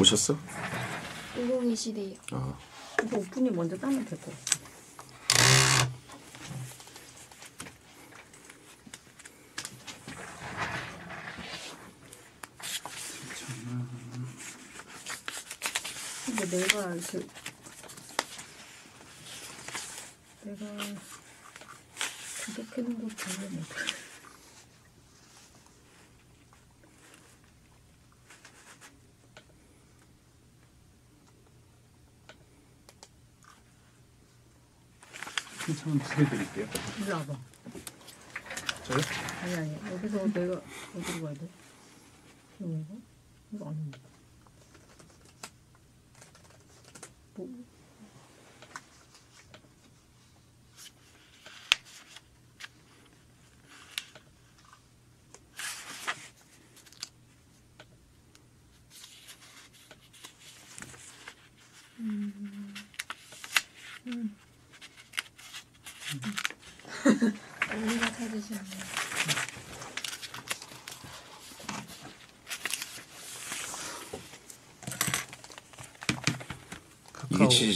오셨어? 502 시대요. 아. 이거 오픈이 먼저 따면 될것 같아. 근데 내가 이렇게 내가 구독해놓은 거 보면 어떡해. 신청은 두개 드릴게요. 일로 와봐. 저요? 아니 아니 여기서 내가 어디로 가야 돼? 이거 이거 아닌데. 뭐? 언니가 찾으셨네요.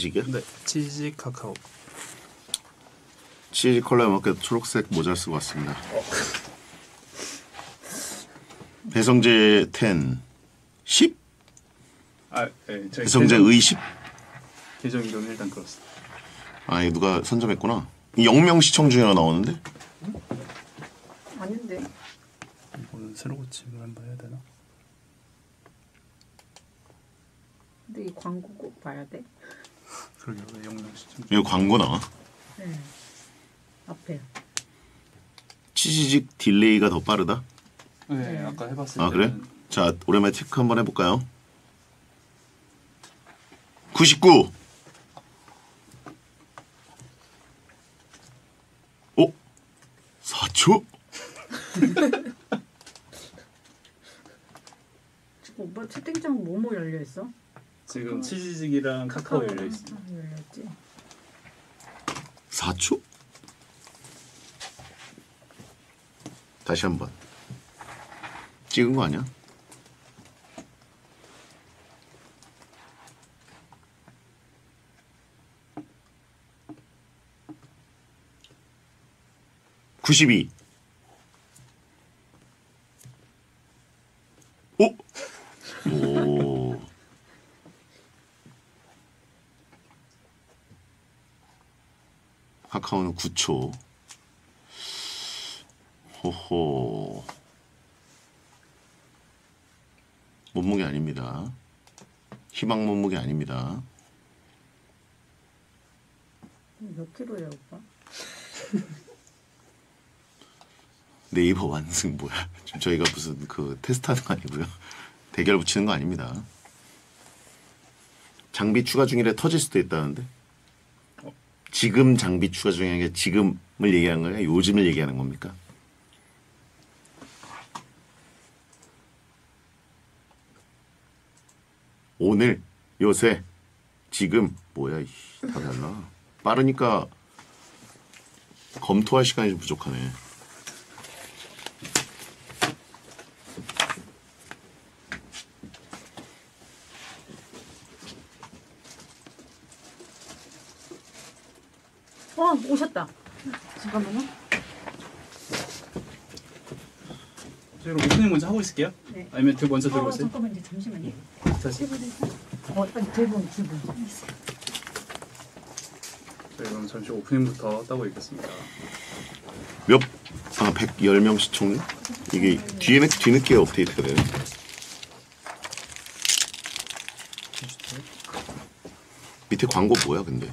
치즈직이야? 네, 치즈직 카카오. 치즈 컬러에 맞게 초록색 모자 쓰고 왔습니다. 배성재 10, 10? 아, 네, 저희 배성재 계정- 의 10? 계정 이름은 일단 그렇습니다. 아, 이거 누가 선점했구나. 이 영명 시청 중에 나오는데? 이거는 새로 고침을 한번 해야 되나? 근데 이 광고 꼭 봐야 돼? 그러게 왜 영명 시청? 이거 광고 나와. 네. 앞에. 치지직 delay가 더 빠르다? 네, 아까 해봤을 아, 그래? 때는 자, 오랜만에 체크 한번 해볼까요? 99! 어? 4초? 지금 오빠 채팅창 뭐뭐 열려 있어? 지금 치즈직이랑 카카오 열려 있습니다. 아, 열려 있지. 4초? 다시 한 번. 찍은 거 아니야? 구십이. 9초. 호호. 몸무게 아닙니다. 희망 몸무게 아닙니다. 몇 킬로야 오빠? 네이버 완승 뭐야? 지금 저희가 무슨 그 테스트하는 거 아니고요. 대결 붙이는 거 아닙니다. 장비 추가 중이래 터질 수도 있다는데. 지금 장비 추가 중인 게 지금을 얘기하는 거야? 요즘을 얘기하는 겁니까? 오늘, 요새, 지금 뭐야? 이씨, 다 달라. 빠르니까 검토할 시간이 좀 부족하네. 어 오셨다. 잠깐만요. 저희 그럼 오프닝 먼저 하고 있을게요. 네. 아니면 그 먼저 어, 들어오세요. 잠깐만요. 잠시만요. 다시. 어 대본 대본. 저희 그럼 잠시 오프닝부터 따고 있겠습니다. 몇, 아, 110명 시청률? 이게 뒤에, 뒤늦게 업데이트가 돼요. 밑에 광고 뭐야, 근데?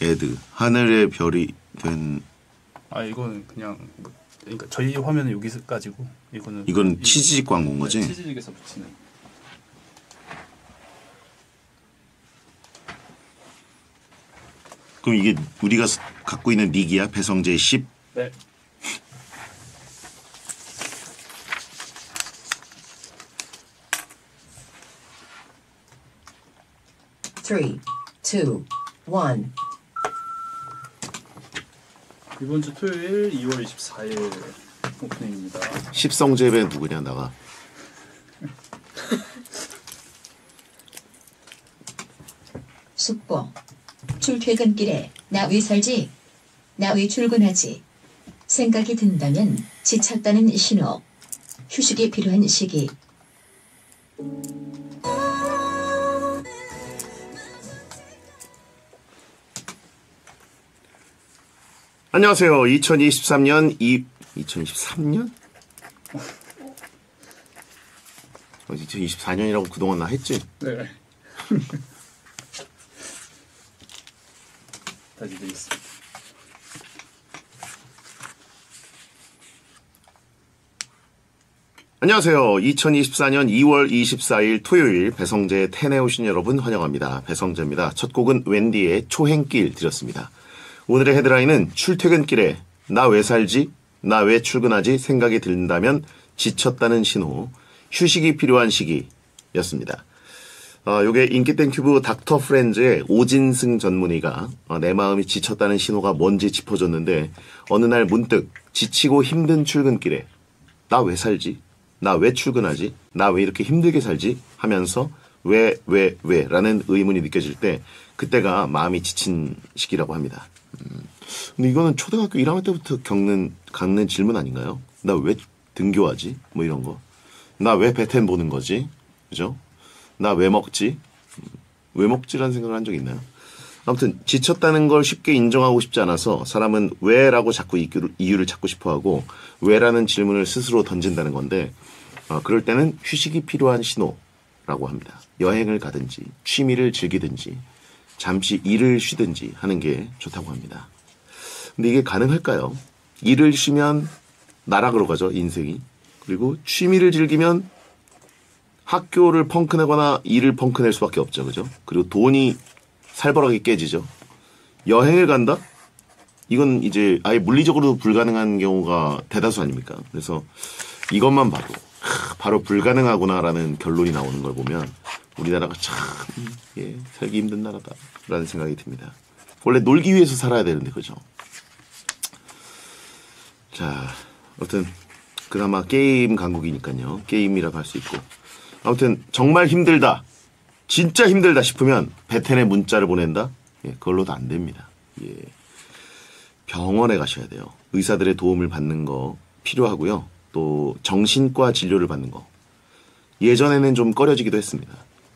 애드. 하늘의 별이 된, 아 이거는 그냥 뭐, 그러니까 저희 화면은 여기까지고 이거는 이건 이- 치즈직 광고인 거지? 네, 치즈직에서 붙이는. 그럼 이게 우리가 스- 갖고 있는 닉이야? 배성재 10? 네. three, two, one. 이번 주 토요일 2월 24일 오프닝입니다. 십성재배 누구냐 나가. 숙보. 출퇴근길에 나 왜 살지? 나 왜 출근하지? 생각이 든다면 지쳤다는 신호. 휴식이 필요한 시기. 안녕하세요. 2023년 이 2023년? 어, 2024년이라고 그동안 나 했지? 네. 다시 드리겠습니다. 안녕하세요. 2024년 2월 24일 토요일 배성재 텐에 오신 여러분 환영합니다. 배성재입니다. 첫 곡은 웬디의 초행길 드렸습니다. 오늘의 헤드라인은 출퇴근길에 나 왜 살지? 나 왜 출근하지? 생각이 든다면 지쳤다는 신호, 휴식이 필요한 시기였습니다. 어, 요게 인기 땡튜브 닥터 프렌즈의 오진승 전문의가 어, 내 마음이 지쳤다는 신호가 뭔지 짚어줬는데 어느 날 문득 지치고 힘든 출근길에 나 왜 살지? 나 왜 출근하지? 나 왜 이렇게 힘들게 살지? 하면서 왜, 왜, 왜? 라는 의문이 느껴질 때 그때가 마음이 지친 시기라고 합니다. 음, 근데 이거는 초등학교 1학년 때부터 겪는, 겪는 질문 아닌가요? 나 왜 등교하지? 뭐 이런 거. 나왜 베텐 보는 거지? 그죠? 나 왜 먹지? 음, 왜 먹지라는 생각을 한 적 있나요? 아무튼 지쳤다는 걸 쉽게 인정하고 싶지 않아서 사람은 왜라고 자꾸 이유를 찾고 싶어하고 왜라는 질문을 스스로 던진다는 건데 어, 그럴 때는 휴식이 필요한 신호라고 합니다. 여행을 가든지 취미를 즐기든지 잠시 일을 쉬든지 하는 게 좋다고 합니다. 근데 이게 가능할까요? 일을 쉬면 나락으로 가죠 인생이 그리고 취미를 즐기면 학교를 펑크내거나 일을 펑크낼 수밖에 없죠 그죠? 그리고 돈이 살벌하게 깨지죠. 여행을 간다? 이건 이제 아예 물리적으로 불가능한 경우가 대다수 아닙니까? 그래서 이것만 봐도 하, 바로 불가능하구나라는 결론이 나오는 걸 보면 우리나라가 참 예, 살기 힘든 나라다라는 생각이 듭니다. 원래 놀기 위해서 살아야 되는데 그죠? 자, 아무튼 그나마 게임 강국이니까요. 게임이라고 할 수 있고. 아무튼 정말 힘들다. 진짜 힘들다 싶으면 베텐에 문자를 보낸다? 예, 그걸로도 안 됩니다. 예. 병원에 가셔야 돼요. 의사들의 도움을 받는 거 필요하고요. 또 정신과 진료를 받는 거. 예전에는 좀 꺼려지기도 했습니다.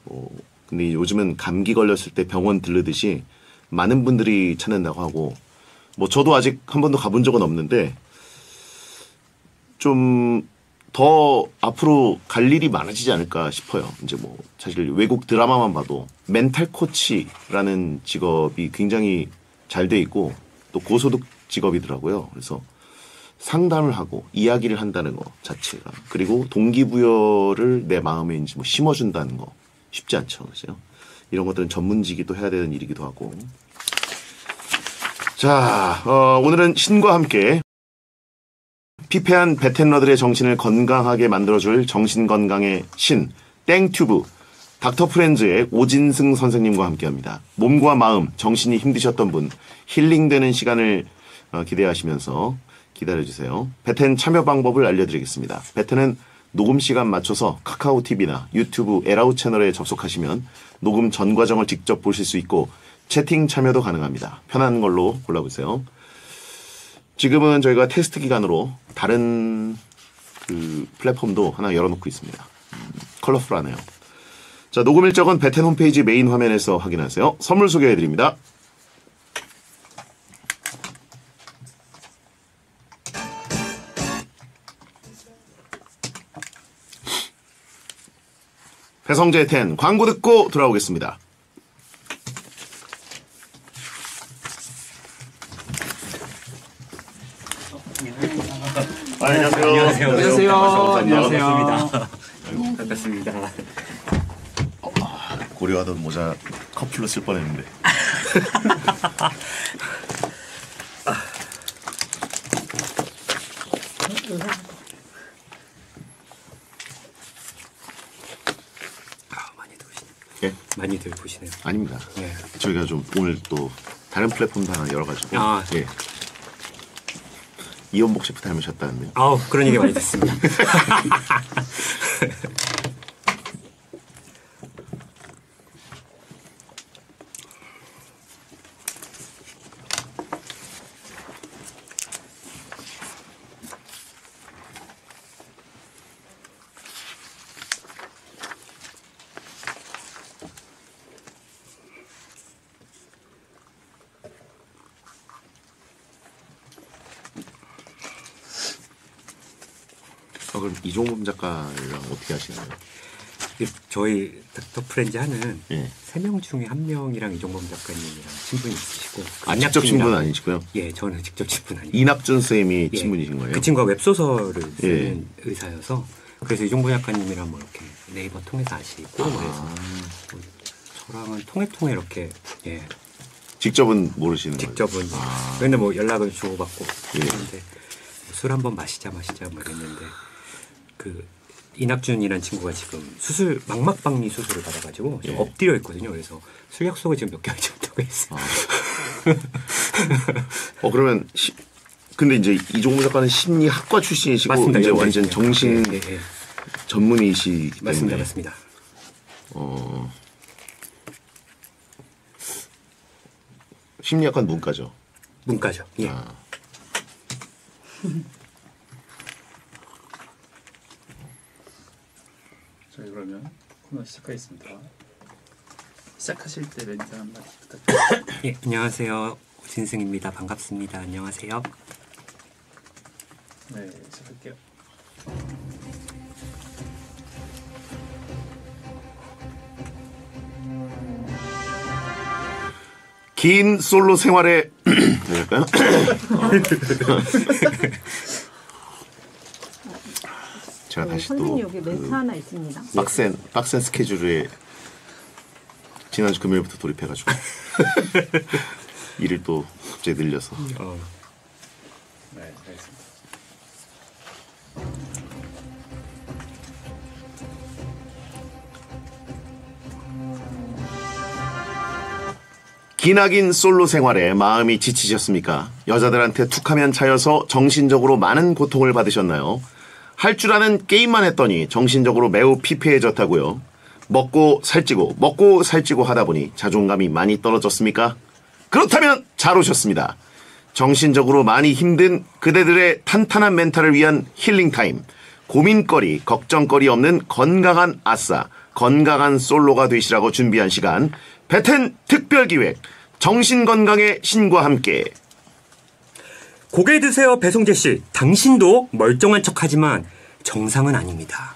어, 근데 요즘은 감기 걸렸을 때 병원 들르듯이 많은 분들이 찾는다고 하고 뭐 저도 아직 한 번도 가본 적은 없는데 좀 더 앞으로 갈 일이 많아지지 않을까 싶어요. 이제 뭐 사실 외국 드라마만 봐도 멘탈 코치라는 직업이 굉장히 잘 돼 있고 또 고소득 직업이더라고요. 그래서 상담을 하고 이야기를 한다는 거 자체가 그리고 동기부여를 내 마음에 이제 뭐 심어준다는 거 쉽지 않죠, 그죠? 이런 것들은 전문직이 또 해야 되는 일이기도 하고. 자, 어, 오늘은 신과 함께 피폐한 베텐러들의 정신을 건강하게 만들어줄 정신건강의 신, 땡튜브, 닥터 프렌즈의 오진승 선생님과 함께합니다. 몸과 마음, 정신이 힘드셨던 분, 힐링되는 시간을 어, 기대하시면서 기다려주세요. 베텐 참여 방법을 알려드리겠습니다. 베텐은 녹음 시간 맞춰서 카카오 TV나 유튜브 에라오 채널에 접속하시면 녹음 전 과정을 직접 보실 수 있고 채팅 참여도 가능합니다. 편한 걸로 골라보세요. 지금은 저희가 테스트 기간으로 다른 그 플랫폼도 하나 열어놓고 있습니다. 음, 컬러풀하네요. 자, 녹음 일정은 베텐 홈페이지 메인 화면에서 확인하세요. 선물 소개해드립니다. 배성재 텐 광고 듣고 돌아오겠습니다. 아, 안녕하세요. 안녕하세요. 안녕하세요. 안녕하세요. 반갑습니다. 고려하던 모자 커플로 쓸 뻔했는데. 아, 많이들 보시네요. 예? 많이들 보시네요. 아닙니다. 네. 저희가 좀 오늘 또 다른 플랫폼도 하나 열어가지고. 아. 예. 이원복 셰프 닮으셨다는데. 아우 그런 얘기 많이 듣습니다. 그럼 이종범 작가랑 어떻게 하시나요? 저희 닥터 프렌즈 하는 예. 세명 중에 한 명이랑 이종범 작가님이랑 친분이 있으시고 아, 직접 친분 아니시고요. 예, 저는 직접 친분 아니고 이낙준 쌤이 예, 친분이신 거예요? 그 친구가 웹소설을 쓰는 예. 의사여서 그래서 이종범 작가님이랑 뭐 이렇게 네이버 통해서 아시고 아, 뭐 저랑은 통해 통해 이렇게 예 직접은 모르시는 거예요? 직접은 아. 근데 뭐 연락을 주고받고 예. 했는데 술 한번 마시자 마시자 뭐 이랬는데 그 이낙준이란 친구가 지금 수술 망막박리 수술을 받아가지고 예. 엎드려 있거든요. 그래서 술 약속을 지금 몇 개월째 못하고 있어요. 어 그러면 시, 근데 이제 이종범 작가는 심리학과 출신이시고 맞습니다. 이제 완전 있어요. 정신 예, 예, 예. 전문의시기 때문에 맞습니다, 맞습니다. 어, 심리학과는 문과죠. 문과죠. 예. 아. 저희 그러면 코너 시작하겠습니다. 시작하실 때 멘트 한 마디 부탁드립니다. 예, 안녕하세요. 진승입니다. 반갑습니다. 안녕하세요. 네, 시작할게요. 긴 솔로 생활에 될까요? 제가 다시 또 선생님 여기 멘트 그 하나 있습니다. 빡센 빡센 스케줄에 지난주 금요일부터 돌입해가지고 일을 또 갑자기 늘려서 어, 네, 알겠습니다. 기나긴 솔로 생활에 마음이 지치셨습니까? 여자들한테 툭하면 차여서 정신적으로 많은 고통을 받으셨나요? 할 줄 아는 게임만 했더니 정신적으로 매우 피폐해졌다고요. 먹고 살찌고 먹고 살찌고 하다 보니 자존감이 많이 떨어졌습니까? 그렇다면 잘 오셨습니다. 정신적으로 많이 힘든 그대들의 탄탄한 멘탈을 위한 힐링 타임. 고민거리, 걱정거리 없는 건강한 아싸, 건강한 솔로가 되시라고 준비한 시간. 베텐 특별기획. 정신건강의 신과 함께. 고개 드세요, 배송재 씨. 당신도 멀쩡한 척하지만 정상은 아닙니다.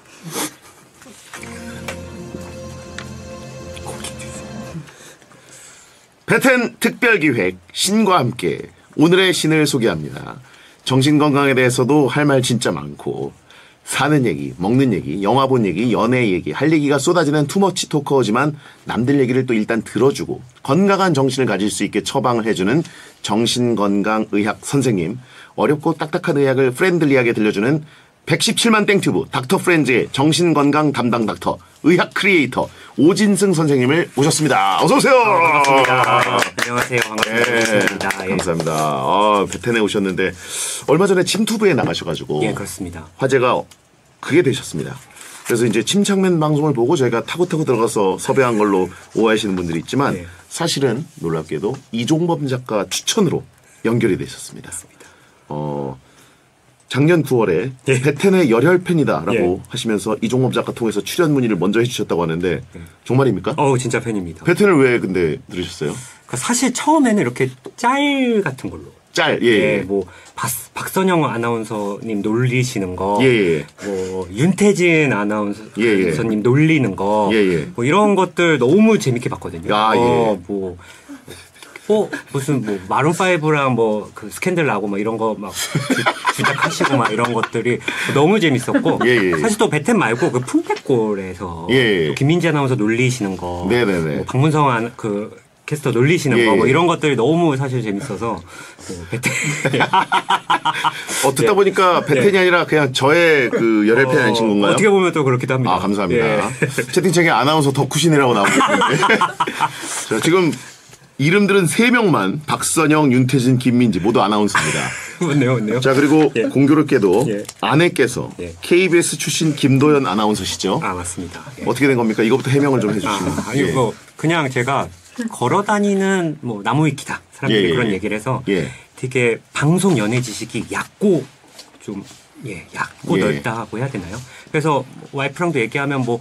베텐 특별기획 신과 함께 오늘의 신을 소개합니다. 정신건강에 대해서도 할 말 진짜 많고 사는 얘기, 먹는 얘기, 영화 본 얘기, 연애 얘기, 할 얘기가 쏟아지는 too much talker지만 남들 얘기를 또 일단 들어주고 건강한 정신을 가질 수 있게 처방을 해주는 정신건강의학 선생님 어렵고 딱딱한 의학을 friendly하게 들려주는 117만 땡튜브 닥터 프렌즈의 정신건강 담당 닥터 의학 크리에이터 오진승 선생님을 모셨습니다. 어서 오세요. 반갑습니다. 안녕하세요. 반갑습니다. 예, 감사합니다. 아, 베텐에 오셨는데 얼마 전에 침투부에 나가셔가지고 예, 그렇습니다. 화제가 그게 되셨습니다. 그래서 이제 침착맨 방송을 보고 저희가 타고타고 들어가서 섭외한 걸로 오해하시는 분들이 있지만 네. 사실은 놀랍게도 이종범 작가 추천으로 연결이 되셨습니다. 어, 작년 9월에 예. 베텐의 열혈 팬이다라고 예. 하시면서 이종범 작가 통해서 출연 문의를 먼저 해주셨다고 하는데 정말입니까? 어우, 진짜 팬입니다. 베텐을 왜 근데 들으셨어요? 그러니까 사실 처음에는 이렇게 짤 같은 걸로. 짤, 예, 예, 예. 뭐 박, 박선영 아나운서님 놀리시는 거, 예, 예. 뭐 윤태진 아나운서님 예, 예. 놀리는 거, 예, 예. 뭐 이런 것들 너무 재밌게 봤거든요. 아, 예. 어, 뭐. 어 무슨 뭐 마룬 5랑 뭐 그 스캔들 나고 막 이런 거 막 주작하시고 막 이런 것들이 너무 재밌었고 예, 예. 사실 또 베텐 말고 그 품백골에서 예, 예. 또 김민지 아나운서 놀리시는 거, 네네네. 뭐 박문성 안- 그 캐스터 놀리시는 예, 거뭐 예. 이런 것들이 너무 사실 재밌어서 그 베텐 어, 듣다 예. 보니까 베텐이 아니라 그냥 저의 그 열혈 팬 아니신 건가요? 어떻게 보면 또 그렇기도 합니다. 아, 감사합니다. 예. 채팅창에 아나운서 덕후신이라고 나오고 있는데. 자, 지금 이름들은 세명만 박선영, 윤태진, 김민지 모두 아나운서입니다. 맞네요, 맞네요. 자, 그리고 예. 공교롭게도 예. 아내께서 예. KBS 출신 김도연 아나운서시죠? 아 맞습니다. 예. 어떻게 된 겁니까? 이것부터 해명을 좀 해주시면. 아, 아니 뭐 그냥 제가 걸어 다니는 뭐 나무위키다 사람들이 예, 예, 그런 예. 얘기를 해서 예. 되게 방송 연예 지식이 얕고 좀 예, 얕고 예. 넓다고 해야 되나요? 그래서 와이프랑도 얘기하면 뭐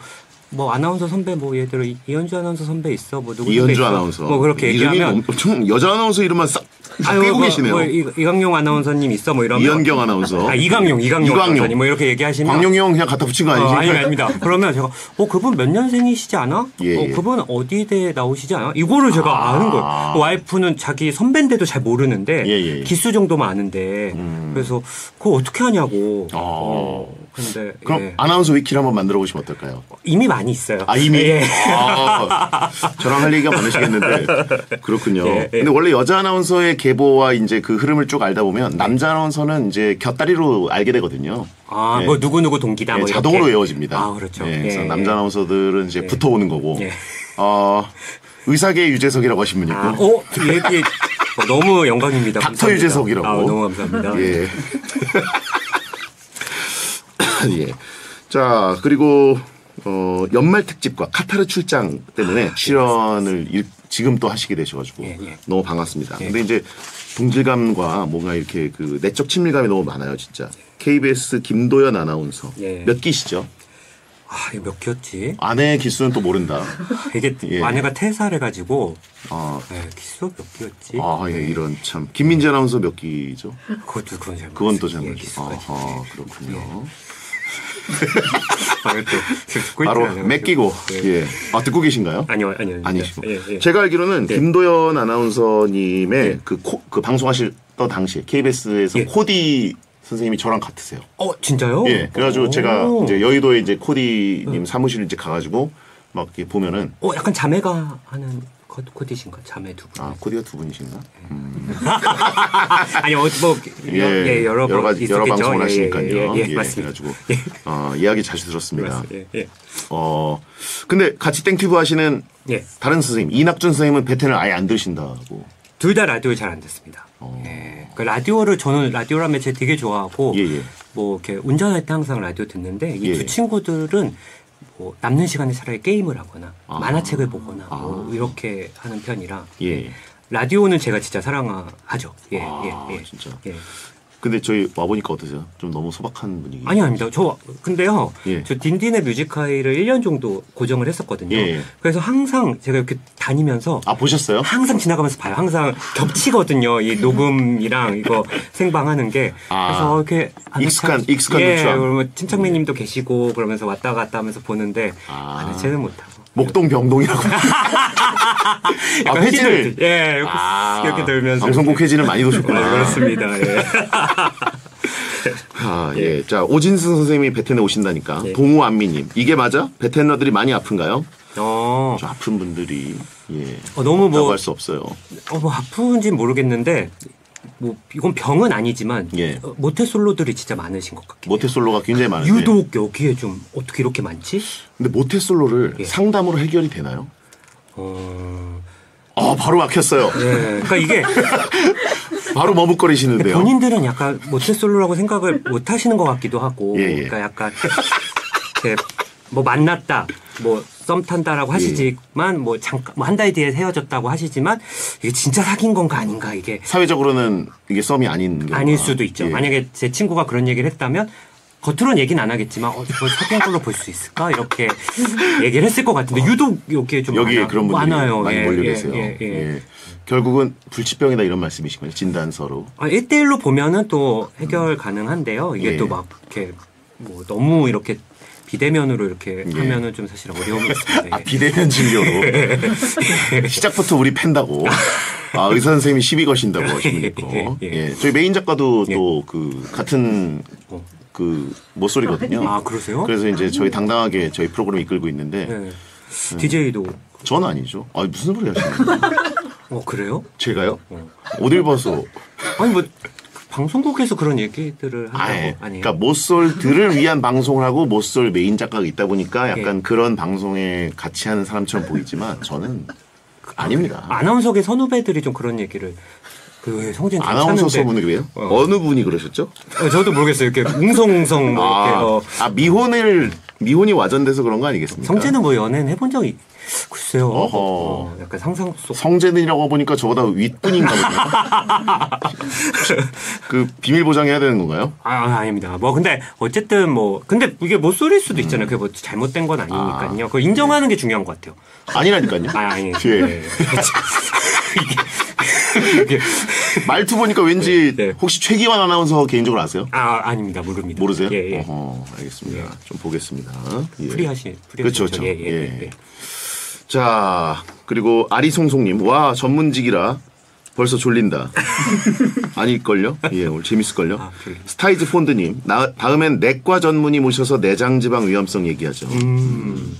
뭐 아나운서 선배 뭐 예를 들어 이- 이현주 아나운서 선배 있어 뭐 누구 선배 이현주 있어. 아나운서. 뭐 그렇게 이름이 얘기하면 엄청 여자 아나운서 이름만 싹 아유, 빼고 뭐, 계시네요. 뭐 이, 이강용 아나운서님 있어 뭐 이러면 이현경 아나운서. 아 이강용 이강용 이광용. 아나운서님 뭐 이렇게 얘기하시면 광용이 형 그냥 갖다 붙인 거 어, 아니지? 아니 아닙니다. 그러면 제가 어 그분 몇 년생이시지 않아? 예, 어 예. 그분 어디대 나오시지 않아? 이거를 제가 아. 아. 는 거예요. 와이프는 자기 선배인데도 잘 모르는데 예, 예. 기수 정도만 아는데 음. 그래서 그거 어떻게 하냐고. 아. 어, 근데 그럼 예. 아나운서 위키를 한번 만들어 보시면 어떨까요? 이미 많이 있어요. 아 이미 예. 아, 저랑 할 얘기가 많으시겠는데 그렇군요. 예, 예. 근데 원래 여자 아나운서의 계보와 이제 그 흐름을 쭉 알다 보면 남자 아나운서는 이제 곁다리로 알게 되거든요. 아, 예. 뭐 누구 누구 동기다 예, 뭐 자동으로 이렇게. 외워집니다. 아, 그렇죠. 예, 그래서 예, 남자 예. 아나운서들은 이제 예. 붙어오는 거고. 예. 어, 의사계 유재석이라고 하신 분 있고. 아, 어, 이 얘기 어, 너무 영광입니다. 닥터 감사합니다. 유재석이라고. 아, 너무 감사합니다. 예. 예. 자, 그리고 어, 연말 특집과 카타르 출장 때문에 출연을 일- 지금 또 하시게 되셔가지고 예, 예. 너무 반갑습니다. 예. 근데 이제 동질감과 뭔가 이렇게 그 내적 친밀감이 너무 많아요, 진짜. KBS 김도연 아나운서 예. 몇 기시죠? 아, 이거 몇 기였지? 아내의 기수는 또 모른다. 이게 예. 아내가 퇴사를 해가지고 아, 네, 기수가 몇 기였지? 아, 예, 이런 참. 김민재 아나운서 몇 기죠? 그것도 그건 잘 그건 또 모르겠어요. 잘 예, 모르죠. 기수까지. 아, 그렇군요. 아, 또 바로. 맡기고 예. 예. 아 듣고 계신가요? 아니요, 아니요. 아니시고. 예, 예. 제가 알기로는 예. 김도연 아나운서님의 예. 그, 코, 그 방송하셨던 당시에 KBS에서 예. 코디 선생님이 저랑 같으세요. 어, 진짜요? 예. 그래가지고 오. 제가 이제 여의도에 이제 코디님 사무실 이제 가가지고 막 이렇게 보면은 어, 약간 자매가 하는 코- 코디신가? 자매 두 분. 아 코디가 두 분이신가? 아니, 어, 뭐, 예, 예, 여러, 여러 가지 여러. 방송을 예, 하시니까요. 예, 예, 예, 맞습니다. 그래가지고 어, 이야기 자주 들었습니다. 예, 예. 어 근데 같이 땡튜브 하시는 예. 다른 선생님 이낙준 선생님은 베텐을 아예 안 들으신다고. 둘 다 라디오 잘안 듣습니다. 어. 예. 그 라디오를 저는 라디오라는 매체 되게 좋아하고 예, 예. 뭐 이렇게 운전할 때 항상 라디오 듣는데 이두 예. 친구들은 뭐 남는 시간에 차라리 게임을 하거나 아. 만화책을 보거나 뭐 이렇게 하는 편이라 예. 라디오는 제가 진짜 사랑하죠. 예, 아, 예, 예. 진짜. 예. 근데 저희 와보니까 어떠세요? 좀 너무 소박한 분위기. 아니 아닙니다. 저 근데요. 예. 저 딘딘의 뮤직하이를 1년 정도 고정을 했었거든요. 예. 그래서 항상 제가 이렇게 다니면서 아 보셨어요? 항상 지나가면서 봐요. 항상 겹치거든요. 이 녹음이랑 이거 생방하는 게. 아, 그래서 이렇게 익숙한- 익숙한 예. 그러면 침착맨 님도 계시고 그러면서 왔다 갔다 하면서 보는데 아. 아, 네, 쟤는 못하고. 목동 병동이라고. 아. 휘들- 예, 이렇게, 아, 이렇게 들면서 방송국 회지를 많이 네, 도셨구나. 그렇습니다. 예. 아, 예. 자, 오진수 선생님이 베텐에 오신다니까. 예. 동우 안미님. 이게 맞아? 베텐러들이 많이 아픈가요? 어, 좀 아픈 분들이, 예. 어, 너무 뭐, 할수 없어요. 어, 뭐 아픈지 모르겠는데 뭐 이건 병은 아니지만 예. 어, 모태솔로들이 진짜 많으신 것 같긴 해요. 모태솔로가 굉장히 많은데. 유독 여기에 좀 어떻게 이렇게 많지? 근데 모태솔로를 예. 상담으로 해결이 되나요? 어, 아, 바로 막혔어요. 예. 그러니까 이게 바로 머뭇거리시는데요. 본인들은 약간 모태솔로라고 생각을 못 하시는 것 같기도 하고, 예, 예. 그러니까 약간 뭐 만났다, 뭐 썸 탄다라고 하시지만 뭐 잠깐 뭐 한 달 뒤에 헤어졌다고 하시지만 이게 진짜 사귄 건가 아닌가 이게 사회적으로는 이게 썸이 아닌 경우가. 아닐 수도 있죠. 예. 만약에 제 친구가 그런 얘기를 했다면 겉으로는 얘기는 안 하겠지만 어, 그걸 사귄 걸로 볼 수 있을까 이렇게 얘기를 했을 것 같은데 유독 여기에 좀 여기에 많아, 그런 분들이 많아요. 많이 예, 몰려 예, 계세요. 예, 예. 예. 결국은 불치병이다 이런 말씀이신 거예요. 진단서로. 아, 1대1로 보면은 또 해결 가능한데요. 이게 예. 또막 이렇게 뭐 너무 이렇게 비대면으로 이렇게 예. 하면은 좀 사실 어려움이 있습니다. 아, 예. 비대면 진료로. 시작부터 우리 팬다고. 아, 의사 선생님이 시비 거신다고 하시는 거 있고. 예. 예. 저희 메인 작가도 예. 또그 같은 어. 그 모쏠이거든요. 아, 그러세요? 그래서 이제 저희 당당하게 저희 프로그램 이끌고 있는데 네. DJ도 전 아니죠. 아, 무슨 소리 하시는 거예요? 어 그래요? 제가요? 어. 어딜 봐서. 아니 뭐 방송국에서 그런 얘기들을 한다고 아, 예. 아니에요? 그러니까 모쏠들을 위한 방송을 하고 모쏠 메인 작가가 있다 보니까 약간 예. 그런 방송에 같이 하는 사람처럼 보이지만 저는 아닙니다. 아나운서계 선후배들이 좀 그런 얘기를 그 성진 아나운서 괜찮은데. 소문이 그래요? 어. 어. 느 분이 그러셨죠? 어, 저도 모르겠어요. 이렇게 웅성웅성 뭐 이렇게 아, 어, 아, 미혼을 미혼이 와전돼서 그런 거 아니겠습니까? 성재는 뭐 연애는 해본 적이 글쎄요. 어허. 어, 약간 상상 속. 성재는이라고 보니까 저보다 윗분인가 보네요. 그 비밀 보장해야 되는 건가요? 아, 아, 아닙니다. 뭐 근데 어쨌든 뭐 근데 이게 못 소릴 수도 있잖아요. 그게 뭐 잘못된 건 아니니까요. 그거 인정하는 게 중요한 것 같아요. 아니라니까요. 아, 아니. 예. 네. 이게, 이게 말투 보니까 왠지 네, 네. 혹시 최기환 아나운서 개인적으로 아세요? 아 아닙니다. 모릅니다. 모르세요? 예, 예. 어허, 알겠습니다. 좀 보겠습니다. 예. free하시. free하시. 그렇죠, 그렇죠. 예, 예, 예. 예. 예. 자, 그리고 아리송송님, 와, 전문직이라 벌써 졸린다. 아닐걸요? 예, 오늘 재밌을걸요? 아, 졸린다. 스타이즈 폰드님, 나, 다음엔 내과 전문의 모셔서 내장지방 위험성 얘기하죠. 음.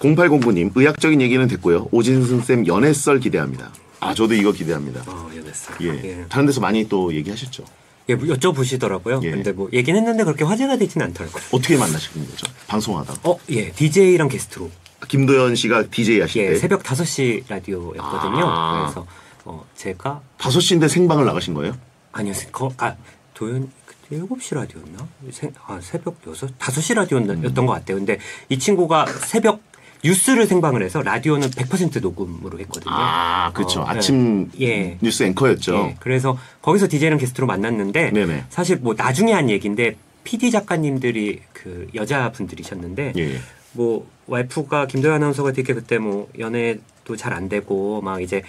0809님, 의학적인 얘기는 됐고요. 오진승쌤 연애썰 기대합니다. 아, 저도 이거 기대합니다. 어, 연애썰. 예. 예. 다른 데서 많이 또 얘기하셨죠. 예, 뭐 여쭤보시더라고요. 예. 근데 뭐 얘기는 했는데 그렇게 화제가 되진 않더라고요. 어떻게 만나신 거죠? 방송하다. 어, 예. DJ랑 게스트로. 김도연 씨가 DJ 하실 예, 때. 새벽 5시 라디오였거든요. 아. 그래서 어, 제가 5시인데 생방을 나가신 거예요? 아니요. 세- 거, 아, 도연 그때 7시 라디오였나? 새, 아, 새벽 6, 5시 라디오였던 것 같아요. 근데 이 친구가 새벽 뉴스를 생방을 해서 라디오는 100% 녹음으로 했거든요. 아, 그렇죠. 어, 아침 예. 뉴스 앵커였죠. 예, 그래서 거기서 DJ랑 게스트로 만났는데 네네. 사실 뭐 나중에 한 얘기인데 PD 작가님들이 그 여자분들이셨는데 예. 뭐 와이프가 김도연 아나운서가 되게 그때 뭐 연애도 잘 안 되고 막 이제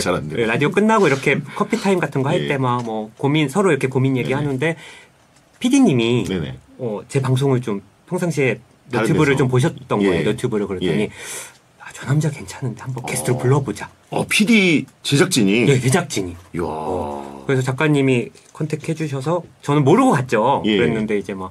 잘안 되고. 라디오 끝나고 이렇게 커피 타임 같은 거할 예. 때막 뭐 고민 서로 이렇게 고민 얘기하는데 PD님이. 어, 제 방송을 좀 평상시에 너튜브를 데서. 좀 보셨던 예. 거예요. 너튜브를 그랬더니 예. 아, 저 남자 괜찮은데 한번 게스트로 어. 불러보자. 어, PD 제작진이. 예, 제작진이. 이야. 그래서 작가님이 contact해 주셔서 저는 모르고 갔죠. 예. 그랬는데 이제 막,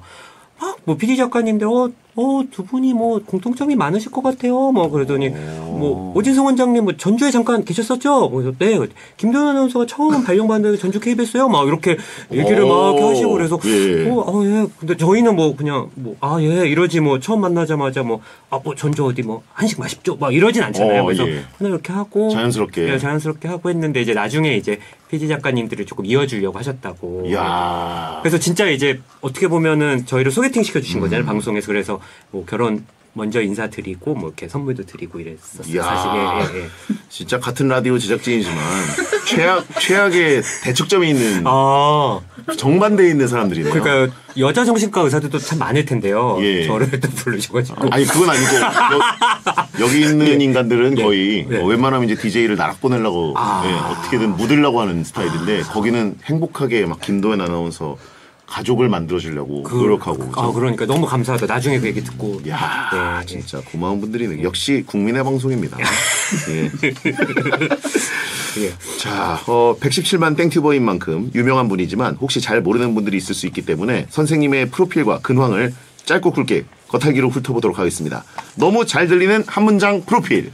막, 뭐, PD 작가님들, 어, 어, 두 분이 뭐, 공통점이 많으실 것 같아요. 뭐, 그러더니, 뭐, 오진성 원장님, 뭐, 전주에 잠깐 계셨었죠? 그래서, 네. 김도현 아나운서가 처음 발령받는 전주 KBS요? 막, 이렇게 얘기를 막 오. 하시고, 그래서, 예. 어, 아, 예. 근데 저희는 뭐, 그냥, 뭐, 아, 예. 이러지 뭐, 처음 만나자마자 뭐, 아, 뭐, 전주 어디 뭐, 한식 맛있죠? 막 이러진 않잖아요. 어, 그래서, 예. 그냥 이렇게 하고. 자연스럽게. 예, 자연스럽게 하고 했는데, 이제 나중에 이제, PD 작가님들을 조금 이어주려고 하셨다고. 이야. 그래서 진짜 이제 어떻게 보면은 저희를 소개팅 음. 시켜주신 거잖아요 방송에서 그래서 뭐 결혼 먼저 인사드리고 뭐 이렇게 선물도 드리고 이랬었어요. 사실 예, 예, 예. 진짜 같은 라디오 제작진이지만 최악 최악의 대척점에 있는 아 정반대에 있는 사람들이네요. 그러니까 여자 정신과 의사들도 참 많을 텐데요 예. 저를 또 부르셔가지고 아니 그건 아니고 여, 기 있는 인간들은 예. 거의 예. 어, 웬만하면 이제 DJ를 나락 보내려고 아. 예, 어떻게든 묻으려고 하는 스타일인데 거기는 행복하게 막 김도현 아나운서 가족을 만들어주려고 그- 노력하고 아 그러니까 너무 감사하다 나중에 그 얘기 듣고 야 네, 네. 진짜 고마운 분들이네. 역시 국민의 방송입니다. 예. 예. 자, 어, 117만 땡튜버인 만큼 유명한 분이지만 혹시 잘 모르는 분들이 있을 수 있기 때문에 선생님의 프로필과 근황을 짧고 굵게 겉핥기로 훑어보도록 하겠습니다. 너무 잘 들리는 한 문장 프로필.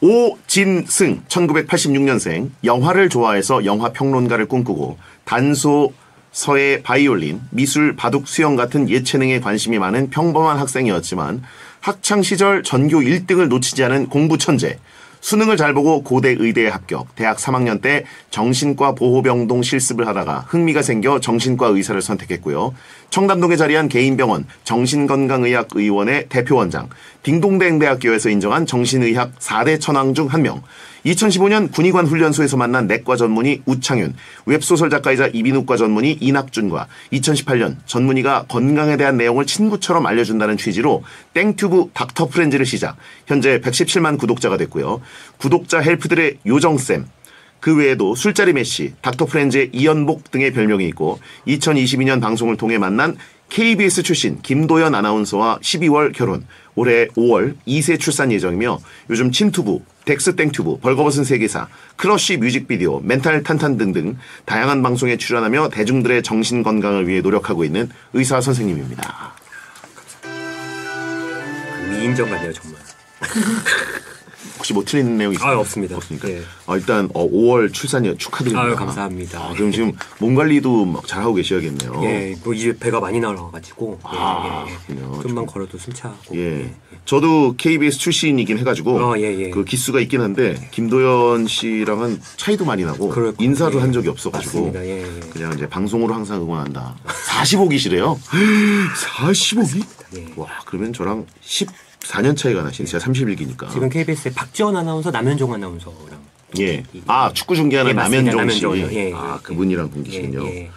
오진승 1986년생. 영화를 좋아해서 영화 평론가를 꿈꾸고 단소 서예 바이올린 미술 바둑 수영 같은 예체능에 관심이 많은 평범한 학생이었지만 학창 시절 전교 1등을 놓치지 않은 공부 천재 수능을 잘 보고 고대 의대에 합격. 대학 3학년 때 정신과 보호병동 실습을 하다가 흥미가 생겨 정신과 의사를 선택했고요. 청담동에 자리한 개인병원 정신건강의학의원의 대표원장, 딩동댕 대학교에서 인정한 정신의학 4대 천왕 중 한 명. 2015년 군의관 훈련소에서 만난 내과 전문의 우창윤, 웹소설 작가이자 이비인후과 전문의 이낙준과 2018년 전문의가 건강에 대한 내용을 친구처럼 알려준다는 취지로 땡튜브 닥터 프렌즈를 시작. 현재 117만 구독자가 됐고요. 구독자 헬프들의 요정쌤, 그 외에도 술자리 메시, 닥터 프렌즈의 이연복 등의 별명이 있고 2022년 방송을 통해 만난 KBS 출신 김도연 아나운서와 12월 결혼, 올해 5월 2세 출산 예정이며 요즘 침투부, 덱스 땡튜브, 벌거벗은 세계사, 크러쉬 뮤직비디오, 멘탈 탄탄 등등 다양한 방송에 출연하며 대중들의 정신 건강을 위해 노력하고 있는 의사 선생님입니다. 위인전 같네요 정말 혹시 뭐 틀린 내용 있어요? 아, 없습니다. 없습니까? 예. 아, 일단 어, 5월 출산이요 축하드립니다. 아유, 감사합니다. 아, 그럼 지금 몸 관리도 막 잘하고 계셔야겠네요. 예, 뭐 이제 배가 많이 나와가지고 예, 아, 예, 예. 좀만 걸어도 숨차고 예. 저도 KBS 출신이긴 해가지고 어, 예, 예. 그 기수가 있긴 한데 김도연 씨랑은 차이도 많이 나고 예. 한 적이 없어가지고. 예, 예. 그냥 이제 방송으로 항상 응원한다. 45기시래요. 45기? 예. 와 그러면 저랑 14년 차이가 나시네. 제가 31기니까. 지금 KBS의 박지원 아나운서, 남현종 아나운서랑 예. 아 축구 중계하는 예. 남현종 씨. 남현종이요. 예, 예, 아 예. 그분이랑 분기시군요. 예, 예.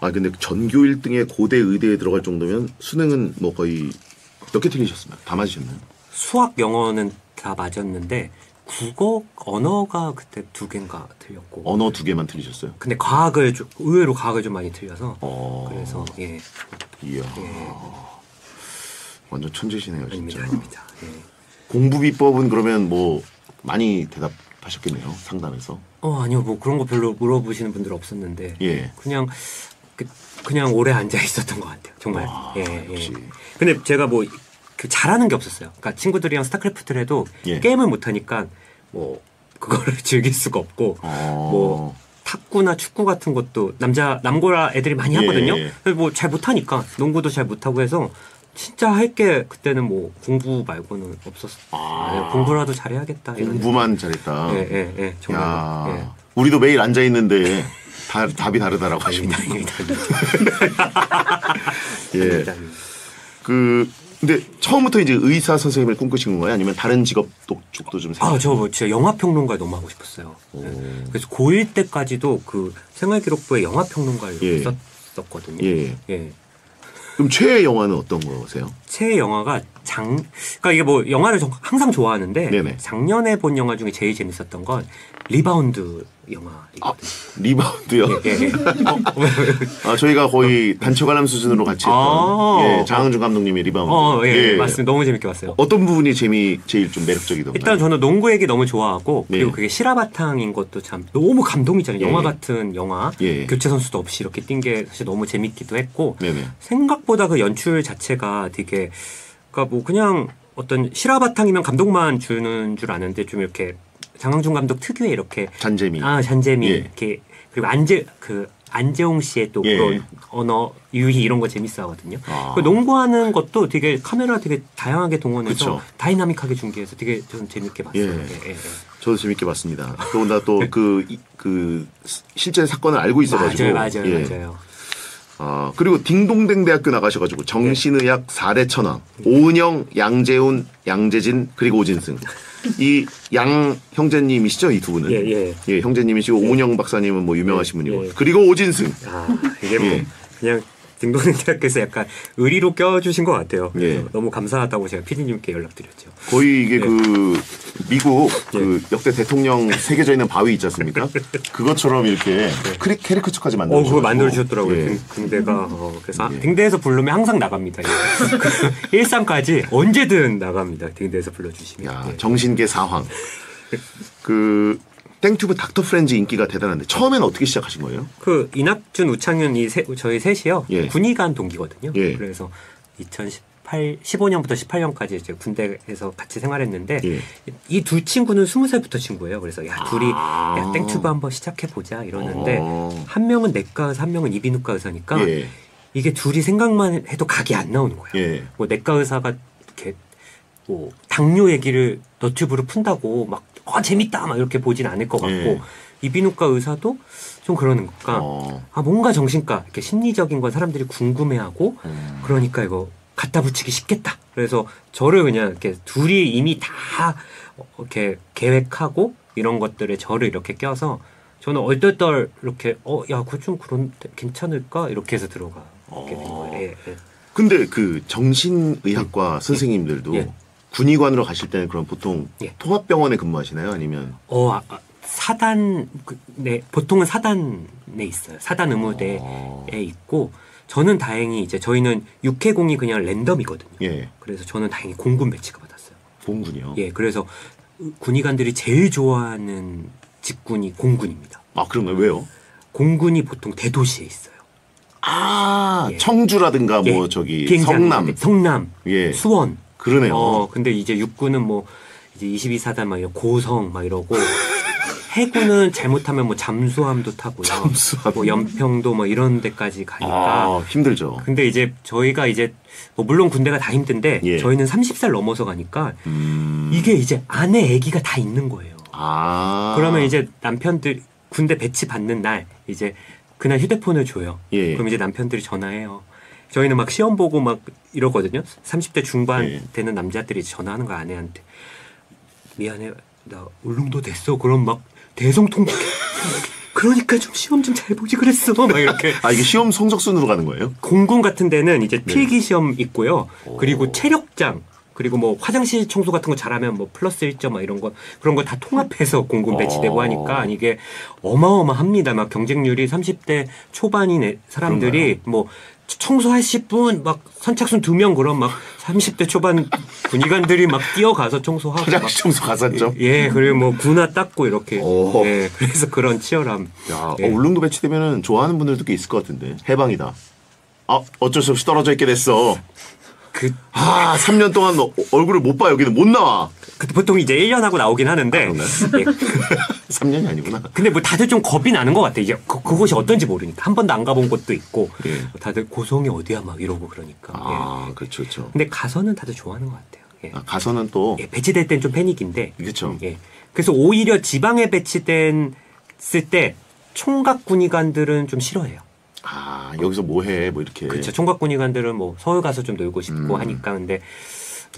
아 근데 전교 1등의 고대 의대에 들어갈 정도면 수능은 뭐 거의 몇 개 틀리셨습니까? 다 맞으셨나요? 수학, 영어는 다 맞았는데 국어, 언어가 그때 두 개인가 틀렸고. 언어 두 개만 틀리셨어요? 근데 과학을 좀, 의외로 과학을 좀 많이 틀려서 어. 그래서 예, 이야. 예. 완전 천재시네요, 아닙니다, 진짜. 아닙니다. 예. 공부 비법은 그러면 뭐 많이 대답하셨겠네요, 상담에서. 어 아니요, 뭐 그런 거 별로 물어보시는 분들 없었는데 예. 그냥 그, 그냥 오래 앉아 있었던 것 같아요, 정말. 와, 예, 아, 역시. 예. 근데 제가 뭐 그 잘하는 게 없었어요. 그러니까 친구들이랑 스타크래프트를 해도 예. 게임을 못 하니까 뭐 그거를 즐길 수가 없고 어. 뭐 탁구나 축구 같은 것도 남자 남고라 애들이 많이 예, 하거든요. 예. 뭐잘 못하니까 농구도 잘 못하고 해서 진짜 할 게 그때는 뭐 공부 말고는 없었어. 아. 아, 공부라도 잘해야겠다. 공부만 잘했다. 예, 예, 예. 정말. 야, 예. 우리도 매일 앉아 있는데 다, 답이 다르다라고 하십니다. 예. 그 근데 처음부터 이제 의사 선생님을 꿈꾸신 건가요? 아니면 다른 직업 도- 쪽도 좀 아, 생각? 저뭐 진짜 영화 평론가 너무 하고 싶었어요. 예. 그래서 고1 때까지도 그 생활 기록부에 영화 평론가를 예. 썼었거든요. 예. 예. 그럼 최애 영화는 어떤 거세요? 최애 영화가 장, 그러니까 이게 뭐 영화를 좀 항상 좋아하는데 네네. 작년에 본 영화 중에 제일 재밌었던 건 리바운드 영화이거든요. 리바운드요. 예, 예. 어, 아 저희가 거의 단체 관람 수준으로 같이 했던 아. 예, 장항준 감독님의 리바운드. 어, 예, 맞습니다. 너무 재밌게 봤어요. 어떤 부분이 재미 제일 좀 매력적이던가요? 일단 저는 농구 얘기 너무 좋아하고 네. 그리고 그게 실화 바탕인 것도 참 너무 감동이잖아요. 예. 영화 같은 영화 예. 교체 선수도 없이 이렇게 뛴 게 사실 너무 재밌기도 했고 네네. 생각보다 그 연출 자체가 되게 그러니까 뭐 그냥 어떤 실화 바탕이면 감동만 주는 줄 아는데 좀 이렇게 장항준 감독 특유의 이렇게 잔재미. 아 잔재미 예. 이렇게 그리고 안재 그 안재홍 씨의 또 예. 그런 언어 유희 이런 거 재밌어 하거든요. 아. 그 농구하는 것도 되게 카메라 되게 다양하게 동원해서 그쵸. 다이나믹하게 중계해서 되게 좀 재밌게 봤어요. 예. 예, 예, 예. 저도 재밌게 봤습니다. 더군다나 또그 그 실제 사건을 알고 있어가지고. 맞아요, 맞아요, 예. 맞아요. 아 그리고 딩동댕 대학교 나가셔가지고 정신의학 4대 천왕 오은영, 양재훈, 양재진 그리고 오진승 이 양 형제님이시죠 이 두 분은 예, 예. 형제님이시고 오은영 박사님은 뭐 유명하신 예, 분이고 예. 그리고 오진승 아 이게 뭐 예. 그냥 딩동댕 대학교에서 약간 의리로 껴주신 것 같아요. 예. 너무 감사하다고 제가 피디님께 연락드렸죠. 거의 이게 예. 그 미국 그 역대 대통령 새겨져 있는 바위 있지 않습니까? 그것처럼 이렇게 크리 캐리커처까지 만들어. 어, 그거 만들어 주셨더라고요. 예. 등- 등대가. 어, 그래서 아, 등대에서 부르면 항상 나갑니다. 예. 그 일상까지 언제든 나갑니다. 등대에서 불러주시면. 야 예. 정신계 사황. 그 땡튜브 닥터 프렌즈 인기가 대단한데 처음에는 어떻게 시작하신 거예요? 그 이낙준, 우창윤 이 세, 저희 셋이요. 예. 군의관 동기거든요. 예. 그래서 2018, 15년부터 18년까지 이제 군대에서 같이 생활했는데 예. 이두 친구는 20살부터 친구예요. 그래서 야 둘이 아. 야, 땡튜브 한번 시작해 보자 이러는데 어. 한 명은 내과 의사, 한 명은 이비인후과 의사니까 예. 이게 둘이 생각만 해도 각이 안 나오는 거예요. 예. 뭐 내과 의사가 이렇게 뭐 당뇨 얘기를 너튜브로 푼다고 막 어, 재밌다 막 이렇게 보진 않을 것 같고 예. 이비인후과 의사도 좀 그러는 거니까 어. 아 뭔가 정신과 이렇게 심리적인 건 사람들이 궁금해하고 음. 그러니까 이거 갖다 붙이기 쉽겠다. 그래서 저를 그냥 이렇게 둘이 이미 다 어, 이렇게 계획하고 이런 것들에 저를 이렇게 껴서 저는 얼떨떨 이렇게 어야 그거 좀 그런 괜찮을까 이렇게 해서 들어가게 된 어. 거예요. 예, 예. 근데 그 정신의학과 선생님들도 예. 군의관으로 가실 때는 그럼 보통 예. 통합병원에 근무하시나요? 아니면 어, 아, 아, 사단, 그, 네, 보통은 사단에 있어요. 사단 의무대에 어. 있고, 저는 다행히 이제 저희는 육해공이 그냥 랜덤이거든요. 예 그래서 저는 다행히 공군 배치가 받았어요. 공군이요? 예, 그래서 군의관들이 제일 좋아하는 직군이 공군입니다. 아 그런가요? 왜요? 공군이 보통 대도시에 있어요. 아 예. 청주라든가 뭐 예, 저기 비행장 성남 성남, 예 수원. 그러네요. 어, 근데 이제 육군은 뭐 이제 22사단 막 이런 고성 막 이러고 해군은 잘못하면 뭐 잠수함도 타고요. 잠수함. 뭐 연평도 뭐 이런 데까지 가니까. 아, 힘들죠. 근데 이제 저희가 이제 뭐 물론 군대가 다 힘든데 예. 저희는 30살 넘어서 가니까 음. 이게 이제 아내 아기가 다 있는 거예요. 아. 그러면 이제 남편들 군대 배치 받는 날 이제 그날 휴대폰을 줘요. 예. 그럼 이제 남편들이 전화해요. 저희는 막 시험 보고 막 이러거든요. 30대 중반 예. 되는 남자들이 전화하는 거 아내한테 미안해 나 울릉도 됐어. 그럼 막 대성통곡. 그러니까 좀 시험 좀 잘 보지 그랬어. 막 이렇게 아, 이게 시험 성적 순으로 가는 거예요? 공군 같은 데는 이제 네. 필기 시험 있고요. 오. 그리고 체력장 그리고 뭐 화장실 청소 같은 거 잘하면 뭐 플러스 1점 막 이런 거 그런 거 다 통합해서 공군 배치되고 어. 하니까 이게 어마어마합니다. 막 경쟁률이 30대 초반인 애- 사람들이 뭐 청소하실 분 막 선착순 두 명 그럼 막 30대 초반 군의관들이 막 뛰어가서 청소하고 막 화장실 청소 가산점? 예, 그리고 뭐 군화 닦고 이렇게 오. 예, 그래서 그런 치열함. 야, 예. 어, 울릉도 배치되면은 좋아하는 분들도 꽤 있을 것 같은데. 해방이다. 아, 어쩔 수 없이 떨어져 있게 됐어. 그 아, 3년 동안 어- 얼굴을 못 봐. 여기는 못 나와. 그 보통 이제 1년 하고 나오긴 하는데 아? 예. 3년이 아니구나. 근데 뭐 다들 좀 겁이 나는 것 같아. 이제 그, 그곳이 어떤지 모르니까 한 번도 안 가본 곳도 있고 예. 다들 고성이 어디야 막 이러고 그러니까. 예. 아, 그렇죠, 그렇죠. 근데 가서는 다들 좋아하는 것 같아요. 예. 아, 가서는 또, 예, 배치될 땐 좀 패닉인데. 그렇죠. 예. 그래서 오히려 지방에 배치된 쓸때 총각 군의관들은 좀 싫어해요. 아, 여기서 뭐 해, 뭐 이렇게. 그렇죠. 총각 군의관들은 뭐 서울 가서 좀 놀고 싶고 음. 하니까 근데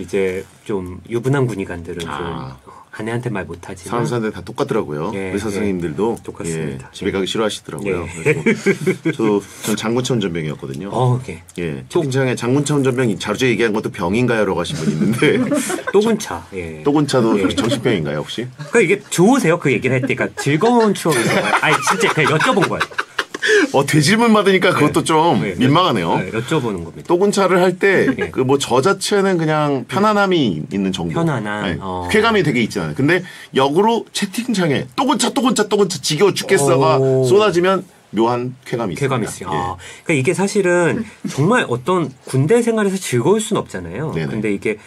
이제 좀 유부남 군의관들은 아. 좀 아내한테 말 못하지만 사람 사는데 다 똑같더라고요. 예, 의사 선생님들도 예. 똑같습니다. 예, 집에 가기 싫어하시더라고요. 예. 그래서 저도 전 장군차 전병이었거든요. 어, 예. 예, 채팅창에 장군차 운전병이 자주 얘기한 것도 병인가요라고 하신 분 있는데 또군차. 예. 또군차도 예. 정신병인가요 혹시? 그 이게 좋으세요? 그 얘기를 할 때, 그러니까 즐거운 추억이세요? 아니 진짜 그냥 여쭤본 거예요. 어 대질문 받으니까 그것도 좀 네, 민망하네요. 네, 여쭤보는 겁니다. 또군차를 할때 예. 그뭐 저 자체는 그냥 편안함이 있는 정도. 편안함, 네, 어. 쾌감이 되게 있지 않아요. 근데 역으로 채팅창에 또군차 또군차 또군차 지겨워 죽겠어가 오. 쏟아지면 묘한 쾌감이 있습니다. 쾌감이 있어요. 예. 아, 그러니까 이게 사실은 정말 어떤 군대 생활에서 즐거울 순 없잖아요. 네네. 근데 이게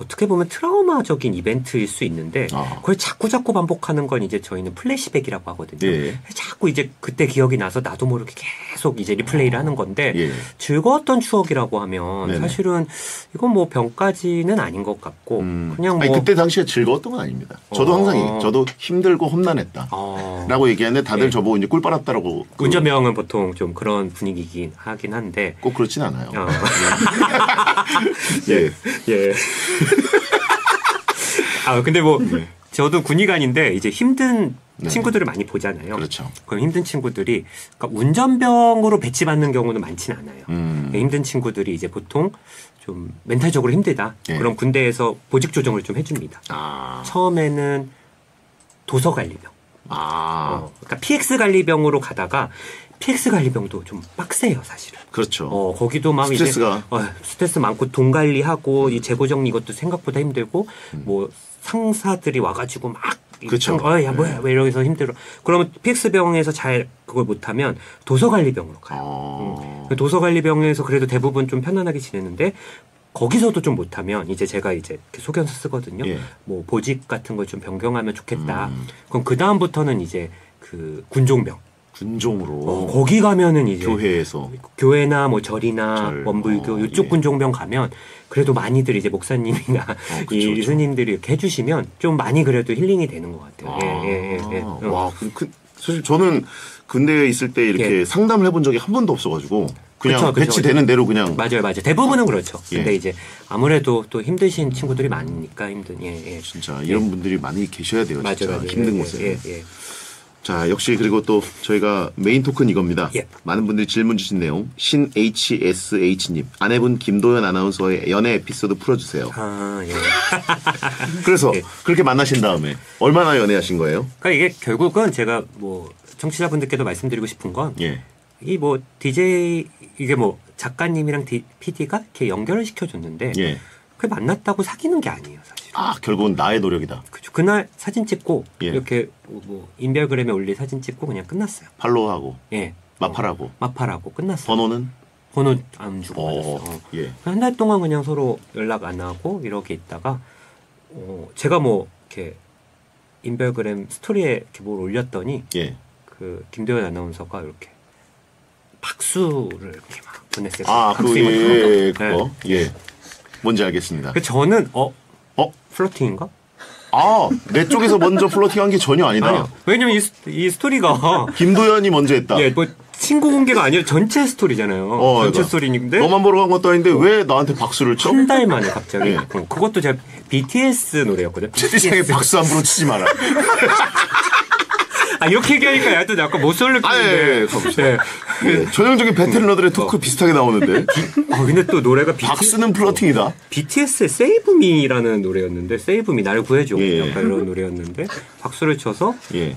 어떻게 보면 트라우마적인 이벤트일 수 있는데 아. 그걸 자꾸 자꾸 반복하는 건 이제 저희는 플래시백이라고 하거든요. 예. 자꾸 이제 그때 기억이 나서 나도 모르게 계속 이제 리플레이를 하는 건데 예. 즐거웠던 추억이라고 하면 네네. 사실은 이건 뭐 병까지는 아닌 것 같고 음. 그냥 뭐 아니, 그때 당시에 즐거웠던 건 아닙니다. 저도 어. 항상. 저도 힘들고 험난했다. 어, 라고 얘기하는데 다들 예. 저보고 이제 꿀 빨았다라고 그- 운전병은 보통 좀 그런 분위기긴 하긴 한데 꼭 그렇진 않아요. 어. 예. 예. 아 근데 뭐 저도 군의관인데 이제 힘든 네. 친구들을 많이 보잖아요. 그렇죠. 그럼 힘든 친구들이 그러니까 운전병으로 배치받는 경우는 많지는 않아요. 음. 힘든 친구들이 이제 보통 좀 멘탈적으로 힘들다. 예. 그럼 군대에서 보직 조정을 좀 해줍니다. 아. 처음에는 도서 관리병. 아. 어, 그러니까 PX 관리병으로 가다가 PX 관리병도 좀 빡세요, 사실은. 그렇죠. 어, 거기도 막 스트레스가. 이제 어, 스트레스 많고 돈 관리하고 이 재고 정리 이것도 생각보다 힘들고 뭐 상사들이 와가지고 막 음. 그쵸. 어, 야 뭐야 왜 이러면서 힘들어. 그러면 PX 병에서 잘 그걸 못하면 도서 관리병으로 가요. 어. 음. 도서 관리병에서 그래도 대부분 좀 편안하게 지내는데 거기서도 좀 못하면 이제 제가 이제 소견서 쓰거든요. 예. 뭐 보직 같은 걸 좀 변경하면 좋겠다. 음. 그럼 그 다음부터는 이제 그 군종병. 군종으로 어, 거기 가면은 이제 교회에서 교회나 뭐 절이나 절, 원불교 어, 이쪽 예. 군종병 가면 그래도 많이들 이제 목사님이나 어, 그쵸, 이. 스님들이 이렇게 해주시면 좀 많이 그래도 힐링이 되는 것 같아요. 아, 예, 예, 예, 예. 어. 와, 그, 그, 사실 저는 군대에 있을 때 이렇게 예. 상담을 해본 적이 한 번도 없어가지고 그냥 그쵸, 그쵸, 배치되는 대로 그냥 맞아요, 맞아요. 대부분은 그렇죠. 예. 근데 이제 아무래도 또 힘드신 친구들이 많으니까 힘든 예, 예. 진짜 이런 분들이 많이 계셔야 돼요. 맞아요, 맞아요. 힘든 예, 곳에. 예, 예. 자, 역시 그리고 또 저희가 메인 토크는 이겁니다. 예. 많은 분들이 질문 주신 내용. 신 HSH님. 아내분 김도연 아나운서의 연애 에피소드 풀어주세요. 아, 예. 그래서 예. 그렇게 만나신 다음에 얼마나 연애하신 거예요? 그러니까 이게 결국은 제가 뭐 청취자분들께도 말씀드리고 싶은 건 예. 이뭐 DJ 이게 뭐 작가님이랑 디, PD가 이렇게 연결을 시켜줬는데 예. 그게 만났다고 사귀는 게 아니에요, 사실. 아, 결국은 나의 노력이다. 그죠. 그날 사진 찍고 예. 이렇게 뭐 인별그램에 올릴 사진 찍고 그냥 끝났어요. 팔로우하고 예. 마팔하고 어, 마팔하고 끝났어요. 번호는 번호 안 주고 어, 받았어. 예. 한 달 동안 그냥 서로 연락 안 하고 이렇게 있다가 어, 제가 뭐 이렇게 인별그램 스토리에 이렇게 뭘 올렸더니 예. 그 김도현 아나운서가 이렇게 박수를 이렇게 막 보냈어요. 아, 박수 그. 예, 네. 그거. 예. 뭔지 알겠습니다. 그 저는 어 어? flirting인가? 아, 내 쪽에서 먼저 flirting 한 게 전혀 아니다. 아니요. 왜냐면 이, 스- 이 스토리가 김도현이 먼저 했다. 예, 뭐 친구 공개가 아니라 전체 스토리잖아요. 어, 전체. 스토리인데 너만 보러 간 것도 아닌데 왜 나한테 박수를 쳐? 한 달 만에 갑자기 예. 어, 그것도 제가 BTS 노래였거든요. 채팅창에. 박수 함부로 치지 마라. 아 이렇게 얘기하니까 약간 약간 못쏠 아, 예, 예. 네. 예, 전형적인 베테랑러들의 토크 비슷하게 나오는데. 어, 근데 또 노래가 BTS, 박수는 플러팅이다. BTS의 Save Me라는 노래였는데 Save Me 나를 구해줘 예. 약간 이런 노래였는데 박수를 쳐서 예.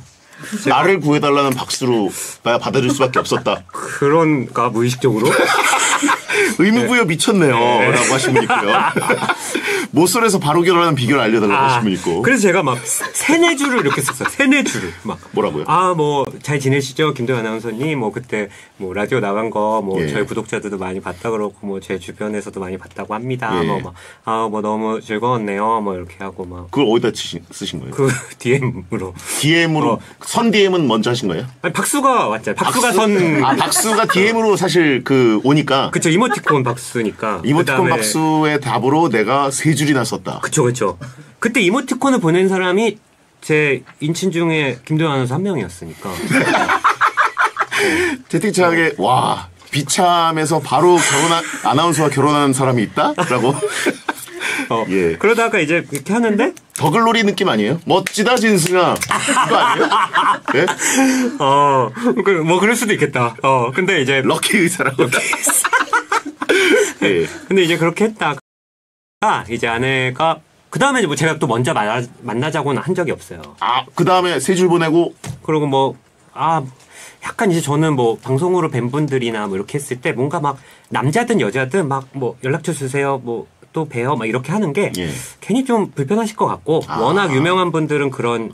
나를 구해달라는 박수로 나 받아줄 수밖에 없었다. 그런가 무의식적으로 의무부여 미쳤네요. 네. 라고 하신 분 있고요. 모쏠에서 바로 결혼하는 비결을 알려달라고 하신 분 있고. 아, 그래서 제가 막 세네 줄을 이렇게 썼어요. 세네 줄을 막. 뭐라고요? 아, 뭐, 잘 지내시죠? 김도현 아나운서님. 뭐, 그때, 뭐, 라디오 나간 거, 뭐, 예. 저희 구독자들도 많이 봤다 그러고, 뭐, 제 주변에서도 많이 봤다고 합니다. 예. 뭐, 막, 아, 뭐, 너무 즐거웠네요. 뭐, 이렇게 하고, 막. 그걸 어디다 치신, 쓰신 거예요? 그 DM으로. DM으로, 어. 선 DM은 먼저 하신 거예요? 아니, 박수가 왔잖아요. 박수가 선. 아, 박수가 DM으로 사실 그 오니까. 그쵸, 이모티콘 박수니까. 이모티콘 그다음에- 박수의 답으로 내가 세 줄이나 썼다. 그쵸, 그쵸. 그때 이모티콘을 보낸 사람이 제 인친 중에 김도현 아나운서 한 명이었으니까. 채팅창에, 와, 비참에서 바로 결혼한, 아나운서와 결혼한 사람이 있다? 라고. 어, 예. 그러다가 이제 이렇게 하는데, 더글로리 느낌 아니에요? 멋지다, 진승아. 이거 아니에요? 예? 어, 그, 뭐 그럴 수도 있겠다. 어, 근데 이제, 럭키 의사라고. 예. 근데 이제 그렇게 했다가, 이제 아내가, 그 다음에 뭐 제가 또 먼저 만나, 만나자고는 한 적이 없어요. 아, 그 다음에 세 줄 보내고, 그리고 뭐, 아, 약간 이제 저는 뭐 방송으로 뵌 분들이나 뭐 이렇게 했을 때 뭔가 막 남자든 여자든 막 뭐 연락처 주세요, 뭐 또 봬요, 막 이렇게 하는 게 예. 괜히 좀 불편하실 것 같고 아. 워낙 유명한 분들은 그런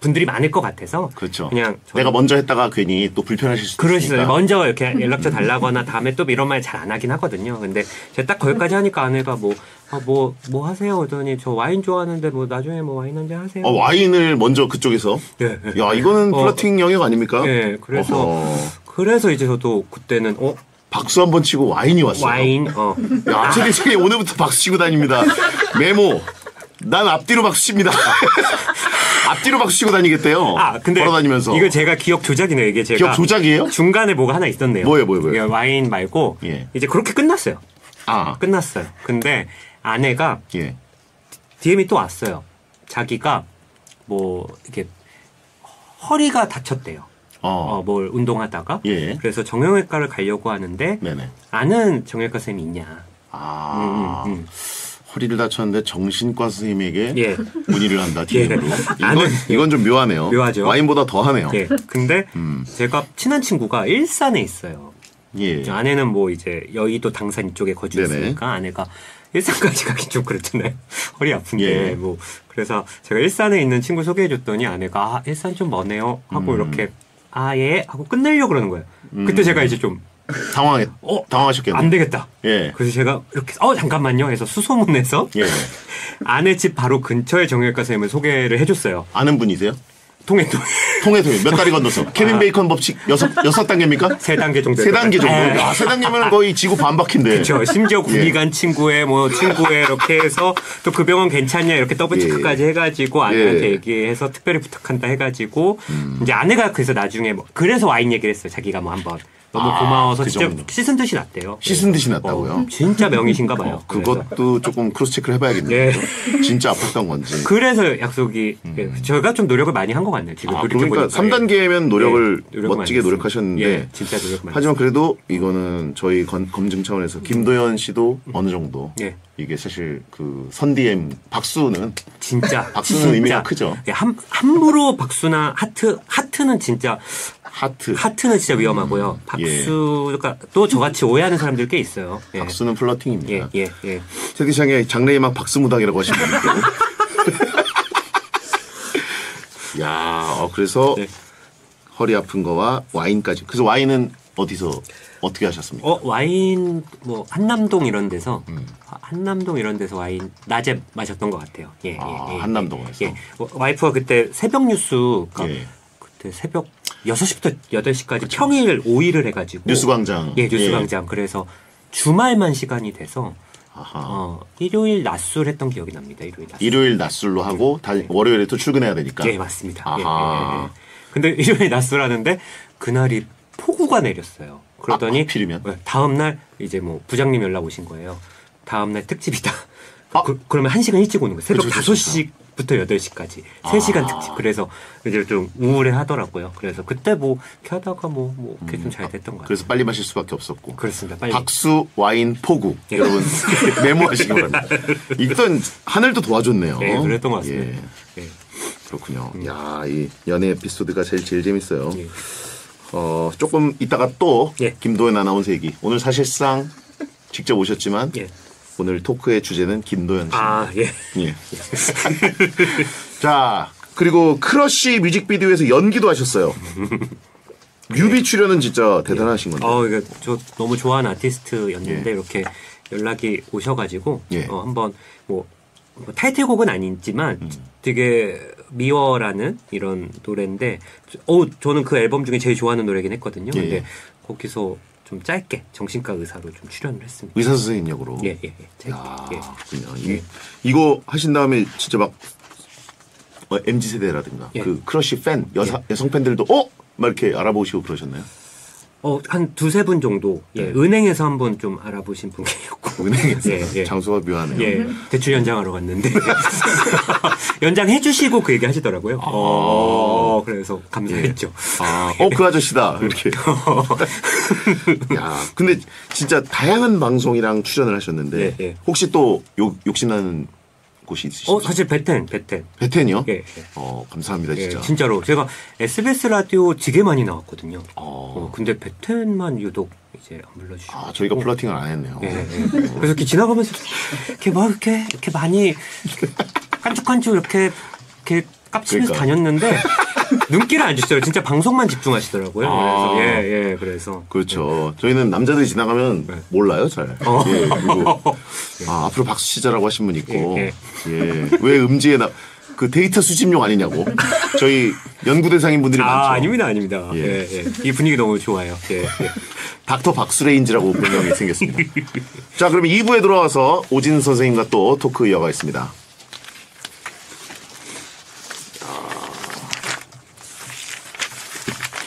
분들이 많을 것 같아서 그렇죠. 그냥 내가 먼저 했다가 괜히 또 불편하실 수도 그러시죠. 먼저 이렇게 연락처 달라거나 다음에 또 이런 말 잘 안 하긴 하거든요. 근데 제가 딱 거기까지 하니까 아내가 뭐, 아, 뭐, 뭐 하세요? 그러더니 저 와인 좋아하는데 뭐 나중에 뭐 와인 한 잔 하세요. 어, 와인을 먼저 그쪽에서. 네, 네. 야, 이거는 어. 플러팅 영역 아닙니까? 네, 그래서 어허. 그래서 이제 저도 그때는 어 박수 한번 치고 와인이 왔어요. 와인 어 야, 채팅창에 오늘부터 박수 치고 다닙니다. 메모. 난 앞뒤로 박수 칩니다. 앞뒤로 박수 치고 다니겠대요. 아, 근데 걸어다니면서. 이거 제가 기억 조작이네요. 이게 제가 기억 조작이에요? 중간에 뭐가 하나 있었네요. 뭐예요, 뭐예요, 뭐예요? 와인 말고 예. 이제 그렇게 끝났어요. 아, 끝났어요. 근데 아내가 예. DM이 또 왔어요. 자기가 뭐 이렇게 허리가 다쳤대요. 어. 어, 뭘 운동하다가 예. 그래서 정형외과를 가려고 하는데 네네. 아는 정형외과 쌤이 있냐. 아. 음, 음, 허리를 다쳤는데 정신과 선생님에게 예. 문의를 한다. DM으로. 예. 이건, 이건 좀 묘하네요. 묘하죠. 와인보다 더 하네요. 예. 근데 음. 제가 친한 친구가 일산에 있어요. 예. 아내는 뭐 이제 여의도 당산 이쪽에 거주했으니까 아내가 일산까지 가기 좀 그렇잖아요. 허리 아픈데 예. 뭐 그래서 제가 일산에 있는 친구 소개해 줬더니 아내가 아 일산 좀 머네요 하고 음. 이렇게 아 예 하고 끝내려고 그러는 거예요. 그때 제가 이제 좀안 당황했, 어? 당황하셨겠네요. 되겠다. 예. 그래서 제가 이렇게 어 잠깐만요 해서 수소문해서 예. 아내 집 바로 근처에 정형외과 선생님을 소개를 해줬어요. 아는 분이세요? 통해 통해 통해 통해 몇 다리 건너서 케빈 아. 베이컨 법칙 여섯 여섯 단계입니까? 세 단계 정도. 세 단계 정도. 예. 아, 세 단계면 거의 지구 반바퀴인데. 그렇죠. 심지어 군이 예. 간 친구의 뭐 친구의 이렇게 해서 또 그 병원 괜찮냐 이렇게 더블 예. 체크까지 해가지고 아내한테 예. 음. 얘기해서 특별히 부탁한다 해가지고 이제 아내가 그래서 나중에 뭐 그래서 와인 얘기를 했어요. 자기가 뭐 한번 너무 아, 고마워서 그 정도. 씻은 듯이 나았대요. 씻은 듯이 나았다고요? 어, 진짜 명의신가 봐요. 어, 그것도 조금 크로스 체크를 해봐야겠네요. 예. 진짜 아팠던 건지. 그래서 약속이 예, 저희가 좀 노력을 많이 한 것 같네요. 지금 아, 그러니까 보니까 3단계면 노력을 예, 노력을 멋지게 많이 노력하셨는데 예, 진짜 노력을 많이 하지만 그래도 이거는 저희 건- 검증 차원에서 김도현 씨도 어느 정도 예. 이게 사실 그 선디엠 박수는 진짜 박수는 진짜. 의미가 크죠. 예, 함, 함부로 박수나 하트 하트는 진짜 하트 하트는 진짜 위험하고요. 박수가 또 저같이 오해하는 사람들 꽤 있어요. 예. 박수는 플러팅입니다. 예, 예, 예. 채팅창에 장래희망 박수 무당이라고 하시는 분이 있고. 야, 어, 그래서 네. 허리 아픈 거와 와인까지. 그래서 와인은 어디서 어떻게 하셨습니까? 어 와인 뭐 한남동 이런 데서 음. 아, 한남동 이런 데서 와인 낮에 마셨던 것 같아요. 예, 아, 예, 예, 한남동에서? 예. 예. 어, 와이프가 그때 새벽 뉴스가 예. 그때 새벽 6시부터 8시까지 평일 5일을 해 가지고 뉴스 광장. 예, 뉴스 광장. 그래서 주말만 시간이 돼서 아하. 어, 일요일 낮술 했던 기억이 납니다. 일요일 낮술. 일요일 낮술로 하고 다, 월요일에 또 출근해야 되니까. 예, 맞습니다. 예, 아하. 예, 예. 근데 일요일 낮술 하는데 그날이 폭우가 내렸어요. 그러더니 아, 하필이면? 네, 다음 날 이제 뭐 부장님 연락 오신 거예요. 다음 날 특집이다. 아. 그, 러면한 시간 일찍 오는 거예요. 새벽 그쵸, 다섯 그쵸, 시부터 8시까지. 세시간 아. 특집. 그래서 이제 좀 우울해 하더라고요. 그래서 그때 뭐 이렇게 하다가 뭐, 뭐, 이렇게 좀잘 됐던 것 같아요. 그래서 빨리 마실 수밖에 없었고. 그렇습니다. 빨리. 박수 와인 포구 예. 여러분 메모하시기 바랍니다. 일단 하늘도 도와줬네요. 예, 그랬던 것 같습니다. 예, 예. 그렇군요. 야, 이 연애 에피소드가 제일 제일 재밌어요. 예. 어, 조금 이따가 또 예. 김도현 아나운서 얘기. 오늘 사실상 직접 오셨지만 예. 오늘 토크의 주제는 김도현 씨. 아, 예. 예. 자, 그리고 크러쉬 뮤직비디오에서 연기도 하셨어요. 뮤비 출연은 진짜 대단하신 건데. 어, 이거 저 너무 좋아하는 아티스트였는데 예. 이렇게 연락이 오셔가지고 예. 어, 한번 뭐, 뭐 타이틀곡은 아니지만 음. 되게 미워라는 이런 노래인데 어 저는 그 앨범 중에 제일 좋아하는 노래긴 했거든요. 예, 근데 예. 거기서 좀 짧게 정신과 의사로 좀 출연을 했습니다. 의사 선생님 역으로. 예, 예, 예. 짧게. 야, 예. 그렇군요. 이, 이거 하신 다음에 진짜 막 어, MZ 세대라든가 예. 그 크러쉬 팬 여사 여성 팬들도 어? 막 이렇게 알아보시고 그러셨나요? 어, 한 두세 분 정도, 예, 네. 은행에서 한번 좀 알아보신 분 계셨고. 은행에서 예, 예. 장소가 묘하네요. 예, 대출 연장하러 갔는데 연장해 주시고 그 얘기 하시더라고요. 어, 그래서 감사했죠. 아, 어, 그 아저씨다. 이렇게. 야, 근데 진짜 다양한 방송이랑 출연을 하셨는데 예, 예. 혹시 또 욕, 욕심나는 곳이 있으시죠? 어, 사실 베텐, 베텐. 베텐이요? 예, 예. 어, 감사합니다, 예, 진짜. 진짜로 제가 SBS 라디오 되게 많이 나왔거든요. 어. 어, 근데 베텐만 유독 이제 안 불러주시고. 아, 저희가 플러팅을 안 했네요. 예, 예. 그래서 이렇게 지나가면서 이렇게 막 이렇게 이렇게 많이 깐죽깐죽 이렇게 이렇게 깝치면서 그러니까. 다녔는데 눈길을 안 주시더라고요. 진짜 방송만 집중하시더라고요. 아. 그래서 예, 예. 그래서 그렇죠. 저희는 남자들이 지나가면 네. 몰라요, 잘. 어. 예, 그리고 아, 앞으로 박수 치자라고 하신 분 있고, 예, 예, 왜 음지에 나, 그 데이터 수집용 아니냐고. 저희 연구 대상인 분들이 많죠. 아, 아닙니다, 아닙니다. 예. 예, 예. 이 분위기 너무 좋아요. 예, 예. 닥터 박수레인지라고 별명이 생겼습니다. 자, 그럼 2부에 돌아와서 오진승 선생님과 또 토크 이어가겠습니다.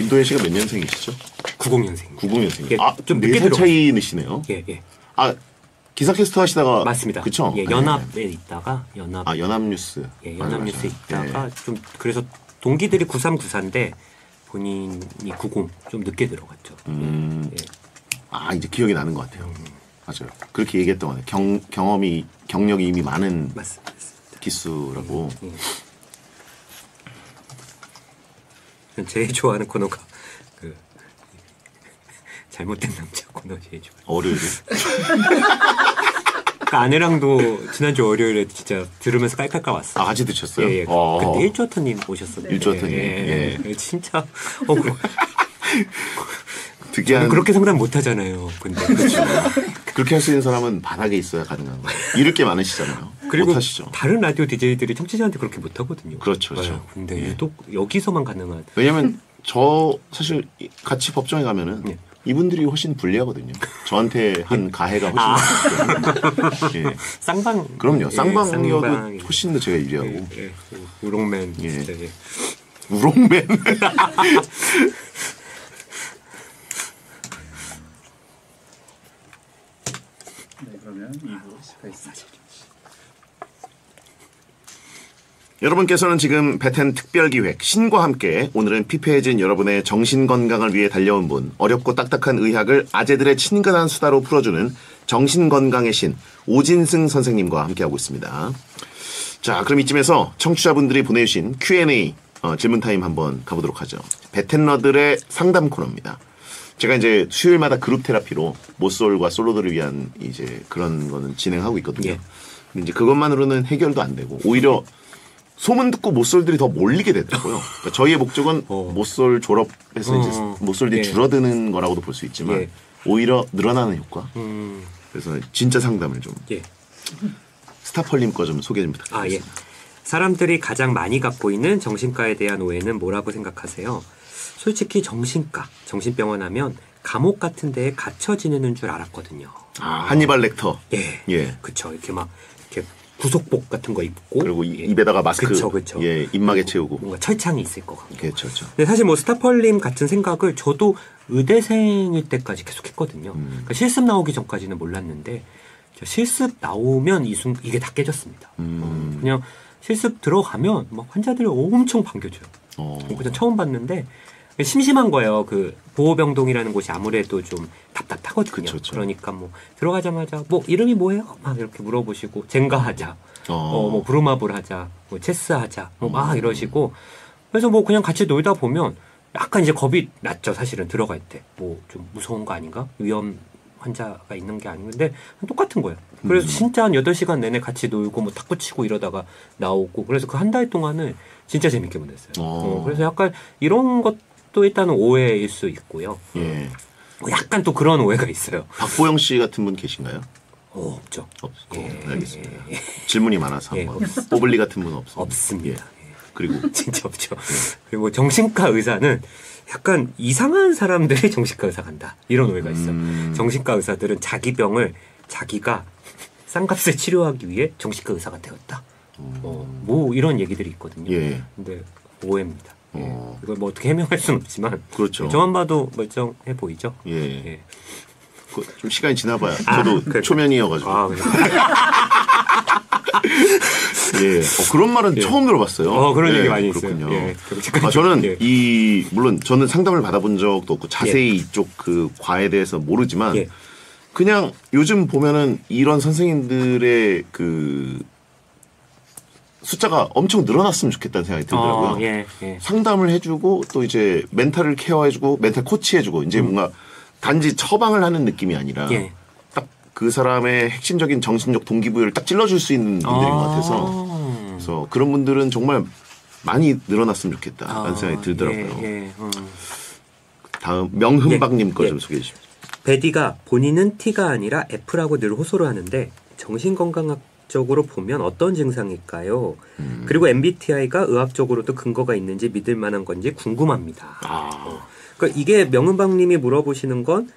아, 김도현 씨가 몇 년생이시죠? 90년생. 90년생. 예, 아, 좀좀 늦게 4살 차이 나시네요. 예, 예. 아, 기사캐스터 하시다가. 맞습니다. 그쵸? 예, 네. 연합에 있다가 연합 아, 연합뉴스. 예, 맞아, 연합뉴스에 맞아. 있다가 예. 좀 그래서 동기들이 9394인데 본인이 90좀 늦게 들어갔죠. 음. 예. 아, 이제 기억이 나는 것 같아요. 맞아요. 그렇게 얘기했던 것 같아요. 경, 경험이, 경력이 이미 많은 맞습니다. 기수라고. 전 제일 좋아하는 코너가 그 잘못된 남자 코너 제일 좋아요. 어려요. 그 아내랑도 지난주 월요일에 진짜 들으면서 깔깔깔 왔어. 아, 같이 드셨어요? 예, 예. 어. 그때 일조터님 오셨었는데. 일조어터님, 예, 예. 진짜 어, 그- 특이한. 그렇게 상담 못 하잖아요. 근데 그렇게 할 수 있는 사람은 바닥에 있어야 가능한 거예요. 잃을 게 많으시잖아요. 그리고 못 하시죠. 다른 라디오 DJ들이 청취자한테 그렇게 못 하거든요. 그렇죠, 그렇죠. 네, 근데 예. 유독 여기서만 가능한. 왜냐면 저 사실 이- 같이 법정에 가면은 예. 이분들이 훨씬 불리하거든요. 저한테 한 가해가 훨씬 많기 예. 쌍방. 그럼요. 예, 쌍방이어도 쌍방. 훨씬 더 제가 유리하고. 예, 예. 우롱맨. 예. 예. 우롱맨. 네, 그러면 2부 시작하겠습니다. 여러분께서는 지금 베텐 특별기획 신과 함께 오늘은 피폐해진 여러분의 정신건강을 위해 달려온 분 어렵고 딱딱한 의학을 아재들의 친근한 수다로 풀어주는 정신건강의 신 오진승 선생님과 함께하고 있습니다. 자 그럼 이쯤에서 청취자분들이 보내주신 Q&A 어, 질문 타임 한번 가보도록 하죠. 베텐러들의 상담 코너입니다. 제가 이제 수요일마다 그룹 테라피로 모쏠과 솔로들을 위한 이제 그런 거는 진행하고 있거든요. 예. 근데 이제 그것만으로는 해결도 안 되고 오히려 소문 듣고 모쏠들이 더 몰리게 되더라고요. 그러니까 저희의 목적은 어. 모쏠 졸업해서 이제 어. 모쏠들이 예. 줄어드는 거라고도 볼 수 있지만 예. 오히려 늘어나는 효과. 음, 그래서 진짜 상담을 좀 예. 스타펄님 거 좀 소개 좀 아, 예. 사람들이 가장 많이 갖고 있는 정신과에 대한 오해는 뭐라고 생각하세요? 솔직히 정신과, 정신병원 하면 감옥 같은 데에 갇혀 지내는 줄 알았거든요. 아, 한니발 렉터. 예. 예. 그쵸. 이렇게 막, 구속복 같은 거 입고. 그리고. 입에다가 마스크 그쵸, 그쵸. 예, 입막에 채우고. 뭔가 철창이 있을 것 같고. 그렇죠. 그렇죠. 근데 사실 뭐 스타펄님 같은 생각을 저도 의대생일 때까지 계속 했거든요. 음. 그러니까 실습 나오기 전까지는 몰랐는데 저 실습 나오면 이 순, 이게 다 깨졌습니다. 음. 그냥 실습 들어가면 막 환자들이 엄청 반겨줘요. 어. 그냥 처음 봤는데 심심한 거예요. 그 보호병동이라는 곳이 아무래도 좀 답답하거든요. 그쵸, 그쵸. 러니까 뭐 들어가자마자 뭐 이름이 뭐예요? 막 이렇게 물어보시고 젠가 하자. 어. 어, 뭐 브루마블 하자, 뭐 체스 하자, 뭐막 음. 이러시고 그래서 뭐 그냥 같이 놀다 보면 약간 이제 겁이 났죠 사실은 들어갈 때 뭐 좀 무서운 거 아닌가 위험 환자가 있는 게 아닌데 똑같은 거예요. 그래서 음. 진짜 한 8시간 내내 같이 놀고 뭐 탁구 치고 이러다가 나오고 그래서 그 한 달 동안은 진짜 재밌게 보냈어요. 어. 어, 그래서 약간 이런 것 도 일단은 오해일 수 있고요. 예. 약간 또 그런 오해가 있어요. 박보영 씨 같은 분 계신가요? 어, 없죠. 없고 예, 알겠습니다. 예, 질문이 많아서 예, 한번 뽀블리 같은 분은 없습니다. 없습니다. 예. 그리고 진짜 없죠. 그리고 정신과 의사는 약간 이상한 사람들이 정신과 의사 간다. 이런 오해가 있어요. 음. 정신과 의사들은 자기 병을 자기가 싼값에 치료하기 위해 정신과 의사가 되었다. 어, 뭐 이런 얘기들이 있거든요. 예. 근데 오해입니다. 예. 어. 이걸 뭐 어떻게 해명할 수는 없지만 그렇죠. 저만 봐도 멀쩡해 보이죠. 예. 예. 그, 좀 시간이 지나봐야 아, 저도 그래. 초면이어가지고 아, 그래. 예. 어, 그런 말은 예. 처음 들어봤어요. 어, 그런 예, 얘기 많이 그렇군요. 있어요. 예. 아, 저는 예. 이 물론 저는 상담을 받아본 적도 없고 자세히 이쪽 그 과에 대해서 모르지만 예. 그냥 요즘 보면은 이런 선생님들의 그 숫자가 엄청 늘어났으면 좋겠다는 생각이 들더라고요. 어, 예, 예. 상담을 해주고 또 이제 멘탈을 케어해주고 멘탈 코치해주고 이제 뭔가 단지 처방을 하는 느낌이 아니라 음. 예. 딱그 사람의 핵심적인 정신적 동기부여를 딱 찔러줄 수 있는 분들인 것 같아서 아. 그래서 그런 분들은 정말 많이 늘어났으면 좋겠다라는 아, 생각이 들더라고요. 예, 예. 음. 다음 명흠박님 예, 거 예. 좀 소개해 주십시오. 베디가 본인은 T가 아니라 F라고 늘 호소를 하는데 정신건강학 적으로 보면 어떤 증상일까요? 음. 그리고 MBTI가 의학적으로도 근거가 있는지 믿을 만한 건지 궁금합니다. 아, 그러니까 이게 명은박님이 물어보시는 건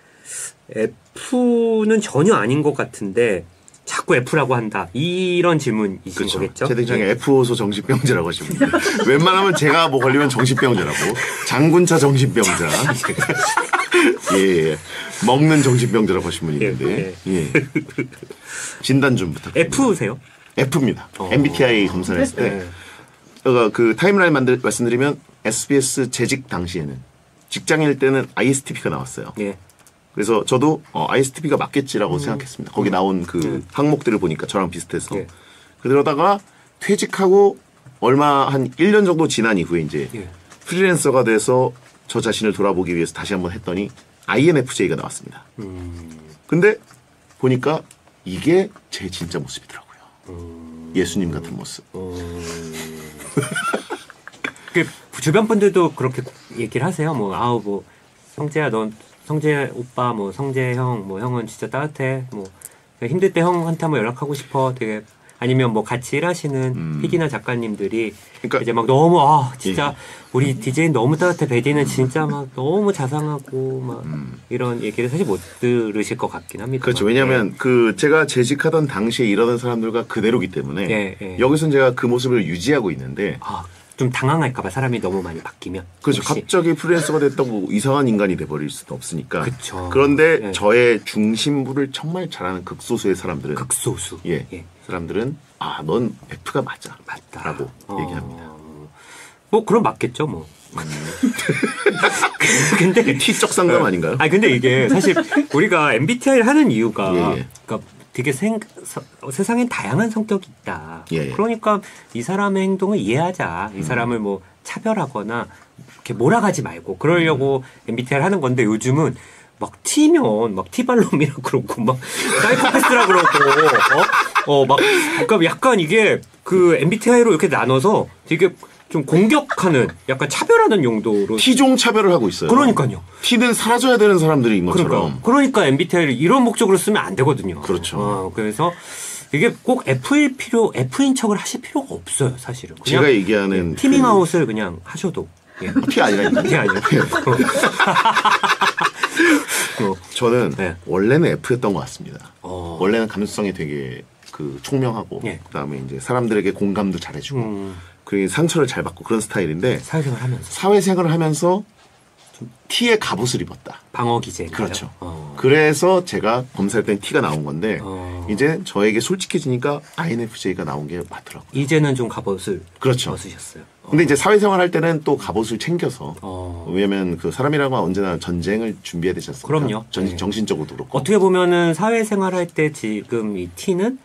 F는 전혀 아닌 것 같은데 자꾸 F라고 한다 이런 질문이신 그렇죠. 거겠죠? 채팅창에 예. F5소 정신병자라고 하시는데 웬만하면 제가 뭐 걸리면 정신병자라고 장군차 정신병자 예, 예. 먹는 정신병자라고 하신 분이 있는데 예, 진단 좀 부탁드립니다. F세요? F입니다. 어. MBTI 검사를 했을 때 네. 어, 그 타임라인 만들, 말씀드리면 SBS 재직 당시에는 직장일 때는 ISTP가 나왔어요. 예. 그래서 저도 어, ISTP가 맞겠지라고 생각했습니다. 거기 나온 그 음. 항목들을 보니까 저랑 비슷해서. 예. 그러다가 퇴직하고 얼마 한 1년 정도 지난 이후에 이제 예. 프리랜서가 돼서 저 자신을 돌아보기 위해서 다시 한번 했더니 INFJ가 나왔습니다. 음. 근데 보니까 이게 제 진짜 모습이더라고요. 음. 예수님 같은 모습. 그 주변 분들도 그렇게 얘기를 하세요. 뭐 아우 뭐 성재야 넌 성재 오빠 뭐 성재 형 뭐 형은 진짜 따뜻해. 뭐 힘들 때 형한테 한번 연락하고 싶어. 되게 아니면 뭐 같이 일하시는 음. PD나 작가님들이 그러니까- 이제 막 너무 아 진짜 예. 우리 DJ 너무 따뜻해. 베디는 진짜 막 너무 자상하고 막 음. 이런 얘기를 사실 못 들으실 것 같긴 합니다. 그렇죠. 왜냐하면 그 제가 재직하던 당시에 일하던 사람들과 그대로기 때문에 예, 예. 여기서는 제가 그 모습을 유지하고 있는데 아 좀 당황할까봐 사람이 너무 많이 바뀌면 그렇죠. 혹시. 갑자기 프리랜서가 됐다고 이상한 인간이 돼버릴 수도 없으니까. 그쵸. 그런데 예. 저의 중심부를 정말 잘하는 극소수의 사람들은 극소수. 예, 예. 사람들은 아 넌 F가 맞아. 맞다라고 얘기합니다. 뭐 그럼 맞겠죠 뭐. 근데 T적 상담 아닌가요? 아 근데 이게 사실 우리가 MBTI를 하는 이유가 예, 예. 그러니까 되게 생, 서- 세상엔 다양한 성격이 있다. 예, 예. 그러니까 이 사람의 행동을 이해하자. 이 사람을 뭐 차별하거나 이렇게 몰아가지 말고 그러려고 음. MBTI를 하는 건데 요즘은 막 T면 막 T발롬이라 그러고 막 사이코패스라 그러고 어? 어, 막 그러니까 약간 이게 그 MBTI로 이렇게 나눠서 되게 좀 공격하는 약간 차별하는 용도로 T종 차별을 하고 있어요. 그러니까요. T는 사라져야 되는 사람들인 것처럼. 그러니까 그러니까 MBTI를 이런 목적으로 쓰면 안 되거든요. 그렇죠. 어, 그래서 이게 꼭 F일 필요 F인 척을 하실 필요가 없어요, 사실은. 제가 얘기하는 티밍아웃을 그냥 하셔도 예. 그 T 아니라 그게 아니에요. 어. 저는 네. 원래는 F였던 것 같습니다. 어. 원래는 감수성이 되게 그 총명하고 예. 그다음에 이제 사람들에게 공감도 잘해주고 음, 그리고 상처를 잘 받고 그런 스타일인데 사회생활 하면서 사회생활을 하면서 좀 T의 갑옷을 입었다. 방어 기제. 그렇죠. 어. 그래서 제가 검사할 땐 T가 나온 건데 어. 이제 저에게 솔직해지니까 INFJ가 나온 게 맞더라고요. 이제는 좀 갑옷을 그렇죠. 벗으셨어요. 어. 근데 이제 사회생활 할 때는 또 갑옷을 챙겨서 어. 왜냐면 그 사람이라고 언제나 전쟁을 준비해야 되지 않습니까? 그럼요. 전, 네. 정신적으로도 그렇고. 어떻게 보면은 사회생활 할 때 지금 이 T는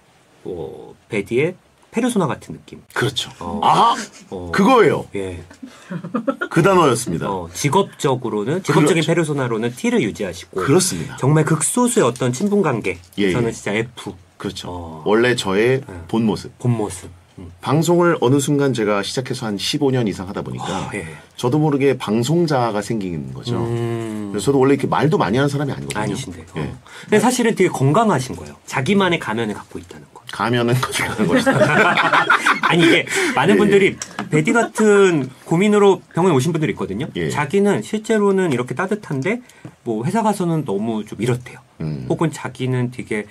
뭐 베디의 페르소나 같은 느낌. 그렇죠. 어. 아 어. 그거예요. 예. 그 단어였습니다. 어, 직업적으로는 직업적인 그렇죠. 페르소나로는 T를 유지하시고 그렇습니다. 정말 극소수의 어떤 친분 관계. 예, 저는 예. 진짜 F 그렇죠. 어. 원래 저의 네. 본 모습. 본 모습. 음. 방송을 어느 순간 제가 시작해서 한 15년 이상 하다 보니까 아, 예. 저도 모르게 방송자가 생긴 거죠. 음. 그래서 저도 원래 이렇게 말도 많이 하는 사람이 아니거든요. 아니신데. 어. 예. 근데 사실은 되게 건강하신 거예요. 자기만의 가면을 갖고 있다는 거. 가면은 거짓말하는 거죠. 아니 이게 많은 예, 분들이 베디 같은 고민으로 병원에 오신 분들이 있거든요. 예. 자기는 실제로는 이렇게 따뜻한데 뭐 회사 가서는 너무 좀 이렇대요. 음. 혹은 자기는 되게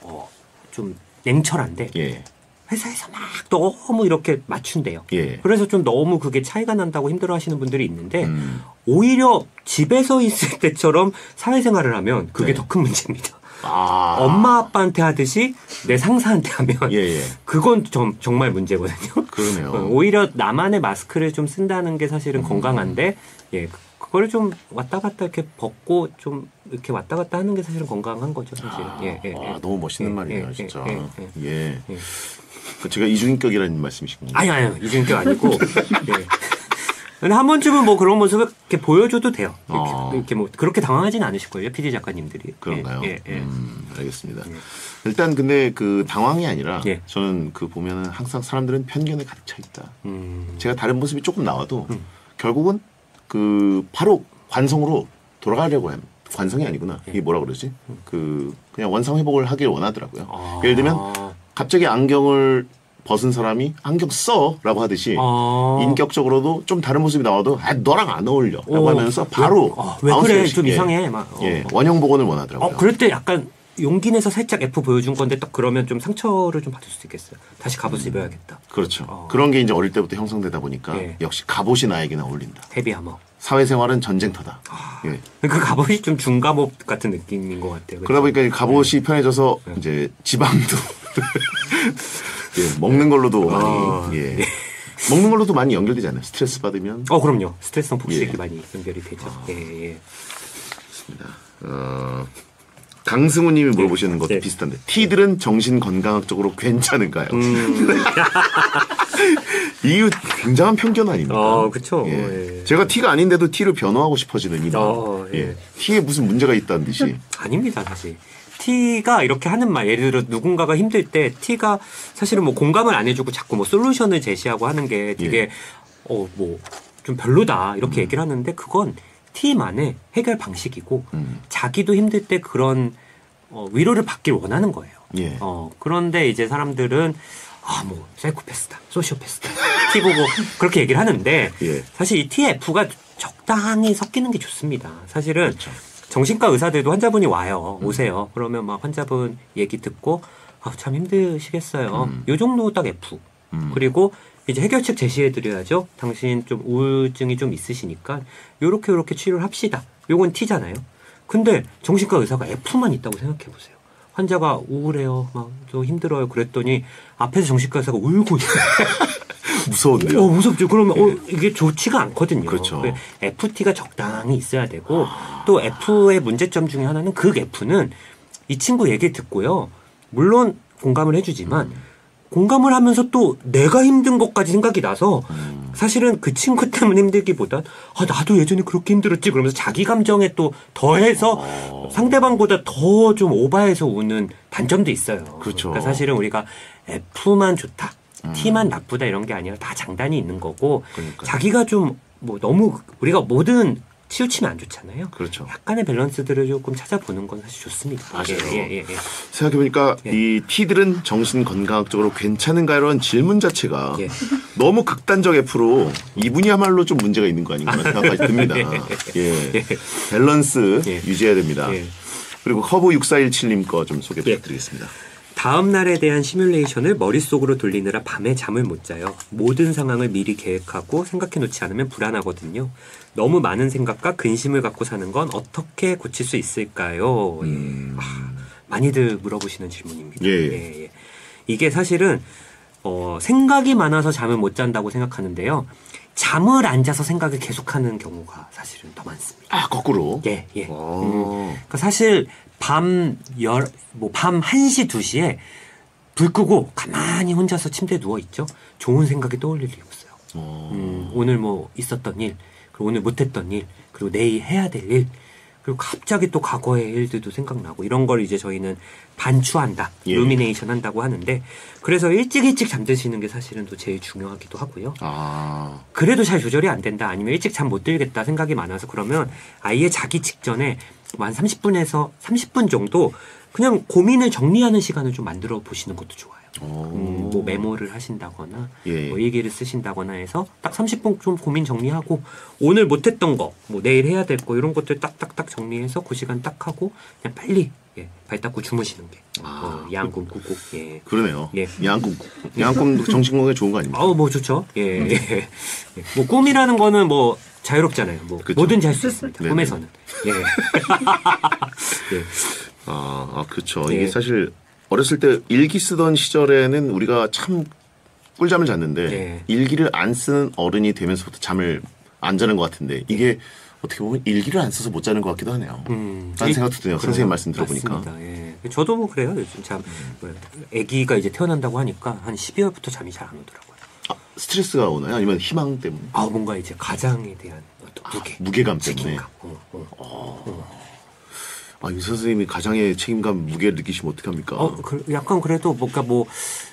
어, 좀 냉철한데 예. 회사에서 막 너무 이렇게 맞춘대요. 예. 그래서 좀 너무 그게 차이가 난다고 힘들어 하시는 분들이 있는데 음. 오히려 집에서 있을 때처럼 사회생활을 하면 그게 네. 더큰 문제입니다. 아. 엄마 아빠한테 하듯이 내 상사한테 하면 예, 예. 그건 좀 정말 문제거든요. 그러네요. 어, 오히려 나만의 마스크를 좀 쓴다는 게 사실은 음. 건강한데 예 그- 그거를 좀 왔다 갔다 이렇게 벗고 좀 이렇게 왔다 갔다 하는 게 사실은 건강한 거죠 사실은. 예, 예, 아, 예. 너무 멋있는 예, 말이네요, 예, 진짜. 예, 예. 예, 예. 그 제가 이중인격이라는 말씀이신 건가요? 아니 아니요 이중격 아니고. 예. 근데 한 번쯤은 뭐 그런 모습을 이렇게 보여줘도 돼요. 이렇게, 아. 이렇게 뭐 그렇게 당황하진 않으실 거예요, PD 작가님들이. 그런가요? 예, 예, 예. 음, 알겠습니다. 일단 근데 그 당황이 아니라 예. 저는 그 보면은 항상 사람들은 편견에 가득 차 있다. 음. 제가 다른 모습이 조금 나와도 결국은 그 바로 관성으로 돌아가려고 합니다. 관성이 아니구나. 이게 뭐라 그러지? 그 그냥 원상 회복을 하길 원하더라고요. 아. 예를 들면 갑자기 안경을 벗은 사람이 안경 써라고 하듯이 아. 인격적으로도 좀 다른 모습이 나와도 아, 너랑 안 어울려라고 오, 하면서 바로 왜, 아, 왜 그래 좀 예. 이상해 막 어. 예, 원형 복원을 원하더라고요. 어, 그럴 때 약간 용기 내서 살짝 F 보여준 건데 딱 그러면 좀 상처를 좀 받을 수도 있겠어요. 다시 갑옷 입어야겠다. 그렇죠. 어. 그런 게 이제 어릴 때부터 형성되다 보니까 예. 역시 갑옷이 나에게는 어울린다. 헤비하머. 사회생활은 전쟁터다. 예. 그 갑옷이 좀 중갑옷 같은 느낌인 것 같아요. 그쵸? 그러다 보니까 이 갑옷이 편해져서 네. 이제 지방도 예, 먹는 걸로도 많이 아, 예. 먹는 걸로도 많이 연결되지 않아요. 스트레스 받으면 어, 그럼요. 스트레스성 폭식이 예. 많이 연결이 되죠. 예, 예. 어, 강승우님이 물어보시는 것도 네. 비슷한데 T들은 정신 건강학적으로 괜찮은가요? 음. 이거 굉장한 편견 아닙니까? 어, 그쵸. 예. 예. 제가 T가 아닌데도 T를 변호하고 싶어지는 이 마음. 어, 예. 예. T에 무슨 문제가 있다는 듯이. 아닙니다, 사실. T가 이렇게 하는 말, 예를 들어 누군가가 힘들 때 T가 사실은 뭐 공감을 안 해주고 자꾸 뭐 솔루션을 제시하고 하는 게 되게, 예. 어, 뭐, 좀 별로다, 이렇게 음. 얘기를 하는데 그건 T만의 해결 방식이고 음. 자기도 힘들 때 그런 어, 위로를 받길 원하는 거예요. 예. 어, 그런데 이제 사람들은 아, 뭐, 사이코패스다, 소시오패스다, T 보고 그렇게 얘기를 하는데 예. 사실 이 TF가 적당히 섞이는 게 좋습니다. 사실은 그렇죠. 정신과 의사들도 환자분이 와요. 오세요. 그러면 막 환자분 얘기 듣고 아, 참 힘드시겠어요. 음. 요 정도 딱 F. 음. 그리고 이제 해결책 제시해 드려야죠. 당신 좀 우울증이 좀 있으시니까 요렇게 요렇게 치료를 합시다. 요건 T잖아요. 근데 정신과 의사가 F만 있다고 생각해 보세요. 환자가 우울해요. 막 저 힘들어요. 그랬더니 앞에서 정신과 의사가 울고 있어요. 무서운데요. 어, 무섭죠. 그러면 어, 이게 좋지가 않거든요. 그렇죠. 그 FT가 적당히 있어야 되고 또 F의 문제점 중에 하나는 극 F는 이 친구 얘기 듣고요. 물론 공감을 해주지만 공감을 하면서 또 내가 힘든 것까지 생각이 나서 사실은 그 친구 때문에 힘들기보단 아 나도 예전에 그렇게 힘들었지 그러면서 자기 감정에 또 더해서 어. 상대방보다 더 좀 오바해서 우는 단점도 있어요. 그렇죠. 러니까 사실은 우리가 F만 좋다, 음. T만 나쁘다 이런 게 아니라 다 장단이 있는 거고 그러니까요. 자기가 좀 뭐 너무 우리가 뭐든 치우치면 안 좋잖아요. 그렇죠. 약간의 밸런스들을 조금 찾아보는 건 사실 좋습니다. 맞아요. 예, 예, 예, 예. 생각해보니까 예. 이 T들은 정신 건강학적으로 괜찮은가요라는 질문 자체가 예. 너무 극단적 F로 이분이야말로 좀 문제가 있는 거 아닌가 생각까지 듭니다. 예. 밸런스 예. 유지해야 됩니다. 예. 그리고 허브 6417님 거 좀 소개 예. 부탁드리겠습니다. 다음 날에 대한 시뮬레이션을 머릿속으로 돌리느라 밤에 잠을 못 자요. 모든 상황을 미리 계획하고 생각해 놓지 않으면 불안하거든요. 너무 많은 생각과 근심을 갖고 사는 건 어떻게 고칠 수 있을까요? 예. 아, 많이들 물어보시는 질문입니다. 음. 예. 예. 이게 사실은 어, 생각이 많아서 잠을 못 잔다고 생각하는데요. 잠을 안 자서 생각을 계속하는 경우가 사실은 더 많습니다. 아, 거꾸로. 예, 예. 음. 어. 그러니까 사실 밤 열, 뭐 밤 1시, 2시에 불 끄고 가만히 혼자서 침대에 누워 있죠. 좋은 생각이 떠올릴 리 없어요. 어. 음, 오늘 뭐 있었던 일, 그리고 오늘 못했던 일, 그리고 내일 해야 될 일, 그리고 갑자기 또 과거의 일들도 생각나고 이런 걸 이제 저희는 반추한다, 예. rumination 한다고 하는데 그래서 일찍 일찍 잠드시는 게 사실은 또 제일 중요하기도 하고요. 아. 그래도 잘 조절이 안 된다 아니면 일찍 잠 못 들겠다 생각이 많아서 그러면 아예 자기 직전에 뭐한 30분에서 30분 정도 그냥 고민을 정리하는 시간을 좀 만들어 보시는 것도 좋아요. 어. 음, 뭐 메모를 하신다거나 예. 뭐 일기를 쓰신다거나 해서 딱 30분 좀 고민 정리하고 오늘 못했던 거, 뭐 내일 해야 될 거 이런 것들 딱딱딱 정리해서 그 시간 딱 하고 그냥 빨리 예, 발 닦고 주무시는 게 아. 어, 양꿈 꾸고 예. 그러네요. 예. 양꿈. 양꿈도 정신 건강에 좋은 거 아닙니까? 아우 뭐 좋죠. 예. 예. 예. 뭐 꿈이라는 거는 뭐 자유롭잖아요. 뭐 그쵸. 뭐든지 할 수 있습니다. 네네. 꿈에서는. 예. 예. 아, 아 그렇죠. 예. 이게 사실 어렸을 때 일기 쓰던 시절에는 우리가 참 꿀잠을 잤는데 예. 일기를 안 쓰는 어른이 되면서부터 잠을 안 자는 것 같은데 이게 어떻게 보면 일기를 안 써서 못 자는 것 같기도 하네요. 음. 라는 이- 생각도 드네요. 선생님 말씀 들어보니까. 예. 저도 뭐 그래요. 요즘 참 뭐, 아기가 이제 태어난다고 하니까 한 12월부터 잠이 잘 안 오더라고요. 아, 스트레스가 오나요? 아니면 희망 때문에? 아 뭔가 이제 가장에 대한 어떤 무게, 무게감 때문에. 책임감. 어, 어. 아, 유 선생님이 가장의 책임감, 무게를 느끼시면 어떡합니까? 어, 그, 약간 그래도 뭔가 뭐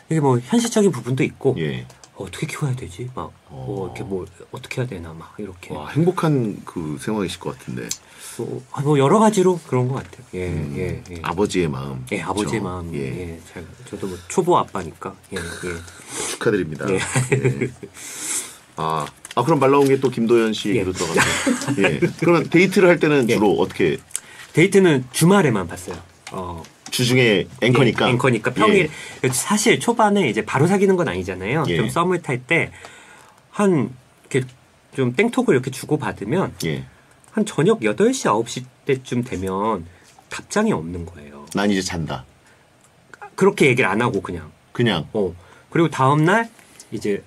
이게 뭐 현실적인 부분도 있고 예. 어, 어떻게 키워야 되지? 막뭐 이렇게 뭐 어떻게 해야 되나 막 이렇게 와, 행복한 그 생활이실 것 같은데. 뭐, 아, 뭐 여러 가지로 그런 것 같아요. 예, 음, 예, 예. 아버지의 마음. 예, 아버지의 그렇죠? 마음. 예. 예. 잘, 저도 뭐 초보 아빠니까. 예, 예. 축하드립니다. 예. 예. 아, 아, 그럼 말 나온 게 또 김도현 씨 얘기로 예. 들어가서. 예. 그러면 데이트를 할 때는 예. 주로 어떻게, 데이트는 주말에만 봤어요. 어, 주중에 앵커니까. 예, 앵커니까 평일. 예. 사실 초반에 이제 바로 사귀는 건 아니잖아요. 예. 좀 썸을 탈 때 한 이렇게 좀 땡톡을 이렇게 주고 받으면 예. 한 저녁 8시, 9시 때쯤 되면 답장이 없는 거예요. 난 이제 잔다. 그렇게 얘기를 안 하고 그냥. 그냥. 어. 그리고 다음 날 이제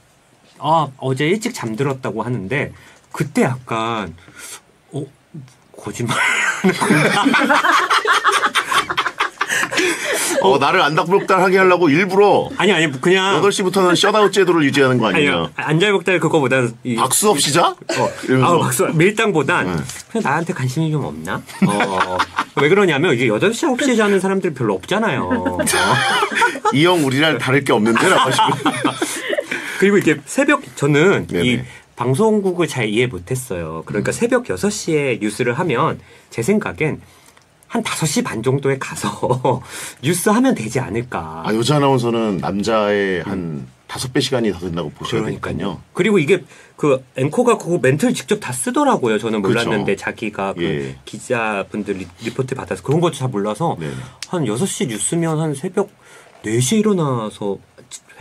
아 어제 일찍 잠들었다고 하는데 그때 약간 어 거짓말 어, 나를 안달복달하게 하려고 일부러 아니 아니 그냥 8시부터는 셧아웃 제도를 유지하는 거 아니냐. 아니요 안절복달 그거보다는 이, 박수 없이 자? 이러면서. 아 박수 밀당보단 네. 그냥 나한테 관심이 좀 없나? 어, 왜 그러냐면 이게 8시 9시에 자는 사람들이 별로 없잖아요. 어. 이형 우리랑 다를 게 없는데? 라고 하시고. 그리고 이게 새벽 저는 네네. 음. 이 방송국을 잘 이해 못했어요. 그러니까 새벽 6시에 뉴스를 하면 제 생각엔 한 5시 반 정도에 가서 뉴스 하면 되지 않을까. 아, 여자 아나운서는 남자의 한 다섯 배 시간이 더 된다고 보셔야 되니까요. 그리고 이게 그 앵커가 그 멘트를 직접 다 쓰더라고요. 저는 그렇죠. 몰랐는데 자기가 그 예. 기자분들 리, 리포트 받아서 그런 것도 잘 몰라서 네네. 한 6시 뉴스면 한 새벽 4시에 일어나서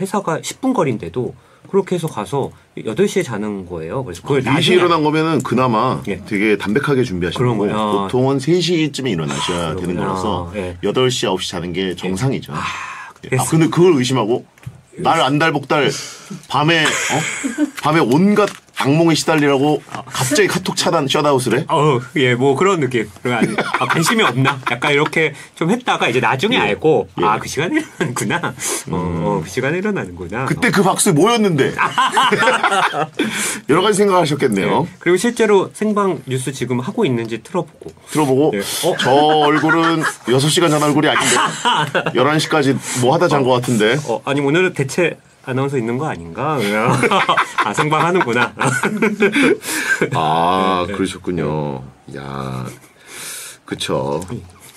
회사가 10분 거리인데도 그렇게 해서 가서 8시에 자는 거예요. 그래서 그걸 4시에 나중에 일어난 거면은 그나마 예. 되게 담백하게 준비하시는 그런 거고 거예요. 보통은 3시쯤에 일어나셔야 되는 그러구나. 거라서 예. 8시, 9시 자는 게 정상이죠. 예. 아, 근데 그걸 의심하고 날 안달복달 밤에 어? 밤에 온갖 악몽에 시달리라고 갑자기 카톡 차단 셧아웃을 해? 어, 예, 뭐 그런 느낌. 아니, 아, 관심이 없나? 약간 이렇게 좀 했다가 이제 나중에 알고, 예. 음. 아, 그 시간에 일어나는구나. 어, 어, 그 시간에 일어나는구나. 그때 그 박수 뭐였는데? 여러 가지 생각하셨겠네요. 예. 그리고 실제로 생방 뉴스 지금 하고 있는지 틀어보고. 들어보고 예. 어? 저 얼굴은 6시간 전 얼굴이 아닌데 11시까지 뭐 하다 잔 것 같은데 어, 아니, 오늘은 대체 아나운서 있는 거 아닌가? 아, 생방 하는구나. 아 네. 그러셨군요. 야 그쵸.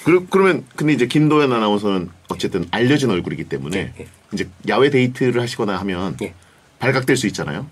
그, 그러면 근데 이제 김도현 아나운서는 어쨌든 알려진 얼굴이기 때문에 예. 이제 야외 데이트를 하시거나 하면 예. 발각될 수 있잖아요.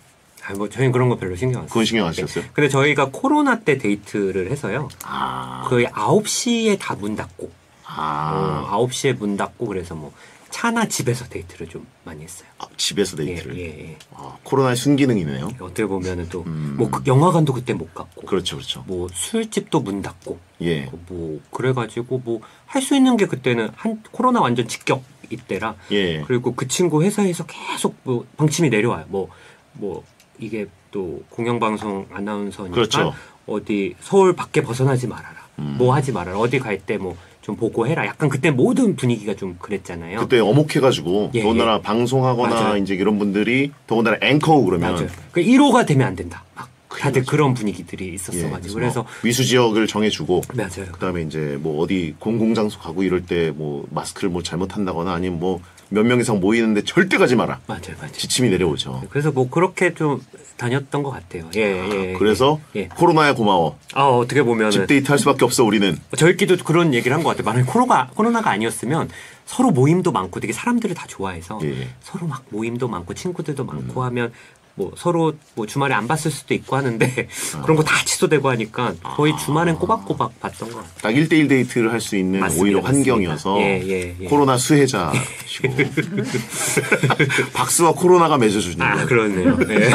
아, 뭐, 저희는 그런 거 별로 신경 안 써요. 그건 신경 안 쓰셨어요? 근데 저희가 코로나 때 데이트를 해서요. 아, 거의 9시에 다 문 닫고. 아, 어, 9시에 문 닫고 그래서 뭐 차나 집에서 데이트를 좀 많이 했어요. 아, 집에서 예, 데이트를. 예, 예. 아, 코로나의 순기능이네요. 어떻게 보면은 또, 음. 뭐, 그 영화관도 그때 못 갔고. 그렇죠, 그렇죠. 뭐, 술집도 문 닫고. 예, 뭐, 그래가지고 뭐, 할 수 있는 게 그때는 한, 코로나 완전 직격 이때라. 예. 그리고 그 친구 회사에서 계속 뭐, 방침이 내려와요. 뭐, 뭐, 이게 또 공영방송 아나운서니까. 그렇죠. 어디 서울 밖에 벗어나지 말아라. 음. 뭐 하지 말아라. 어디 갈 때 뭐, 좀 보고해라. 약간 그때 모든 분위기가 좀 그랬잖아요. 그때 어목해가지고 예, 더군다나 방송하거나 맞아요. 이제 이런 분들이 더군다나 앵커고 그러면 맞아요. 그 1호가 되면 안 된다. 막 다들 그렇죠. 그런 분위기들이 예, 있었어가지고 그래서 그래서 뭐 위수 지역을 정해주고 맞아요. 그다음에 이제 뭐 어디 공공장소 가고 이럴 때 뭐 마스크를 뭐 잘못한다거나 아니면 뭐 몇 명 이상 모이는데 절대 가지 마라 맞아요, 맞아요. 지침이 내려오죠. 그래서 뭐 그렇게 좀 다녔던 것 같아요. 예, 예. 아, 그래서 예. 코로나야 고마워. 아 어떻게 보면은 집 데이트 할 수밖에 없어 우리는. 저희끼도 그런 얘기를 한 것 같아요. 만약 코로나 코로나가 아니었으면 서로 모임도 많고 되게 사람들을 다 좋아해서 예. 음. 서로 막 모임도 많고 친구들도 많고 하면 뭐 서로 뭐 주말에 안 봤을 수도 있고 하는데 아. 그런 거 다 취소되고 하니까 거의 주말엔 꼬박꼬박 봤던 것 같아요. 딱 1대1 데이트를 할 수 있는 맞습니다, 오히려. 환경이어서 예, 예, 예. 코로나 수혜자시고 박스와 코로나가 맺어주는 아 거예요. 그렇네요. 예.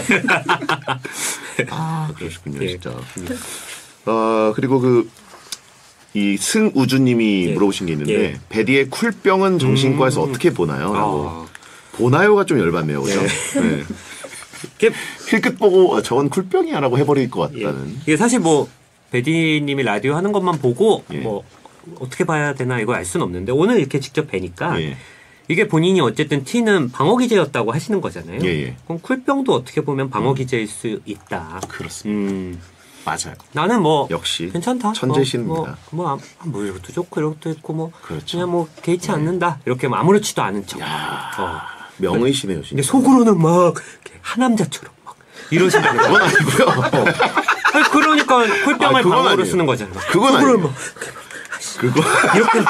아, 그러시군요, 예. 진짜. 어, 그리고 그, 이 승우주님이 예. 물어보신 게 있는데, 예. 베디의 쿨병은 정신과에서 음. 어떻게 보나요? 라고. 아, 보나요가 좀 열받네요, 그죠? 네. 이게 힐끗 보고, 아, 저건 쿨병이야 라고 해버릴 것 예. 같다는. 이게 사실 뭐 베디님이 라디오 하는 것만 보고 예. 뭐 어떻게 봐야 되나 이거 알 수는 없는데 오늘 이렇게 직접 뵈니까 예. 이게 본인이 어쨌든 티는 방어 기제였다고 하시는 거잖아요. 예, 예. 그럼 쿨병도 어떻게 보면 방어 기제일 수 있다. 그렇습니다. 음, 맞아요. 나는 뭐 역시. 괜찮다. 천재신입니다. 뭐, 뭐, 아, 뭐 이것도 좋고 이것도 있고 뭐 그렇죠. 그냥 뭐 개의치 않는다. 이렇게 뭐 아무렇지도 않은 척. 야 어. 명의시네요, 근데 진짜. 속으로는 막 이렇게 하남자처럼 막 이러신다는 그건 거야. 아니고요. 아니, 그러니까 아, 그건 방어로 아니에요. 쓰는 거잖아. 그건 아니에요. 막 그거, 이렇게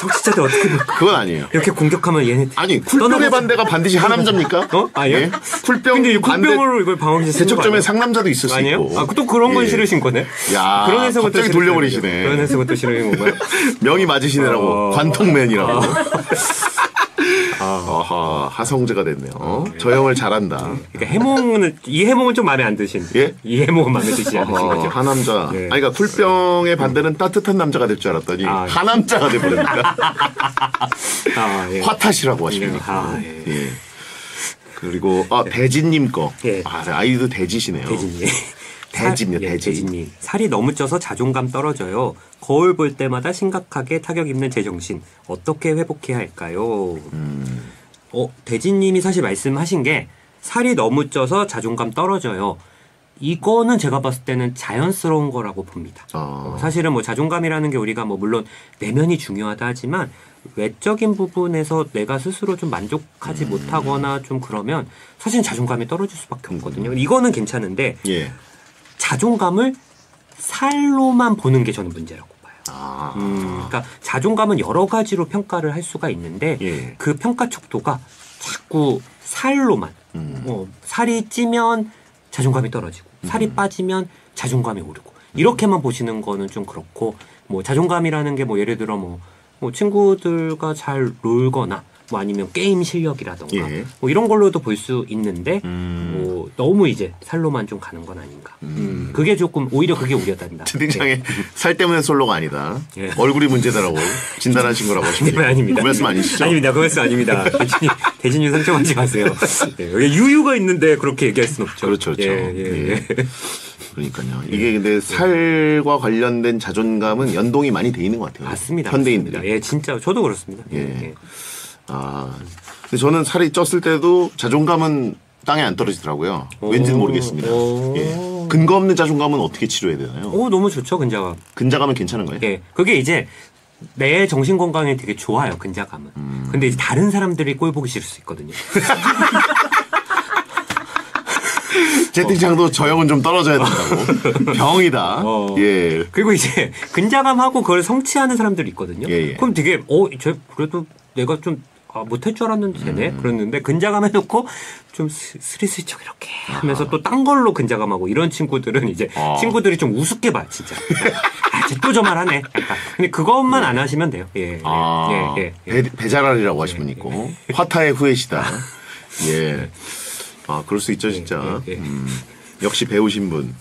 정치자들 어떻게 뭐 그건 아니에요. 이렇게 공격하면 얘네 아니, 쿨병의. 반대가 반드시 하남자입니까? 어? 아니요? 예? 쿨병 근데 이 쿨병으로 이걸 방어기제 쓰는 거 세척점에 아니에요? 상남자도 있을 수 아니에요? 있고. 아, 또 그런 건 예. 싫으신 거네. 야, 그런 해석은 또 갑자기 싫으신 돌려버리시네. 거예요. 그런 해석은 또 싫으신 건가요? 명이 맞으시느라고 어. 관통맨이라고. 아, 아하 하성재가 됐네요. 저 형을 잘한다. 그러니까 해몽은 이 해몽은 좀 마음에 안 드신. 예? 이 해몽은 마음에 드시지 않으신 거죠? 하 남자. 네. 아니 그러니까 쿨병의 반대는 따뜻한 남자가 될 줄 알았더니 아, 예. 하 남자가 돼버렸다. 아, 예. 화탓이라고 하시니까. 아, 예. 예. 그리고 아 대진님 거. 예. 아 아이도 대지시네요. 대진님. 살- 예, 대진. 대진님. 살이 너무 쪄서 자존감 떨어져요. 거울 볼 때마다 심각하게 타격 입는 제 정신. 어떻게 회복해야 할까요? 음. 어, 대진님이 사실 말씀하신 게 살이 너무 쪄서 자존감 떨어져요. 이거는 제가 봤을 때는 자연스러운 거라고 봅니다. 아. 어, 사실은 뭐 자존감이라는 게 우리가 뭐 물론 내면이 중요하다 하지만 외적인 부분에서 내가 스스로 좀 만족하지 못하거나 좀 그러면 사실 자존감이 떨어질 수밖에 없거든요. 이거는 괜찮은데 예. 자존감을 살로만 보는 게 저는 문제라고 봐요. 아. 음, 그러니까 자존감은 여러 가지로 평가를 할 수가 있는데 예. 그 평가 척도가 자꾸 살로만 음. 어, 살이 찌면 자존감이 떨어지고 살이 빠지면 자존감이 오르고 이렇게만 보시는 거는 좀 그렇고 뭐 자존감이라는 게 뭐 예를 들어 뭐, 뭐 친구들과 잘 놀거나 뭐 아니면 게임 실력이라던가 예. 뭐 이런 걸로도 볼 수 있는데 음. 뭐뭐 너무 이제 살로만 좀 가는 건 아닌가. 음, 그게 조금 오히려 그게 우려된다. 채팅창에 살 때문에 솔로가 아니다. 예. 얼굴이 문제다라고 진단하신 거라고 하십니다. 네, 아닙니다. 그 말씀 아니시죠? 아닙니다. 그 말씀 아닙니다. 대진이, 대진이 상처받지 마세요. 네, 유유가 있는데 그렇게 얘기할 순 없죠. 그렇죠, 그렇죠. 예, 예, 예. 그러니까요. 이게 근데 살과 관련된 자존감은 연동이 많이 돼 있는 것 같아요. 맞습니다. 현대인들이. 맞습니다. 예, 진짜 저도 그렇습니다. 예. 예. 아, 근데 저는 살이 쪘을 때도 자존감은 땅에 안 떨어지더라고요. 왠지는 모르겠습니다. 오. 예. 근거 없는 자존감은 어떻게 치료해야 되나요? 오, 너무 좋죠, 근자감. 근자감은 괜찮은 거예요? 예. 그게 이제 내 정신 건강에 되게 좋아요, 근자감은. 음. 근데 이제 다른 사람들이 꼴 보기 싫을 수 있거든요. 채팅창도 저 형은 좀 떨어져야 된다고. 병이다. 어. 예. 그리고 이제 근자감하고 그걸 성취하는 사람들이 있거든요. 예, 예. 그럼 되게 어, 쟤 그래도 내가 좀 아, 못할 줄 알았는데 되네. 음. 그랬는데 근자감 해놓고 좀 스- 스리슬쩍 이렇게 하면서 또딴 걸로 근자감하고 이런 친구들은 이제 아. 친구들이 좀 우습게 봐요, 진짜. 아, 쟤또 저 말 하네. 약간. 근데 그것만 안 하시면 돼요. 예, 예, 아, 예, 예, 예. 배, 배자랄이라고 하신 분 있고 화타의 후회시다. 예. 아, 그럴 수 있죠, 진짜. 예, 예. 음, 역시 배우신 분.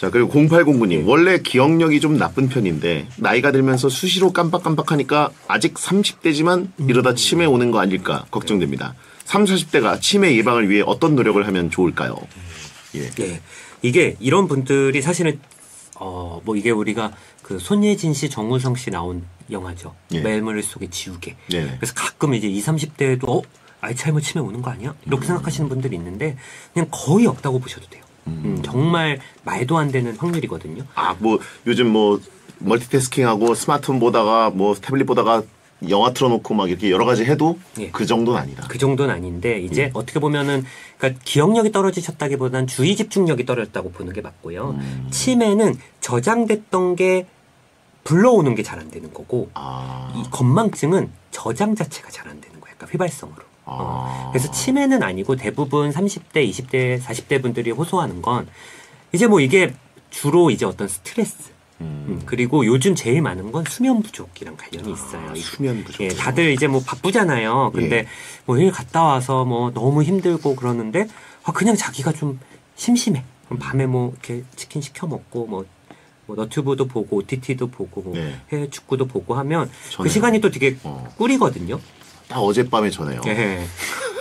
자, 그리고 0809님. 원래 기억력이 좀 나쁜 편인데, 나이가 들면서 수시로 깜빡깜빡하니까 아직 30대지만 이러다 치매 오는 거 아닐까 걱정됩니다. 3, 40대가 치매 예방을 위해 어떤 노력을 하면 좋을까요? 예. 예. 이게 이런 분들이 사실은 어 뭐 이게 우리가 그 손예진 씨, 정우성 씨 나온 영화죠. 예. 매일머리 속에 지우개. 네. 그래서 가끔 이제 20, 30대에도 어? 알츠하이머 치매 오는 거 아니야? 이렇게 생각하시는 분들이 있는데 그냥 거의 없다고 보셔도 돼요. 음, 정말 말도 안 되는 확률이거든요. 아, 뭐, 요즘 뭐, 멀티태스킹하고 스마트폰 보다가 뭐, 태블릿 보다가 영화 틀어놓고 막 이렇게 여러 가지 해도 예. 그 정도는 아니다. 그 정도는 아닌데 이제 어떻게 보면은 그러니까 기억력이 떨어지셨다기보다는 주의 집중력이 떨어졌다고 보는 게 맞고요. 치매는 저장됐던 게 불러오는 게 잘 안 되는 거고 아, 이 건망증은 저장 자체가 잘 안 되는 거예요. 약간 휘발성으로. 어. 아. 그래서 치매는 아니고 대부분 30대, 20대, 40대 분들이 호소하는 건 이제 뭐 이게 주로 이제 어떤 스트레스 음, 그리고 요즘 제일 많은 건 수면 부족이랑 관련이 있어요. 아, 이- 수면 부족. 예, 다들 이제 뭐 바쁘잖아요. 근데 예. 뭐일 갔다 와서 뭐 너무 힘들고 그러는데 아 그냥 자기가 좀 심심해. 그럼 밤에 뭐 이렇게 치킨 시켜 먹고 뭐, 뭐 너튜브도 보고 OTT도 보고 뭐 네. 해외 축구도 보고 하면 저는- 그 시간이 또 되게 어. 꿀이거든요. 딱 어젯밤에 전해요. 예.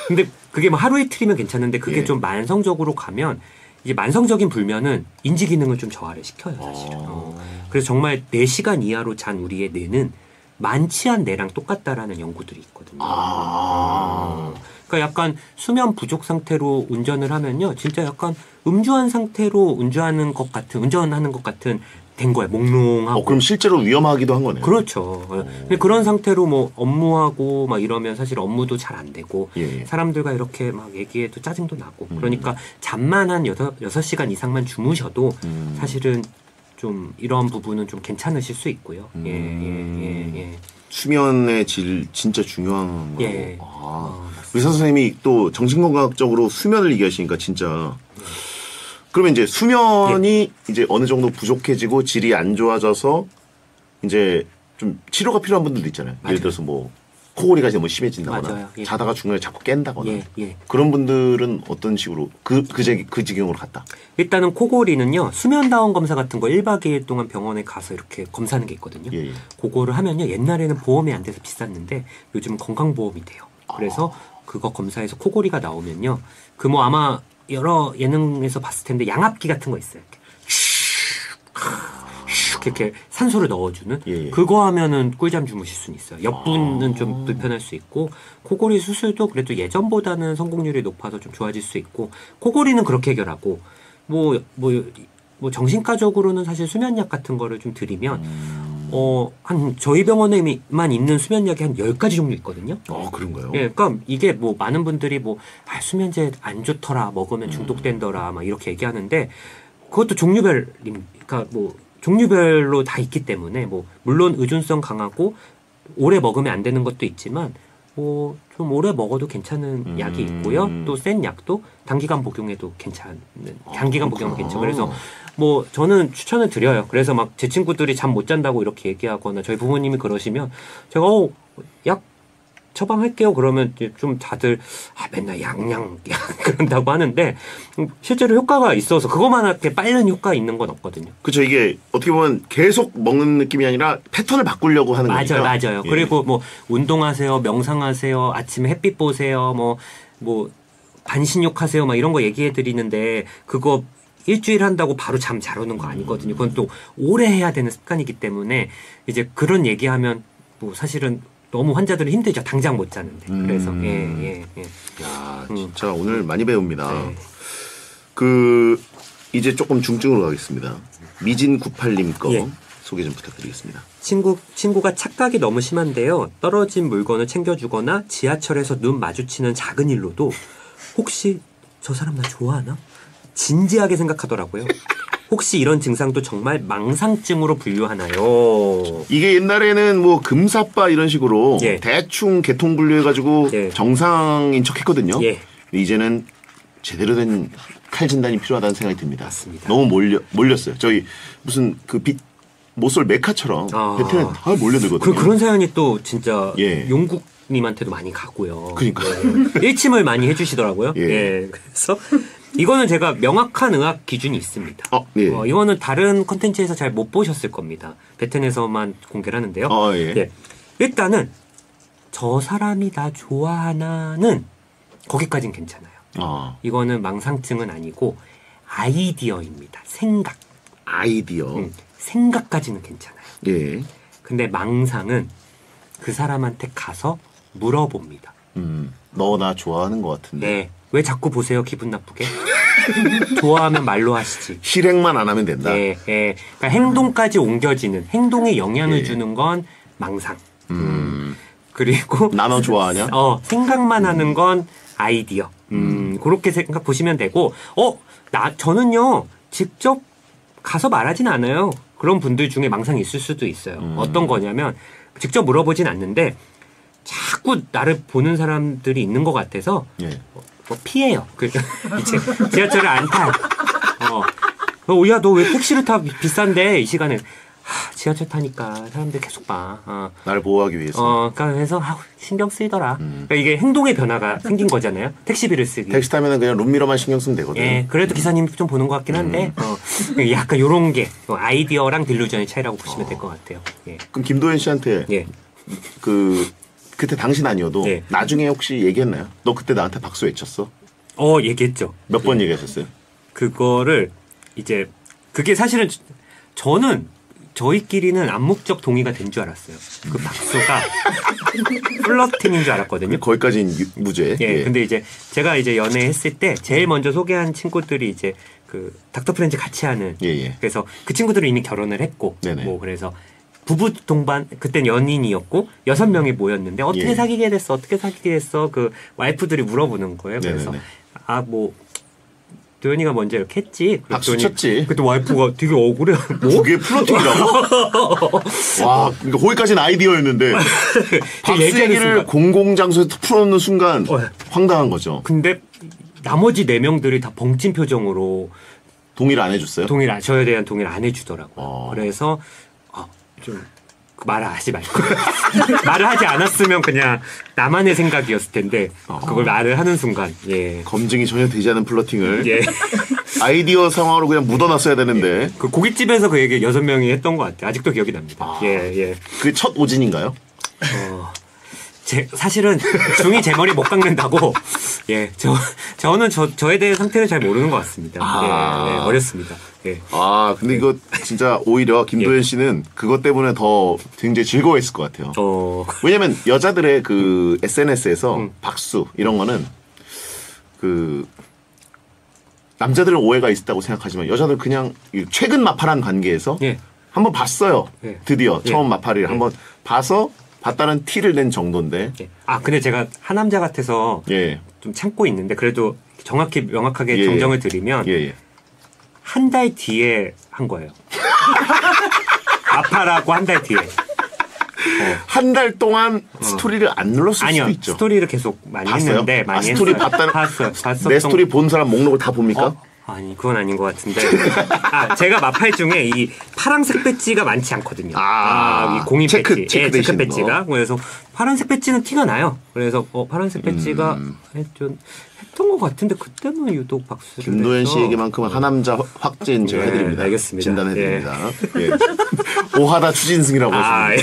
근데 그게 뭐 하루 이틀이면 괜찮은데 그게 예. 좀 만성적으로 가면 이제 만성적인 불면은 인지 기능을 좀 저하를 시켜요, 사실은. 어. 어. 그래서 정말 4시간 이하로 잔 우리의 뇌는 만취한 뇌랑 똑같다라는 연구들이 있거든요. 아. 그러니까 약간 수면 부족 상태로 운전을 하면요, 진짜 약간 음주한 상태로 운전하는 것 같은, 운전하는 것 같은 된 거예요. 몽롱하고. 어, 그럼 실제로 위험하기도 한 거네요. 그렇죠. 근데 그런 상태로 뭐 업무하고 막 이러면 사실 업무도 잘 안 되고 예, 예. 사람들과 이렇게 막 얘기해도 짜증도 나고 그러니까 잠만 한 여섯, 여섯 시간 이상만 주무셔도 음. 사실은 좀 이런 부분은 좀 괜찮으실 수 있고요. 예, 예, 예, 예. 수면의 질 진짜 중요한 거고. 예. 아, 어, 의사 선생님이 또 정신건강학적으로 수면을 얘기하시니까 진짜. 그러면 이제 수면이 이제 어느 정도 부족해지고 질이 안 좋아져서 이제 좀 치료가 필요한 분들도 있잖아요. 맞아요. 예를 들어서 뭐 코골이가 너무 심해진다거나 맞아요. 예. 자다가 중간에 자꾸 깬다거나 예, 예. 그런 분들은 어떤 식으로 그, 그, 제, 그 지경으로 갔다. 일단은 코골이는요, 수면다운 검사 같은 거 1박 2일 동안 병원에 가서 이렇게 검사하는 게 있거든요. 예, 예. 그거를 하면요, 옛날에는 보험이 안 돼서 비쌌는데, 요즘은 건강보험이 돼요. 그래서 그거 검사해서 코골이가 나오면요, 그 뭐 아마 여러 예능에서 봤을 텐데, 양압기 같은 거 있어요. 이렇게 슉 이렇게 산소를 넣어주는 예, 예. 그거 하면은 꿀잠 주무실 수는 있어요. 옆분은 좀 불편할 수 있고 코골이 수술도 그래도 예전보다는 성공률이 높아서 좀 좋아질 수 있고 코골이는 그렇게 해결하고 뭐뭐뭐 정신과적으로는 사실 수면약 같은 거를 좀 드리면 어 한 저희 병원에만 있는 수면약이 한 10가지 종류 있거든요. 어, 그런가요? 예, 그러니까 이게 뭐 많은 분들이 뭐 아, 수면제 안 좋더라 먹으면 중독된더라 막 이렇게 얘기하는데 그것도 종류별 그러니까 뭐 종류별로 다 있기 때문에 뭐 물론 의존성 강하고 오래 먹으면 안 되는 것도 있지만 뭐좀 오래 먹어도 괜찮은 음. 약이 있고요. 또 센 약도 단기간 복용해도 괜찮은 단기간 복용은 괜찮고 그래서 뭐 저는 추천을 드려요. 그래서 막 제 친구들이 잠 못 잔다고 이렇게 얘기하거나 저희 부모님이 그러시면 제가 어 약 처방할게요. 그러면 좀 다들 아, 맨날 양양 그런다고 하는데 음, 실제로 효과가 있어서 그것만하게 빠른 효과 있는 건 없거든요. 그쵸 이게 어떻게 보면 계속 먹는 느낌이 아니라 패턴을 바꾸려고 하는 맞아요, 거니까. 맞아요. 예. 그리고 뭐 운동하세요, 명상하세요, 아침에 햇빛 보세요, 뭐뭐 반신욕하세요, 막 이런 거 얘기해 드리는데 그거 일주일 한다고 바로 잠 잘 오는 거 아니거든요. 그건 또 오래 해야 되는 습관이기 때문에 이제 그런 얘기하면 뭐 사실은 너무 환자들은 힘들죠. 당장 못 자는데. 그래서 음. 예, 예, 예. 야 진짜 오늘 많이 배웁니다. 네. 그 이제 조금 중증으로 가겠습니다. 미진 98님 거 예. 소개 좀 부탁드리겠습니다. 친구 친구가 착각이 너무 심한데요. 떨어진 물건을 챙겨주거나 지하철에서 눈 마주치는 작은 일로도 혹시 저 사람 나 좋아하나? 진지하게 생각하더라고요. 혹시 이런 증상도 정말 망상증으로 분류하나요? 이게 옛날에는 뭐 금사빠 이런 식으로 예. 대충 개통 분류해가지고 예. 정상인 척했거든요. 예. 이제는 제대로 된 칼 진단이 필요하다는 생각이 듭니다. 맞습니다. 너무 몰려 몰렸어요. 저희 무슨 그빛 모쏠 메카처럼 아. 베트남에 다 몰려들거든요. 그, 그런 사연이 또 진짜 예. 용국 님한테도 많이 가고요. 그러니까요. 예. 일침을 많이 해주시더라고요. 예. 예. 그래서 이거는 제가 명확한 의학 기준이 있습니다. 어, 예. 어, 이거는 다른 컨텐츠에서 잘 못 보셨을 겁니다. 베텐에서만 공개를 하는데요. 어, 예. 일단은 저 사람이 나 좋아하나는 거기까진 괜찮아요. 아, 이거는 망상증은 아니고 아이디어입니다. 생각. 아이디어. 음, 생각까지는 괜찮아요. 예. 근데 망상은 그 사람한테 가서 물어봅니다. 음, 너 나 좋아하는 것 같은데. 네. 왜 자꾸 보세요? 기분 나쁘게? 좋아하면 말로 하시지. 실행만 안 하면 된다. 예, 예. 그러니까 행동까지 옮겨지는, 행동에 영향을 예. 주는 건 망상. 음, 그리고, 나너 좋아하냐? 어, 생각만 하는 건 아이디어. 음, 그렇게 생각 보시면 되고, 어, 나, 저는요, 직접 가서 말하진 않아요. 그런 분들 중에 망상이 있을 수도 있어요. 음. 어떤 거냐면, 직접 물어보진 않는데, 자꾸 나를 보는 사람들이 있는 것 같아서, 예. 뭐 피해요. 그 이제 지하철을 안 타. 어. 어, 야, 너 왜 택시를 타? 비- 비싼데, 이 시간에. 하, 지하철 타니까 사람들 계속 봐. 어. 나를 보호하기 위해서. 어, 그러니까 그래서 아우, 신경 쓰이더라. 그러니까 이게 행동의 변화가 생긴 거잖아요. 택시비를 쓰기. 음. 택시 타면은 그냥 룸미러만 신경 쓰면 되거든. 예, 그래도 기사님 좀 보는 것 같긴 한데, 음. 어, 약간 요런 게 어, 아이디어랑 딜루전의 차이라고 보시면 될 것 같아요. 예. 그럼 김도현 씨한테 예. 그 그때 당신 아니어도 예. 나중에 혹시 얘기했나요? 너 그때 나한테 박수 외쳤어? 어, 얘기했죠. 몇 번 얘기하셨어요? 그거를 이제 그게 사실은 저- 저는 저희끼리는 암묵적 동의가 된 줄 알았어요. 그 박수가 플러팅인 줄 알았거든요. 거기까지는 유- 무죄. 예, 근데 이제 제가 이제 연애했을 때 제일 먼저 소개한 친구들이 이제 그 닥터 프렌즈 같이 하는 예, 예. 그래서 그 친구들은 이미 결혼을 했고 네네. 뭐 그래서 부부 동반 그땐 연인이었고 여섯 명이 모였는데 어떻게 예. 사귀게 됐어 어떻게 사귀게 됐어 그 와이프들이 물어보는 거예요 그래서. 아 뭐 도현이가 먼저 이렇게 했지 박수 쳤지. 그때 와이프가 되게 억울해 뭐 그게 플러팅이라고? 와, 그러니까 거기까지는 아이디어였는데 박수 얘기를. 공공장소에서 풀어놓는 순간 어. 황당한 거죠. 근데 나머지 네 명들이 다 벙찐 표정으로 동의를 안 해줬어요? 동의를 안- 저에 대한 동의를 안 해주더라고요. 어. 그래서 아, 좀 말을 하지 말고 말을 하지 않았으면 그냥 나만의 생각이었을 텐데 어. 그걸 말을 하는 순간 예. 검증이 전혀 되지 않은 플러팅을 예. 아이디어 상황으로 그냥 묻어놨어야 되는데 그 고깃집에서 그 얘기 여섯 명이 했던 것 같아요. 아직도 기억이 납니다. 아. 예, 예. 그게 첫 오진인가요? 어, 제, 사실은 중이 제 머리 못 깎는다고 예, 저 저는 저 저에 대한 상태를 잘 모르는 것 같습니다. 아. 예, 예, 어렸습니다. 예. 아, 근데 이거 진짜 오히려 김도현 씨는 그것 때문에 더 굉장히 즐거워했을 것 같아요. 어, 왜냐면 여자들의 그 SNS에서 음. 박수 이런 거는 그 남자들은 오해가 있다고 생각하지만 여자들 그냥 이 최근 마팔한 관계에서 예. 한번 봤어요. 예. 드디어 예. 처음 마팔이를 예. 한번 봐서 봤다는 티를 낸 정도인데 예. 아 근데 제가 하남자 같아서 예. 좀 참고 있는데 그래도 정확히 명확하게 예, 정정을 드리면 예, 예. 한 달 뒤에 한 거예요. 맞팔하고 한 달 뒤에. 한달 동안 스토리를 안 눌렀을 어. 아니요 수도 있죠. 스토리를 계속 많이 봤어요? 했는데 많이 아, 스토리 했어요. 봤다는- 봤어요. 봤었던 내 스토리 본 사람 목록을 다 봅니까? 어, 아니 그건 아닌 것 같은데 아 제가 맞팔 중에 이 파란색 배지가 많지 않거든요. 아, 이 공인 체크, 배지, 체크 예, 체크 배지가 그래서 파란색 배지는 티가 나요. 그래서 어 파란색 배지가 음. 좀 했던 것 같은데 그때는 유독 박수를 김도현 해서 씨에게만큼은 하남자 확진 제가 예, 해드립니다. 알겠습니다. 진단해드립니다. 예. 오하다 추진승이라고 아 예.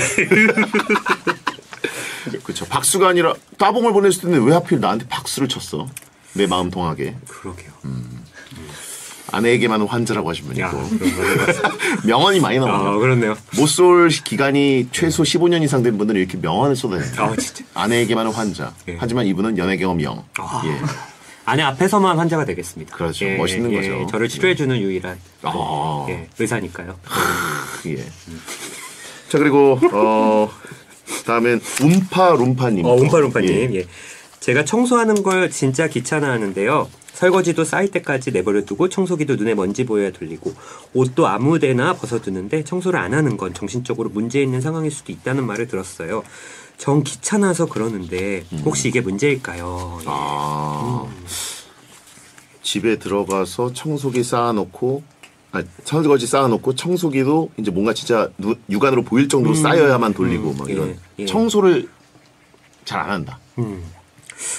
그렇죠. 박수가 아니라 따봉을 보냈을 때는 왜 하필 나한테 박수를 쳤어? 내 마음 동하게 그러게요. 아내에게만 환자라고 하시면 야 있고 명언이 많이 나와요. 아 그렇네요. 못쏠 기간이 최소 15년 이상 된 분들은 이렇게 명언을 쏟아내요. 아 진짜 아내에게만은 환자. 예. 하지만 이분은 연애 경험 0. 아. 예. 아내 앞에서만 환자가 되겠습니다. 그렇죠. 멋있는 거죠. 저를 치료해주는 유일한 아. 예, 의사니까요. 예. 자 그리고 어 다음엔 움파 룸파님. 어, 움파 룸파님. 예. 제가 청소하는 걸 진짜 귀찮아하는데요. 설거지도 쌓일 때까지 내버려 두고 청소기도 눈에 먼지 보여야 돌리고 옷도 아무데나 벗어두는데 청소를 안 하는 건 정신적으로 문제 있는 상황일 수도 있다는 말을 들었어요. 정 귀찮아서 그러는데 혹시 이게 문제일까요? 예. 아 집에 들어가서 청소기 쌓아놓고 아 설거지 쌓아놓고 청소기도 이제 뭔가 진짜 누- 육안으로 보일 정도로 쌓여야만 돌리고 막 이런 예, 예. 청소를 잘 안 한다. 음.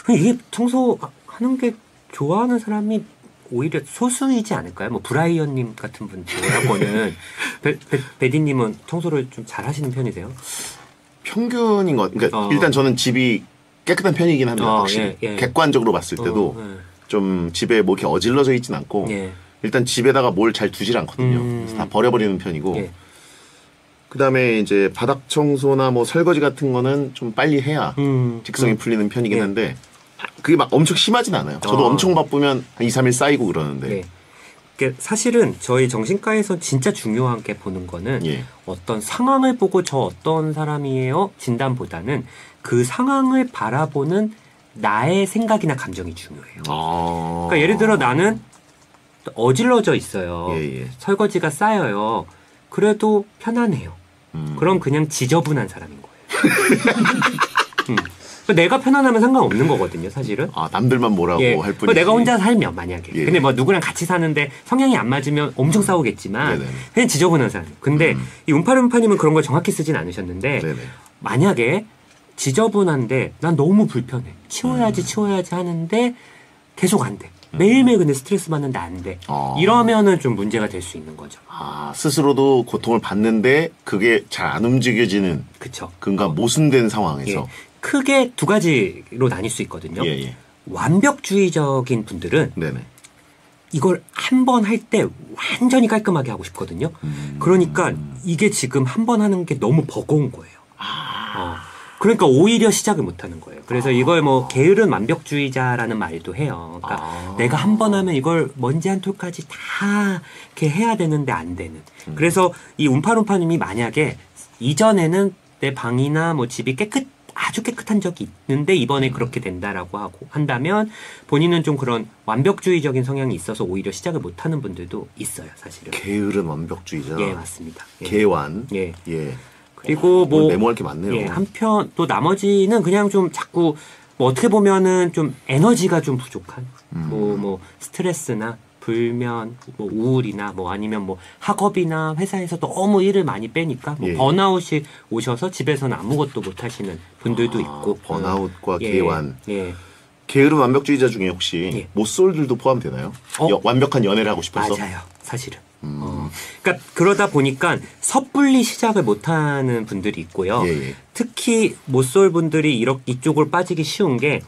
근데 이게 청소하는 게 좋아하는 사람이 오히려 소수이지 않을까요? 뭐 브라이언님 같은 분들하고는 베디님은 청소를 좀 잘하시는 편이세요? 평균인 것. 그러니까 어. 일단 저는 집이 깨끗한 편이긴 합니다. 어, 확실히 예, 예. 객관적으로 봤을 때도 어, 좀 집에 뭐 이렇게 어질러져 있진 않고 예. 예. 일단 집에다가 뭘 잘 두질 않거든요. 음. 그래서 다 버려버리는 편이고 예. 그다음에 이제 바닥 청소나 뭐 설거지 같은 거는 좀 빨리 해야 음, 직성이 음. 풀리는 편이긴 예. 한데 그게 막 엄청 심하진 않아요. 저도 어. 엄청 바쁘면 한 2, 3일 쌓이고 그러는데 예. 그 사실은 저희 정신과에서 진짜 중요한 게 보는 거는 예. 어떤 상황을 보고 저 어떤 사람이에요 진단보다는 그 상황을 바라보는 나의 생각이나 감정이 중요해요. 아. 그러니까 예를 들어 나는 어질러져 있어요. 예, 예. 설거지가 쌓여요. 그래도 편안해요. 음. 그럼 그냥 지저분한 사람인 거예요. 음. 그러니까 내가 편안하면 상관없는 거거든요, 사실은. 아 남들만 뭐라고 예. 할 뿐이지. 내가 혼자 살면 만약에. 예. 근데 뭐 누구랑 같이 사는데 성향이 안 맞으면 엄청 싸우겠지만 네네. 그냥 지저분한 사람. 근데 음. 이 움파룸파님은 그런 걸 정확히 쓰진 않으셨는데 네네. 만약에 지저분한데 난 너무 불편해. 음. 치워야지 치워야지 하는데 계속 안 돼. 매일매일 근데 스트레스 받는데 안 돼. 어. 이러면은 좀 문제가 될 수 있는 거죠. 아 스스로도 고통을 받는데 그게 잘 안 움직여지는 그쵸. 그러니까 모순된 예. 상황에서 크게 두 가지로 나뉠 수 있거든요. 예, 예. 완벽주의적인 분들은 네네. 이걸 한 번 할 때 완전히 깔끔하게 하고 싶거든요. 음. 그러니까 이게 지금 한 번 하는 게 너무 버거운 거예요. 아. 어. 그러니까 오히려 시작을 못 하는 거예요. 그래서 이걸 뭐 게으른 완벽주의자라는 말도 해요. 그러니까 아. 내가 한 번 하면 이걸 먼지 한 톨까지 다 이렇게 해야 되는데 안 되는. 음. 그래서 이 움파룸파님이 만약에 이전에는 내 방이나 뭐 집이 깨끗 아주 깨끗한 적이 있는데 음. 이번에 그렇게 된다라고 하고 한다면 본인은 좀 그런 완벽주의적인 성향이 있어서 오히려 시작을 못 하는 분들도 있어요, 사실은. 게으른 완벽주의자. 예, 맞습니다. 예. 개완. 예. 예. 그리고 뭐뭐 메모할 게 많네요. 예, 한편 또 나머지는 그냥 좀 자꾸 뭐 어떻게 보면은 좀 에너지가 좀 부족한 음. 뭐뭐 스트레스나 불면 뭐 우울이나 뭐 아니면 뭐 학업이나 회사에서 너무 일을 많이 빼니까 뭐 예. 번아웃이 오셔서 집에서는 아무것도 못 하시는 분들도 아, 있고 번아웃과 예, 개완. 예. 게으른 완벽주의자 중에 혹시 예. 모쏠들도 포함되나요? 어? 여- 완벽한 연애를 하고 싶어서. 맞아요. 사실은. 음. 어, 그러니까 그러다 보니까 섣불리 시작을 못하는 분들이 있고요. 예, 예. 특히 모쏠 분들이 이렇게 이쪽으로 빠지기 쉬운 게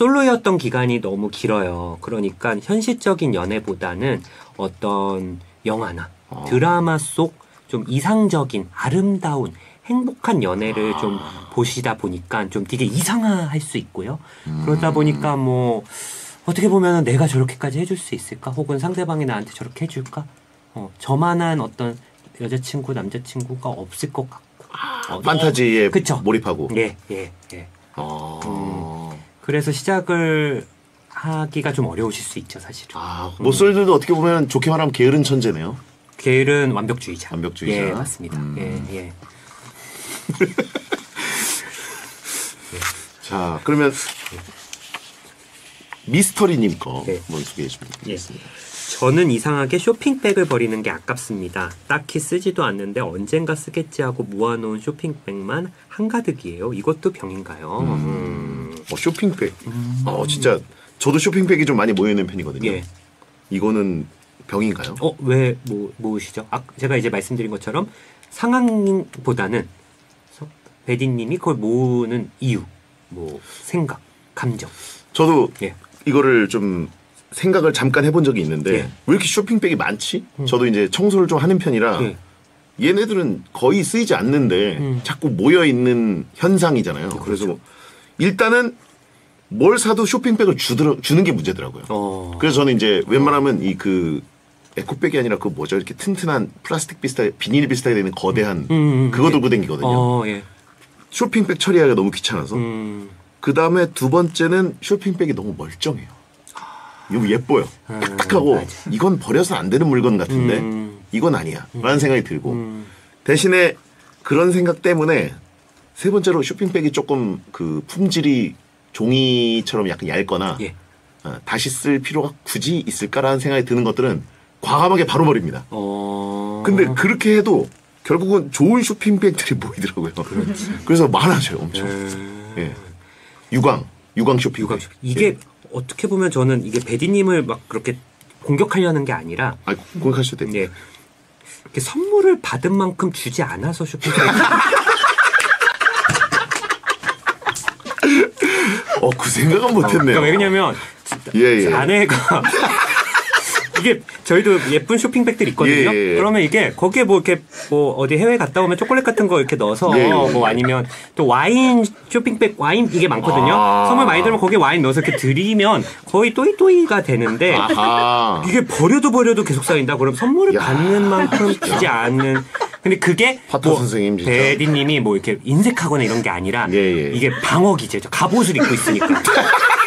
솔로였던 기간이 너무 길어요. 그러니까 현실적인 연애보다는 어떤 영화나 어. 드라마 속 좀 이상적인 아름다운 행복한 연애를 좀 보시다 보니까 좀 되게 이상할 수 있고요. 그러다 보니까 뭐 어떻게 보면 내가 저렇게까지 해줄 수 있을까? 혹은 상대방이 나한테 저렇게 해줄까? 어, 저만한 어떤 여자친구, 남자친구가 없을 것 같고. 어, 판타지에 그쵸. 몰입하고. 예, 예, 예. 아, 그래서 시작을 하기가 좀 어려우실 수 있죠, 사실은. 아, 모쏠들도 어떻게 보면 좋게 말하면 게으른 천재네요. 게으른 완벽주의자. 완벽주의자. 예, 맞습니다. 음. 예, 예. 자, 그러면 미스터리님 거 네. 한번 소개해 주시면 예. 되겠습니다. 저는 이상하게 쇼핑백을 버리는 게 아깝습니다. 딱히 쓰지도 않는데 언젠가 쓰겠지 하고 모아놓은 쇼핑백만 한가득이에요. 이것도 병인가요? 음. 어, 쇼핑백. 어, 진짜 저도 쇼핑백이 좀 많이 모여 있는 편이거든요. 예. 이거는 병인가요? 어, 왜 뭐, 모으시죠? 아, 제가 이제 말씀드린 것처럼 상황보다는 서- 베디님이 그걸 모으는 이유, 뭐 생각, 감정. 저도 예. 이거를 좀 생각을 잠깐 해본 적이 있는데 예. 왜 이렇게 쇼핑백이 많지? 저도 이제 청소를 좀 하는 편이라 예. 얘네들은 거의 쓰이지 않는데 음. 자꾸 모여 있는 현상이잖아요. 그래서 일단은 뭘 사도 쇼핑백을 주더라, 주는 게 문제더라고요. 어. 그래서 저는 이제 웬만하면 이그 에코백이 아니라 그 뭐죠 이렇게 튼튼한 플라스틱 비슷하게 비닐 비슷하게 되는 거대한 음, 음, 그거 예. 들고 다니거든요. 어, 예. 쇼핑백 처리하기가 너무 귀찮아서 음. 그 다음에 두 번째는 쇼핑백이 너무 멀쩡해요. 이거 예뻐요. 아, 탁탁하고 맞아. 이건 버려서 안 되는 물건 같은데 음. 이건 아니야. 라는 생각이 들고 음. 대신에 그런 생각 때문에 세 번째로 쇼핑백이 조금 그 품질이 종이처럼 약간 얇거나 예. 어, 다시 쓸 필요가 굳이 있을까라는 생각이 드는 것들은 과감하게 바로 버립니다. 어. 근데 그렇게 해도 결국은 좋은 쇼핑백들이 보이더라고요. 그래서 많아져요, 엄청. 음. 예. 유광, 유광 쇼핑. 유광 쇼핑. 이게 어떻게 보면 저는 이게 베디님을 막 그렇게 공격하려는 게 아니라 아, 공격하셔도 됩니다. 예. 이렇게 선물을 받은 만큼 주지 않아서 쇼핑. 어, 그 생각은 못했네요. 그러니까 왜냐면 예, 예. 아내가 이게 저희도 예쁜 쇼핑백들 있거든요. 예, 예, 예. 그러면 이게 거기에 뭐 이렇게 뭐 어디 해외 갔다 오면 초콜릿 같은 거 이렇게 넣어서 예, 예, 뭐 예. 아니면 또 와인 쇼핑백 와인 이게 많거든요. 아. 선물 많이 들면 거기에 와인 넣어서 이렇게 드리면 거의 또이또이가 되는데 아하. 이게 버려도 버려도 계속 쌓인다. 그럼 선물을 야. 받는 만큼 주지 않는. 근데 그게 파터 선생님 진짜. 베디님이 뭐 이렇게 인색하거나 이런 게 아니라 예, 예. 이게 방어 기제죠. 갑옷을 입고 있으니까.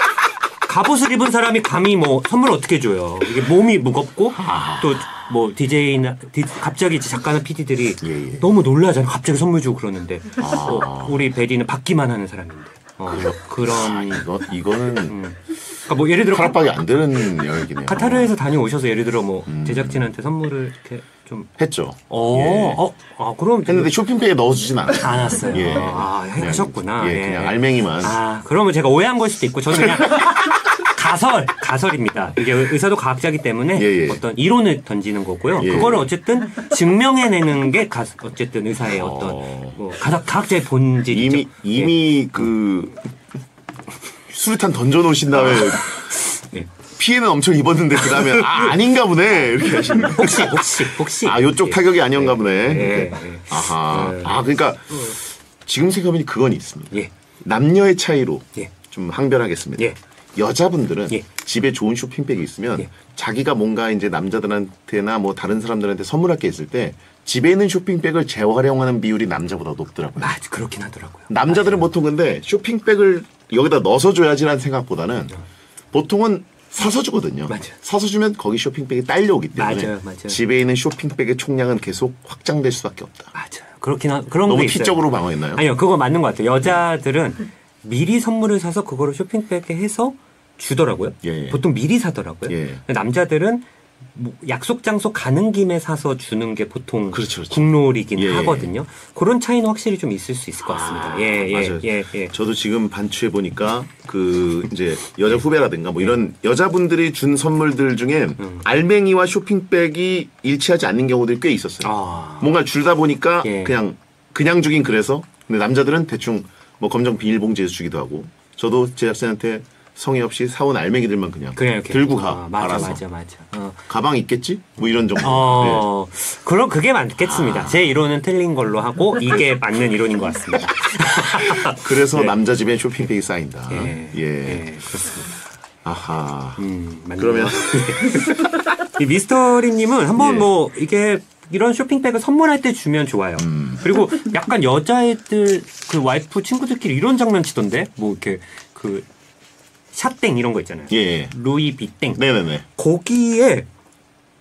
갑옷을 입은 사람이 감히 뭐 선물 어떻게 줘요? 이게 몸이 무겁고 아. 또뭐 DJ나 갑자기 작가나 PD들이 예, 아. 예. 너무 놀라잖아요. 갑자기 선물 주고 그러는데 뭐 우리 베디는 받기만 하는 사람인데 어, 그런 이거, 이거는 그러니까 뭐 예를 들어 타락박이 안 되는 영역이네요. 카타르에서 다녀오셔서 예를 들어 뭐 제작진한테 선물을 이렇게 좀 했죠. 어, 예. 어, 아, 그럼 했는데 쇼핑백에 넣어주진 않아요. 안 왔어요. 예. 아, 하셨구나. 예, 그냥 알맹이만. 아, 그러면 제가 오해한 걸 수도 있고, 저는 그냥 가설, 가설입니다. 이게 의사도 과학자기 때문에 예, 예. 어떤 이론을 던지는 거고요. 예. 그거를 어쨌든 증명해내는 게 가, 어쨌든 의사의 어떤 어. 뭐 가학, 과학자의 본질이죠. 이미, 이미 그, 수류탄 던져놓으신 다음에 예. 피해는 엄청 입었는데 그 다음에 아, 아닌가 보네. 이렇게 하시는 거. 혹시, 혹시, 혹시. 아, 요쪽 예. 타격이 아니었가 보네. 예, 예. 아하. 아, 그러니까 지금 생각해보니 그건 있습니다. 예. 남녀의 차이로 예. 좀 항변하겠습니다. 예. 여자분들은 예. 집에 좋은 쇼핑백이 있으면 예. 자기가 뭔가 이제 남자들한테나 뭐 다른 사람들한테 선물할 게 있을 때 집에 있는 쇼핑백을 재활용하는 비율이 남자보다 높더라고요. 아, 그렇긴 하더라고요. 남자들은 보통 근데 쇼핑백을 여기다 넣어서 줘야지라는 생각보다는 보통은 사서 주거든요. 맞아요. 사서 주면 거기 쇼핑백이 딸려오기 때문에 맞아요, 맞아요. 집에 있는 쇼핑백의 총량은 계속 확장될 수밖에 없다. 맞아요. 그렇긴 하, 그런 너무 게 있어요. 티적으로 방어했나요? 아니요, 그거 맞는 것 같아요. 여자들은 미리 선물을 사서 그거를 쇼핑백에 해서 주더라고요. 예, 예. 보통 미리 사더라고요. 예. 남자들은 뭐 약속 장소 가는 김에 사서 주는 게 보통 그렇죠, 그렇죠. 국룰이긴 예, 예. 하거든요. 그런 차이는 확실히 좀 있을 수 있을 것 같습니다. 예, 예, 맞아요. 예, 예. 저도 지금 반추해 보니까 그 이제 여자 후배라든가 뭐 이런 여자분들이 준 선물들 중에 음. 알맹이와 쇼핑백이 일치하지 않는 경우들이 꽤 있었어요. 아, 뭔가 줄다 보니까 예. 그냥 그냥 주긴 그래서 근데 남자들은 대충 뭐 검정 비닐봉지에서 주기도 하고 저도 제작진한테 성의 없이 사온 알맹이들만 그냥, 그냥 들고 가 아, 맞아, 알아서 맞아, 맞아. 어. 가방 있겠지 뭐 이런 정도 어, 그럼 그게 맞겠습니다. 아. 제 이론은 틀린 걸로 하고 이게 맞는 이론인 것 같습니다. 네. 그래서 예. 남자 집에 쇼핑백이 쌓인다 예, 예, 예, 그렇습니다. 아하 음. 그러면 이 미스터리님은 한번 예. 뭐 이게 이런 쇼핑백을 선물할 때 주면 좋아요. 음. 그리고 약간 여자애들 그 와이프 친구들끼리 이런 장난 치던데 뭐 이렇게 그 샤땡 이런 거 있잖아요. 예 루이비땡. 네네네. 거기에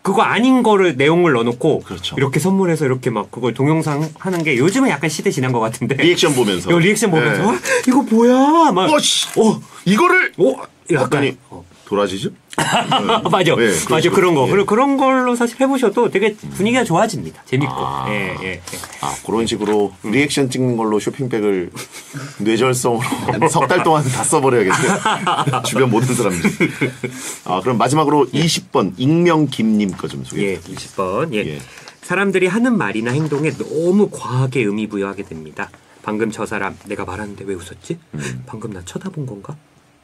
그거 아닌 거를 내용을 넣어놓고 그렇죠. 이렇게 선물해서 이렇게 막 그걸 동영상 하는 게 요즘은 약간 시대 지난 것 같은데. 리액션 보면서. 이거 리액션 보면서. 예. 와, 이거 뭐야? 막 어 씨. 어, 이거를 어, 약간 어, 도라지죠? 맞아, 네, 맞아 그렇죠. 그런 거. 예. 그리고 그런 걸로 사실 해보셔도 되게 분위기가 좋아집니다. 재밌고. 아. 예, 예, 예. 아, 그런 식으로 리액션 찍는 걸로 쇼핑백을 뇌절성으로 석 달 동안 다 써버려야겠어요. 주변 모든 사람들. 아, 그럼 마지막으로 20번 익명 김님 거 좀 소개해 예, 주세요. 20번. 예. 예. 사람들이 하는 말이나 행동에 너무 과하게 의미 부여하게 됩니다. 방금 저 사람 내가 말하는데 왜 웃었지? 음. 방금 나 쳐다본 건가?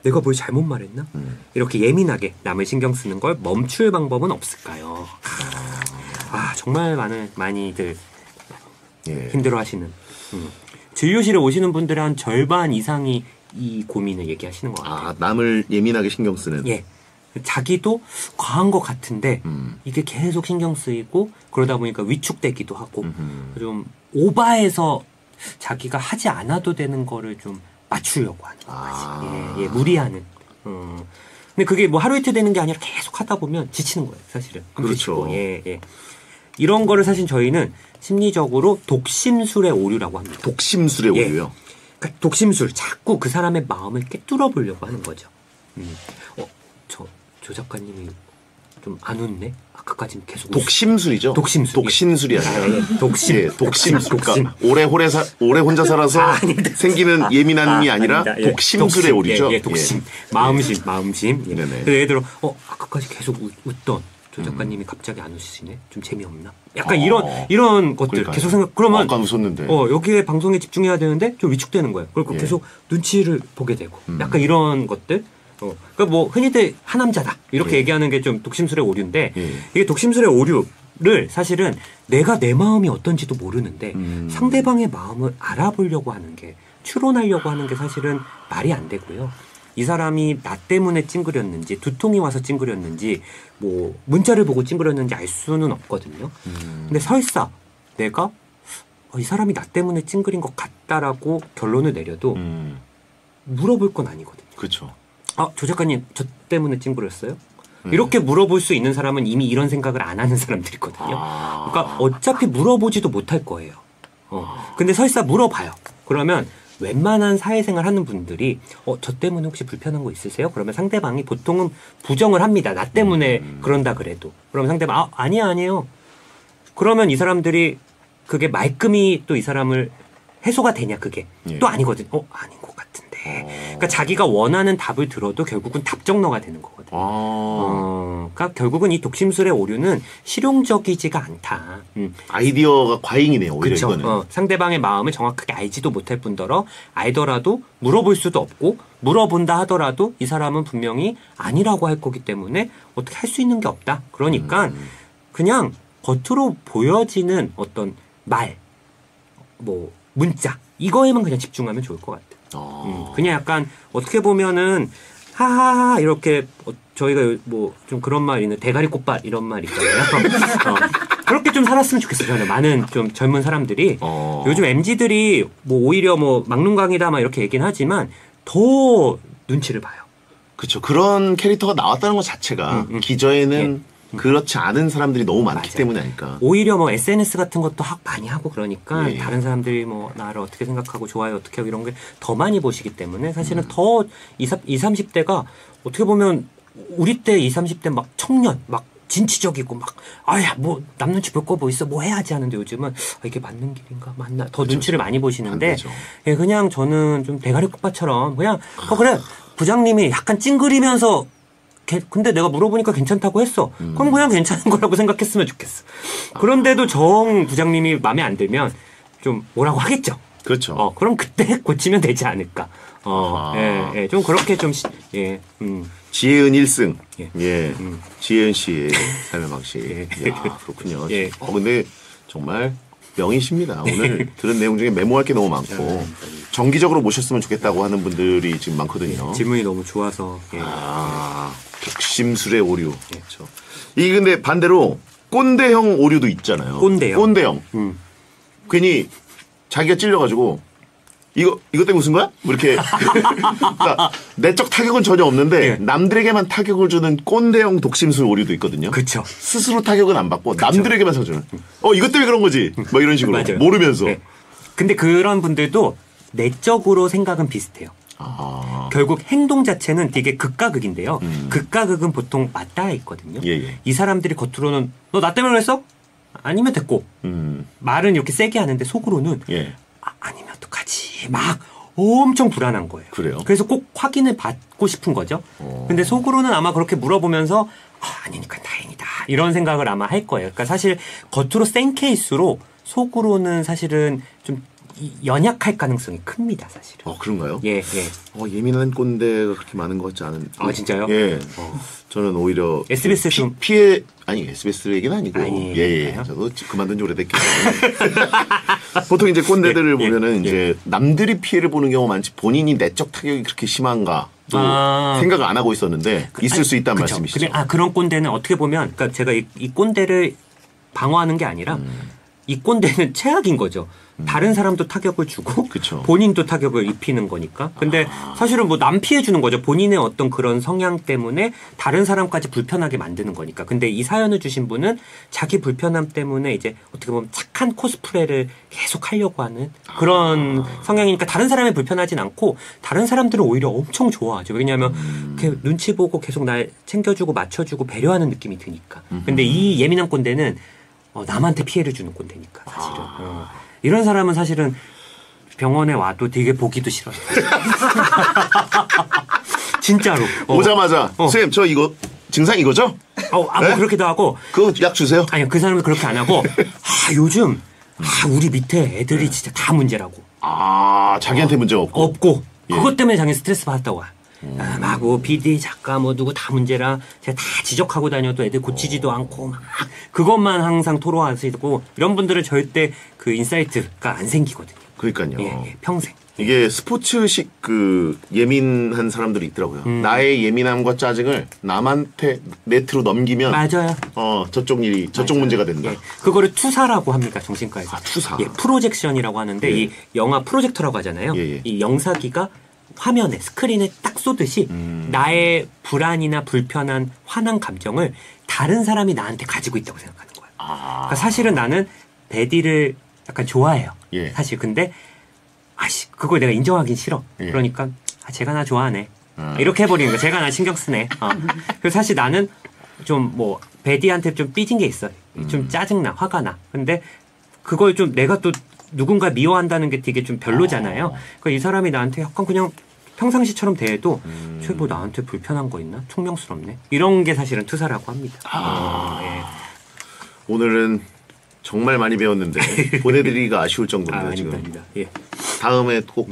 내가 뭘 잘못 말했나? 이렇게 예민하게 남을 신경 쓰는 걸 멈출 방법은 없을까요? 아, 정말 많은 많이들 예. 힘들어하시는 음. 진료실에 오시는 분들의 한 절반 이상이 이 고민을 얘기하시는 것 같아요. 아, 남을 예민하게 신경 쓰는. 예. 자기도 과한 것 같은데 음. 이게 계속 신경 쓰이고 그러다 보니까 위축되기도 하고 음흠. 좀 오바해서 자기가 하지 않아도 되는 거를 좀 맞추려고 하는 것 아. 예, 예, 무리하는. 어. 근데 그게 뭐 하루 이틀 되는 게 아니라 계속 하다 보면 지치는 거예요, 사실은. 그렇죠. 지치고, 예, 예. 이런 거를 사실 저희는 심리적으로 독심술의 오류라고 합니다. 독심술의 예. 오류요. 그러니까 독심술 자꾸 그 사람의 마음을 깨뚫어 보려고 하는 거죠. 음. 어, 저, 조 작가님이 좀 안 웃네? 아까까지는 계속 웃- 독심술이죠. 독심술. 아니라. 아, 예. 독심. 예, 독심술. 독심. 그러니까 오래 오래 사, 오래 혼자 살아서 아. 생기는 예민함이 아, 니라 아닙니다. 예. 독심술의 독심. 오류죠. 예, 예, 독심. 마음심, 마음심. 예. 네네. 예를 들어, 어, 아까까지 계속 웃, 웃던 조 작가님이 갑자기 안 웃으시네? 좀 재미없나? 약간 어. 이런, 이런 것들 그러니까요. 계속 생각, 그러면. 아까 웃었는데. 어, 여기에 방송에 집중해야 되는데 좀 위축되는 거예요. 그리고 예. 계속 눈치를 보게 되고. 음. 약간 이런 것들. 어, 그러니까 뭐 흔히들 하남자다 이렇게 예. 얘기하는 게 좀 독심술의 오류인데 예. 이게 독심술의 오류를 사실은 내가 내 마음이 어떤지도 모르는데 음. 상대방의 마음을 알아보려고 하는 게 추론하려고 하는 게 사실은 말이 안 되고요. 이 사람이 나 때문에 찡그렸는지 두통이 와서 찡그렸는지 뭐 문자를 보고 찡그렸는지 알 수는 없거든요. 음. 근데 설사 내가 어, 이 사람이 나 때문에 찡그린 것 같다라고 결론을 내려도 음, 물어볼 건 아니거든요. 그렇죠. 아, 조 작가님, 저 때문에 찡그렸어요? 이렇게 물어볼 수 있는 사람은 이미 이런 생각을 안 하는 사람들이거든요. 아. 그러니까 어차피 물어보지도 못할 거예요. 어. 근데 설사 물어봐요. 그러면 웬만한 사회생활 하는 분들이 어, 저 때문에 혹시 불편한 거 있으세요? 그러면 상대방이 보통은 부정을 합니다. 나 때문에 그런다 그래도. 그러면 상대방 아, 아니야, 아니에요. 그러면 이 사람들이 그게 말끔히 또 이 사람을 해소가 되냐 그게 예. 또 아니거든. 어 아닌 것 같은데. 그러니까 자기가 원하는 답을 들어도 결국은 답정너가 되는 거거든. 아. 어, 그러니까 결국은 이 독심술의 오류는 실용적이지가 않다. 음. 아이디어가 과잉이네요. 오히려 그쵸. 이거는. 어, 상대방의 마음을 정확하게 알지도 못할 뿐더러 알더라도 물어볼 수도 없고 물어본다 하더라도 이 사람은 분명히 아니라고 할 거기 때문에 어떻게 할 수 있는 게 없다. 그러니까 음. 그냥 겉으로 보여지는 어떤 말, 뭐 문자 이거에만 그냥 집중하면 좋을 것 같아요. 아. 음, 그냥 약간 어떻게 보면은 하하하 이렇게 어, 저희가 뭐 좀 그런 말 있는 대가리 꽃밭 이런 말 있잖아요. 어, 그렇게 좀 살았으면 좋겠어요. 저는 많은 좀 젊은 사람들이 어. 요즘 MZ들이 뭐 오히려 뭐 막눈강이다 막 이렇게 얘기는 하지만 더 눈치를 봐요. 그렇죠. 그런 캐릭터가 나왔다는 것 자체가 음, 음. 기저에는 그렇지 않은 사람들이 너무 많기 맞아요. 때문에 아닐까. 오히려 뭐 SNS 같은 것도 하- 많이 하고 그러니까 예, 예. 다른 사람들이 뭐 나를 어떻게 생각하고 좋아요 어떻게 하고 이런 게 더 많이 보시기 때문에 사실은 음. 더 20, 20, 30대가 어떻게 보면 우리 때 20, 30대 막 청년 막 진취적이고 막 아야 뭐 남 눈치 볼 거 뭐 있어 뭐 해야지 하는데 요즘은 아, 이게 맞는 길인가 맞나 더 눈치를 많이 안 보시는데. 예, 그냥 저는 좀 대가리 꽃밭처럼 그냥 어 그래 부장님이 약간 찡그리면서 개- 근데 내가 물어보니까 괜찮다고 했어. 음. 그럼 그냥 괜찮은 거라고 생각했으면 좋겠어. 그런데도 정 부장님이 마음에 안 들면 좀 뭐라고 하겠죠. 그렇죠. 어, 그럼 그때 고치면 되지 않을까. 어, 아하. 예, 예, 좀 그렇게 좀, 시- 예, 음, 지혜은 1승. 예. 예. 음. 지혜은 씨의 삶의 방식. 예. 야, 그렇군요. 예. 어, 근데 정말 명이십니다. 오늘 들은 내용 중에 메모할 게 너무 많고 정기적으로 모셨으면 좋겠다고 하는 분들이 지금 많거든요. 질문이 너무 좋아서, 예. 아, 독심술의 오류. 그렇죠. 이 근데 반대로 꼰대형 오류도 있잖아요. 꼰대형. 꼰대형. 음. 괜히 자기가 찔려가지고 이거 이것 때문에 웃은 거야? 뭐 이렇게 그러니까 내적 타격은 전혀 없는데 예. 남들에게만 타격을 주는 꼰대형 독심술 오류도 있거든요. 그쵸. 스스로 타격은 안 받고 남들에게만 사주는. 어 이것 때문에 그런 거지. 뭐 이런 식으로. 모르면서. 예. 근데 그런 분들도 내적으로 생각은 비슷해요. 아. 결국 행동 자체는 되게 극과 극인데요. 음. 극과 극은 보통 맞닿아 있거든요. 예, 예. 이 사람들이 겉으로는 너 나 때문에 그랬어? 아니면 됐고 음. 말은 이렇게 세게 하는데 속으로는 예. 아, 아니면 어떡하지 막 엄청 불안한 거예요. 그래요? 그래서 꼭 확인을 받고 싶은 거죠. 어. 근데 속으로는 아마 그렇게 물어보면서 아, 아니니까 다행이다 이런 생각을 아마 할 거예요. 그러니까 사실 겉으로 센 케이스로 속으로는 사실은 좀 이- 연약할 가능성이 큽니다, 사실은. 어, 그런가요? 예, 예. 어, 예민한 꼰대가 그렇게 많은 것 같지 않은. 아, 진짜요? 예. 어. 저는 오히려. SBS 피, 좀- 피해, 아니, SBS 얘기는 아니고. 아니, 예, 예. 그래요? 저도 그만둔 지 오래됐기 때문에. 보통 이제 꼰대들을 예, 예, 보면은 예. 이제 남들이 피해를 보는 경우가 많지 본인이 내적 타격이 그렇게 심한가. 또 아. 생각을 안 하고 있었는데 있을 수 있다는 그쵸. 말씀이시죠. 근데, 아, 그런 꼰대는 어떻게 보면, 그러니까 제가 이, 이 꼰대를 방어하는 게 아니라, 음. 이 꼰대는 최악인 거죠. 다른 사람도 타격을 주고, 그쵸. 본인도 타격을 입히는 거니까. 근데 사실은 뭐 남 피해 주는 거죠. 본인의 어떤 그런 성향 때문에 다른 사람까지 불편하게 만드는 거니까. 근데 이 사연을 주신 분은 자기 불편함 때문에 이제 어떻게 보면 착한 코스프레를 계속 하려고 하는 그런 성향이니까 다른 사람이 불편하진 않고 다른 사람들은 오히려 엄청 좋아하죠. 왜냐하면 이렇게 눈치 보고 계속 날 챙겨주고 맞춰주고 배려하는 느낌이 드니까. 근데 이 예민한 꼰대는 어, 남한테 피해를 주는 꼰대니까 사실은. 어. 이런 사람은 사실은 병원에 와도 되게 보기도 싫어요. 진짜로. 어. 오자마자 어. 선생님 저 이거 증상 이거죠? 어, 아, 뭐 네? 그렇기도 하고. 그거 약 주세요. 아니, 그 사람은 그렇게 안 하고. 아, 요즘, 아, 우리 밑에 애들이 진짜 다 문제라고. 아 자기한테 문제 없고. 없고. 예. 그것 때문에 자기 스트레스 받았다고 와. 아, 막, 뭐, PD, 작가, 뭐, 누구 다 문제라, 제가 다 지적하고 다녀도 애들 고치지도 않고, 막, 그것만 항상 토로하시고, 이런 분들은 절대 그 insight가 안 생기거든요. 그러니까요. 예, 예, 평생. 이게 스포츠식 그 예민한 사람들이 있더라고요. 음. 나의 예민함과 짜증을 남한테 네트로 넘기면 맞아요. 어 저쪽 일이 저쪽 맞아요. 문제가 된다. 예, 그거를 투사라고 합니다 정신과에서. 아, 투사. 예, projection이라고 하는데 예. 이 영화 프로젝터라고 하잖아요. 예, 예. 이 영사기가 화면에 스크린에 딱 쏘듯이 음. 나의 불안이나 불편한 화난 감정을 다른 사람이 나한테 가지고 있다고 생각하는 거예요. 아. 그러니까 사실은 나는 베디를 약간 좋아해요. 예. 사실 근데 아씨 그걸 내가 인정하긴 싫어. 예. 그러니까 아, 제가 나 좋아하네. 아. 이렇게 해버리는 거야. 제가 나 신경 쓰네. 어. 그래서 사실 나는 좀 뭐 베디한테 좀 삐진 게 있어. 좀 음. 짜증나, 화가 나. 근데 그걸 좀 내가 또 누군가 미워한다는 게 되게 좀 별로잖아요. 어. 그러니까 이 사람이 나한테 약간 그냥 평상시처럼 대해도 음. 쟤뭐 나한테 불편한 거 있나? 퉁명스럽네. 이런 게 사실은 투사라고 합니다. 어, 예. 오늘은 정말 많이 배웠는데 보내드리기가 아쉬울 아, 정도로요 아닙니다, 지금. 아닙니다. 예. 다음에 꼭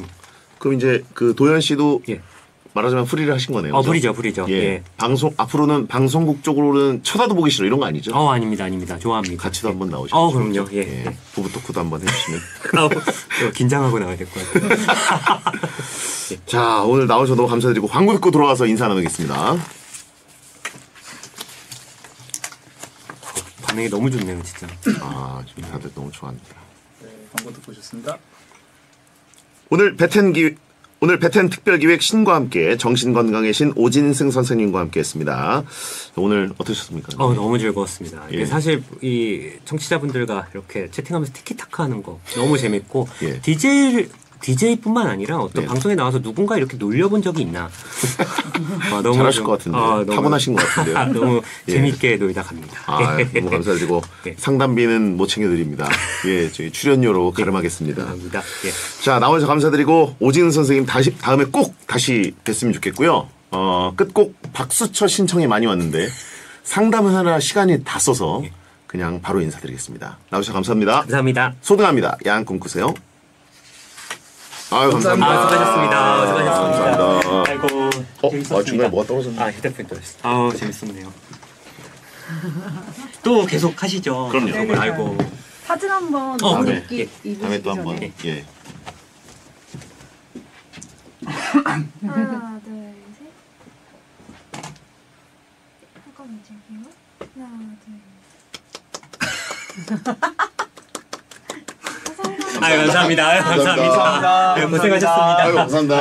그럼 이제 그 도현 씨도 예. 말하자면 프리를 하신 거네요. 어, 그죠? 부리죠, 부리죠. 예. 예. 방송 앞으로는 방송국 쪽으로는 쳐다도 보기 싫어 이런 거 아니죠? 어, 아닙니다, 아닙니다. 좋아합니다. 같이도 예. 한번 나오시죠. 어, 그럼요. 예. 예. 예. 부부 토크도 한번 해주시면. 아우, 이거 긴장하고 나와야 될 것 같아요. 자 오늘 나오셔서 너무 감사드리고 광고 듣고 돌아와서 인사 나누겠습니다. 반응이 너무 좋네요, 진짜. 아 지금 다들 너무 좋아합니다. 네, 광고 듣고 오셨습니다. 오늘 베텐 기 오늘 베텐 특별 기획 신과 함께 정신 건강의 신 오진승 선생님과 함께했습니다. 오늘 어떠셨습니까? 어, 너무 즐거웠습니다. 예. 사실 이 청취자분들과 이렇게 채팅하면서 티키타카 하는 거 너무 재밌고 예. DJ DJ뿐만 아니라 어떤 네. 방송에 나와서 누군가 이렇게 놀려본 적이 있나? 아, 너무 잘하실 좀- 것 같은데 아, 너무- 타고나신 것 같은데요. 너무 예. 재밌게 놀다 갑니다. 아, 예. 너무 감사드리고 예. 상담비는 못 챙겨드립니다. 예, 저희 출연료로 가름하겠습니다. 감사합니다. 예. 자, 나와주셔서 감사드리고 오진 선생님 다시 다음에 꼭 다시 뵀으면 좋겠고요. 어, 끝곡 박수처 신청이 많이 왔는데 상담을 하느라 시간이 다 써서 그냥 바로 인사드리겠습니다. 나와주셔서 감사합니다. 감사합니다. 소등합니다. 야한 꿈꾸세요. 아유, 아, 감사합니다. 수고하셨습니다. 수고하셨습니다. 감사합니다. 아이고. 어, 재밌었습니다. 아, 중간에 뭐가 떨어졌나? 아, 휴대폰 떨어졌어. 아우, 재밌었네요. 또 계속 하시죠. 그럼요. 네, 아이고. 사진 한번 어, 다음에, 입기 예. 다음에 또 한번. 전에. 예. 하나, 둘, 셋. 잠깐만 잠깐만. 하나, 둘. 셋. 아유, 감사합니다. 아유, 감사합니다. 감사합니다. 아유, 고생하셨습니다. 아유, 감사합니다.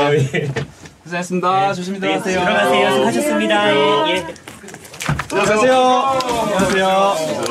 고생했습니다. 조심히 들어가세요. 들어가세요. 수고하셨습니다. 예, 예. 안녕하세요. 안녕하세요.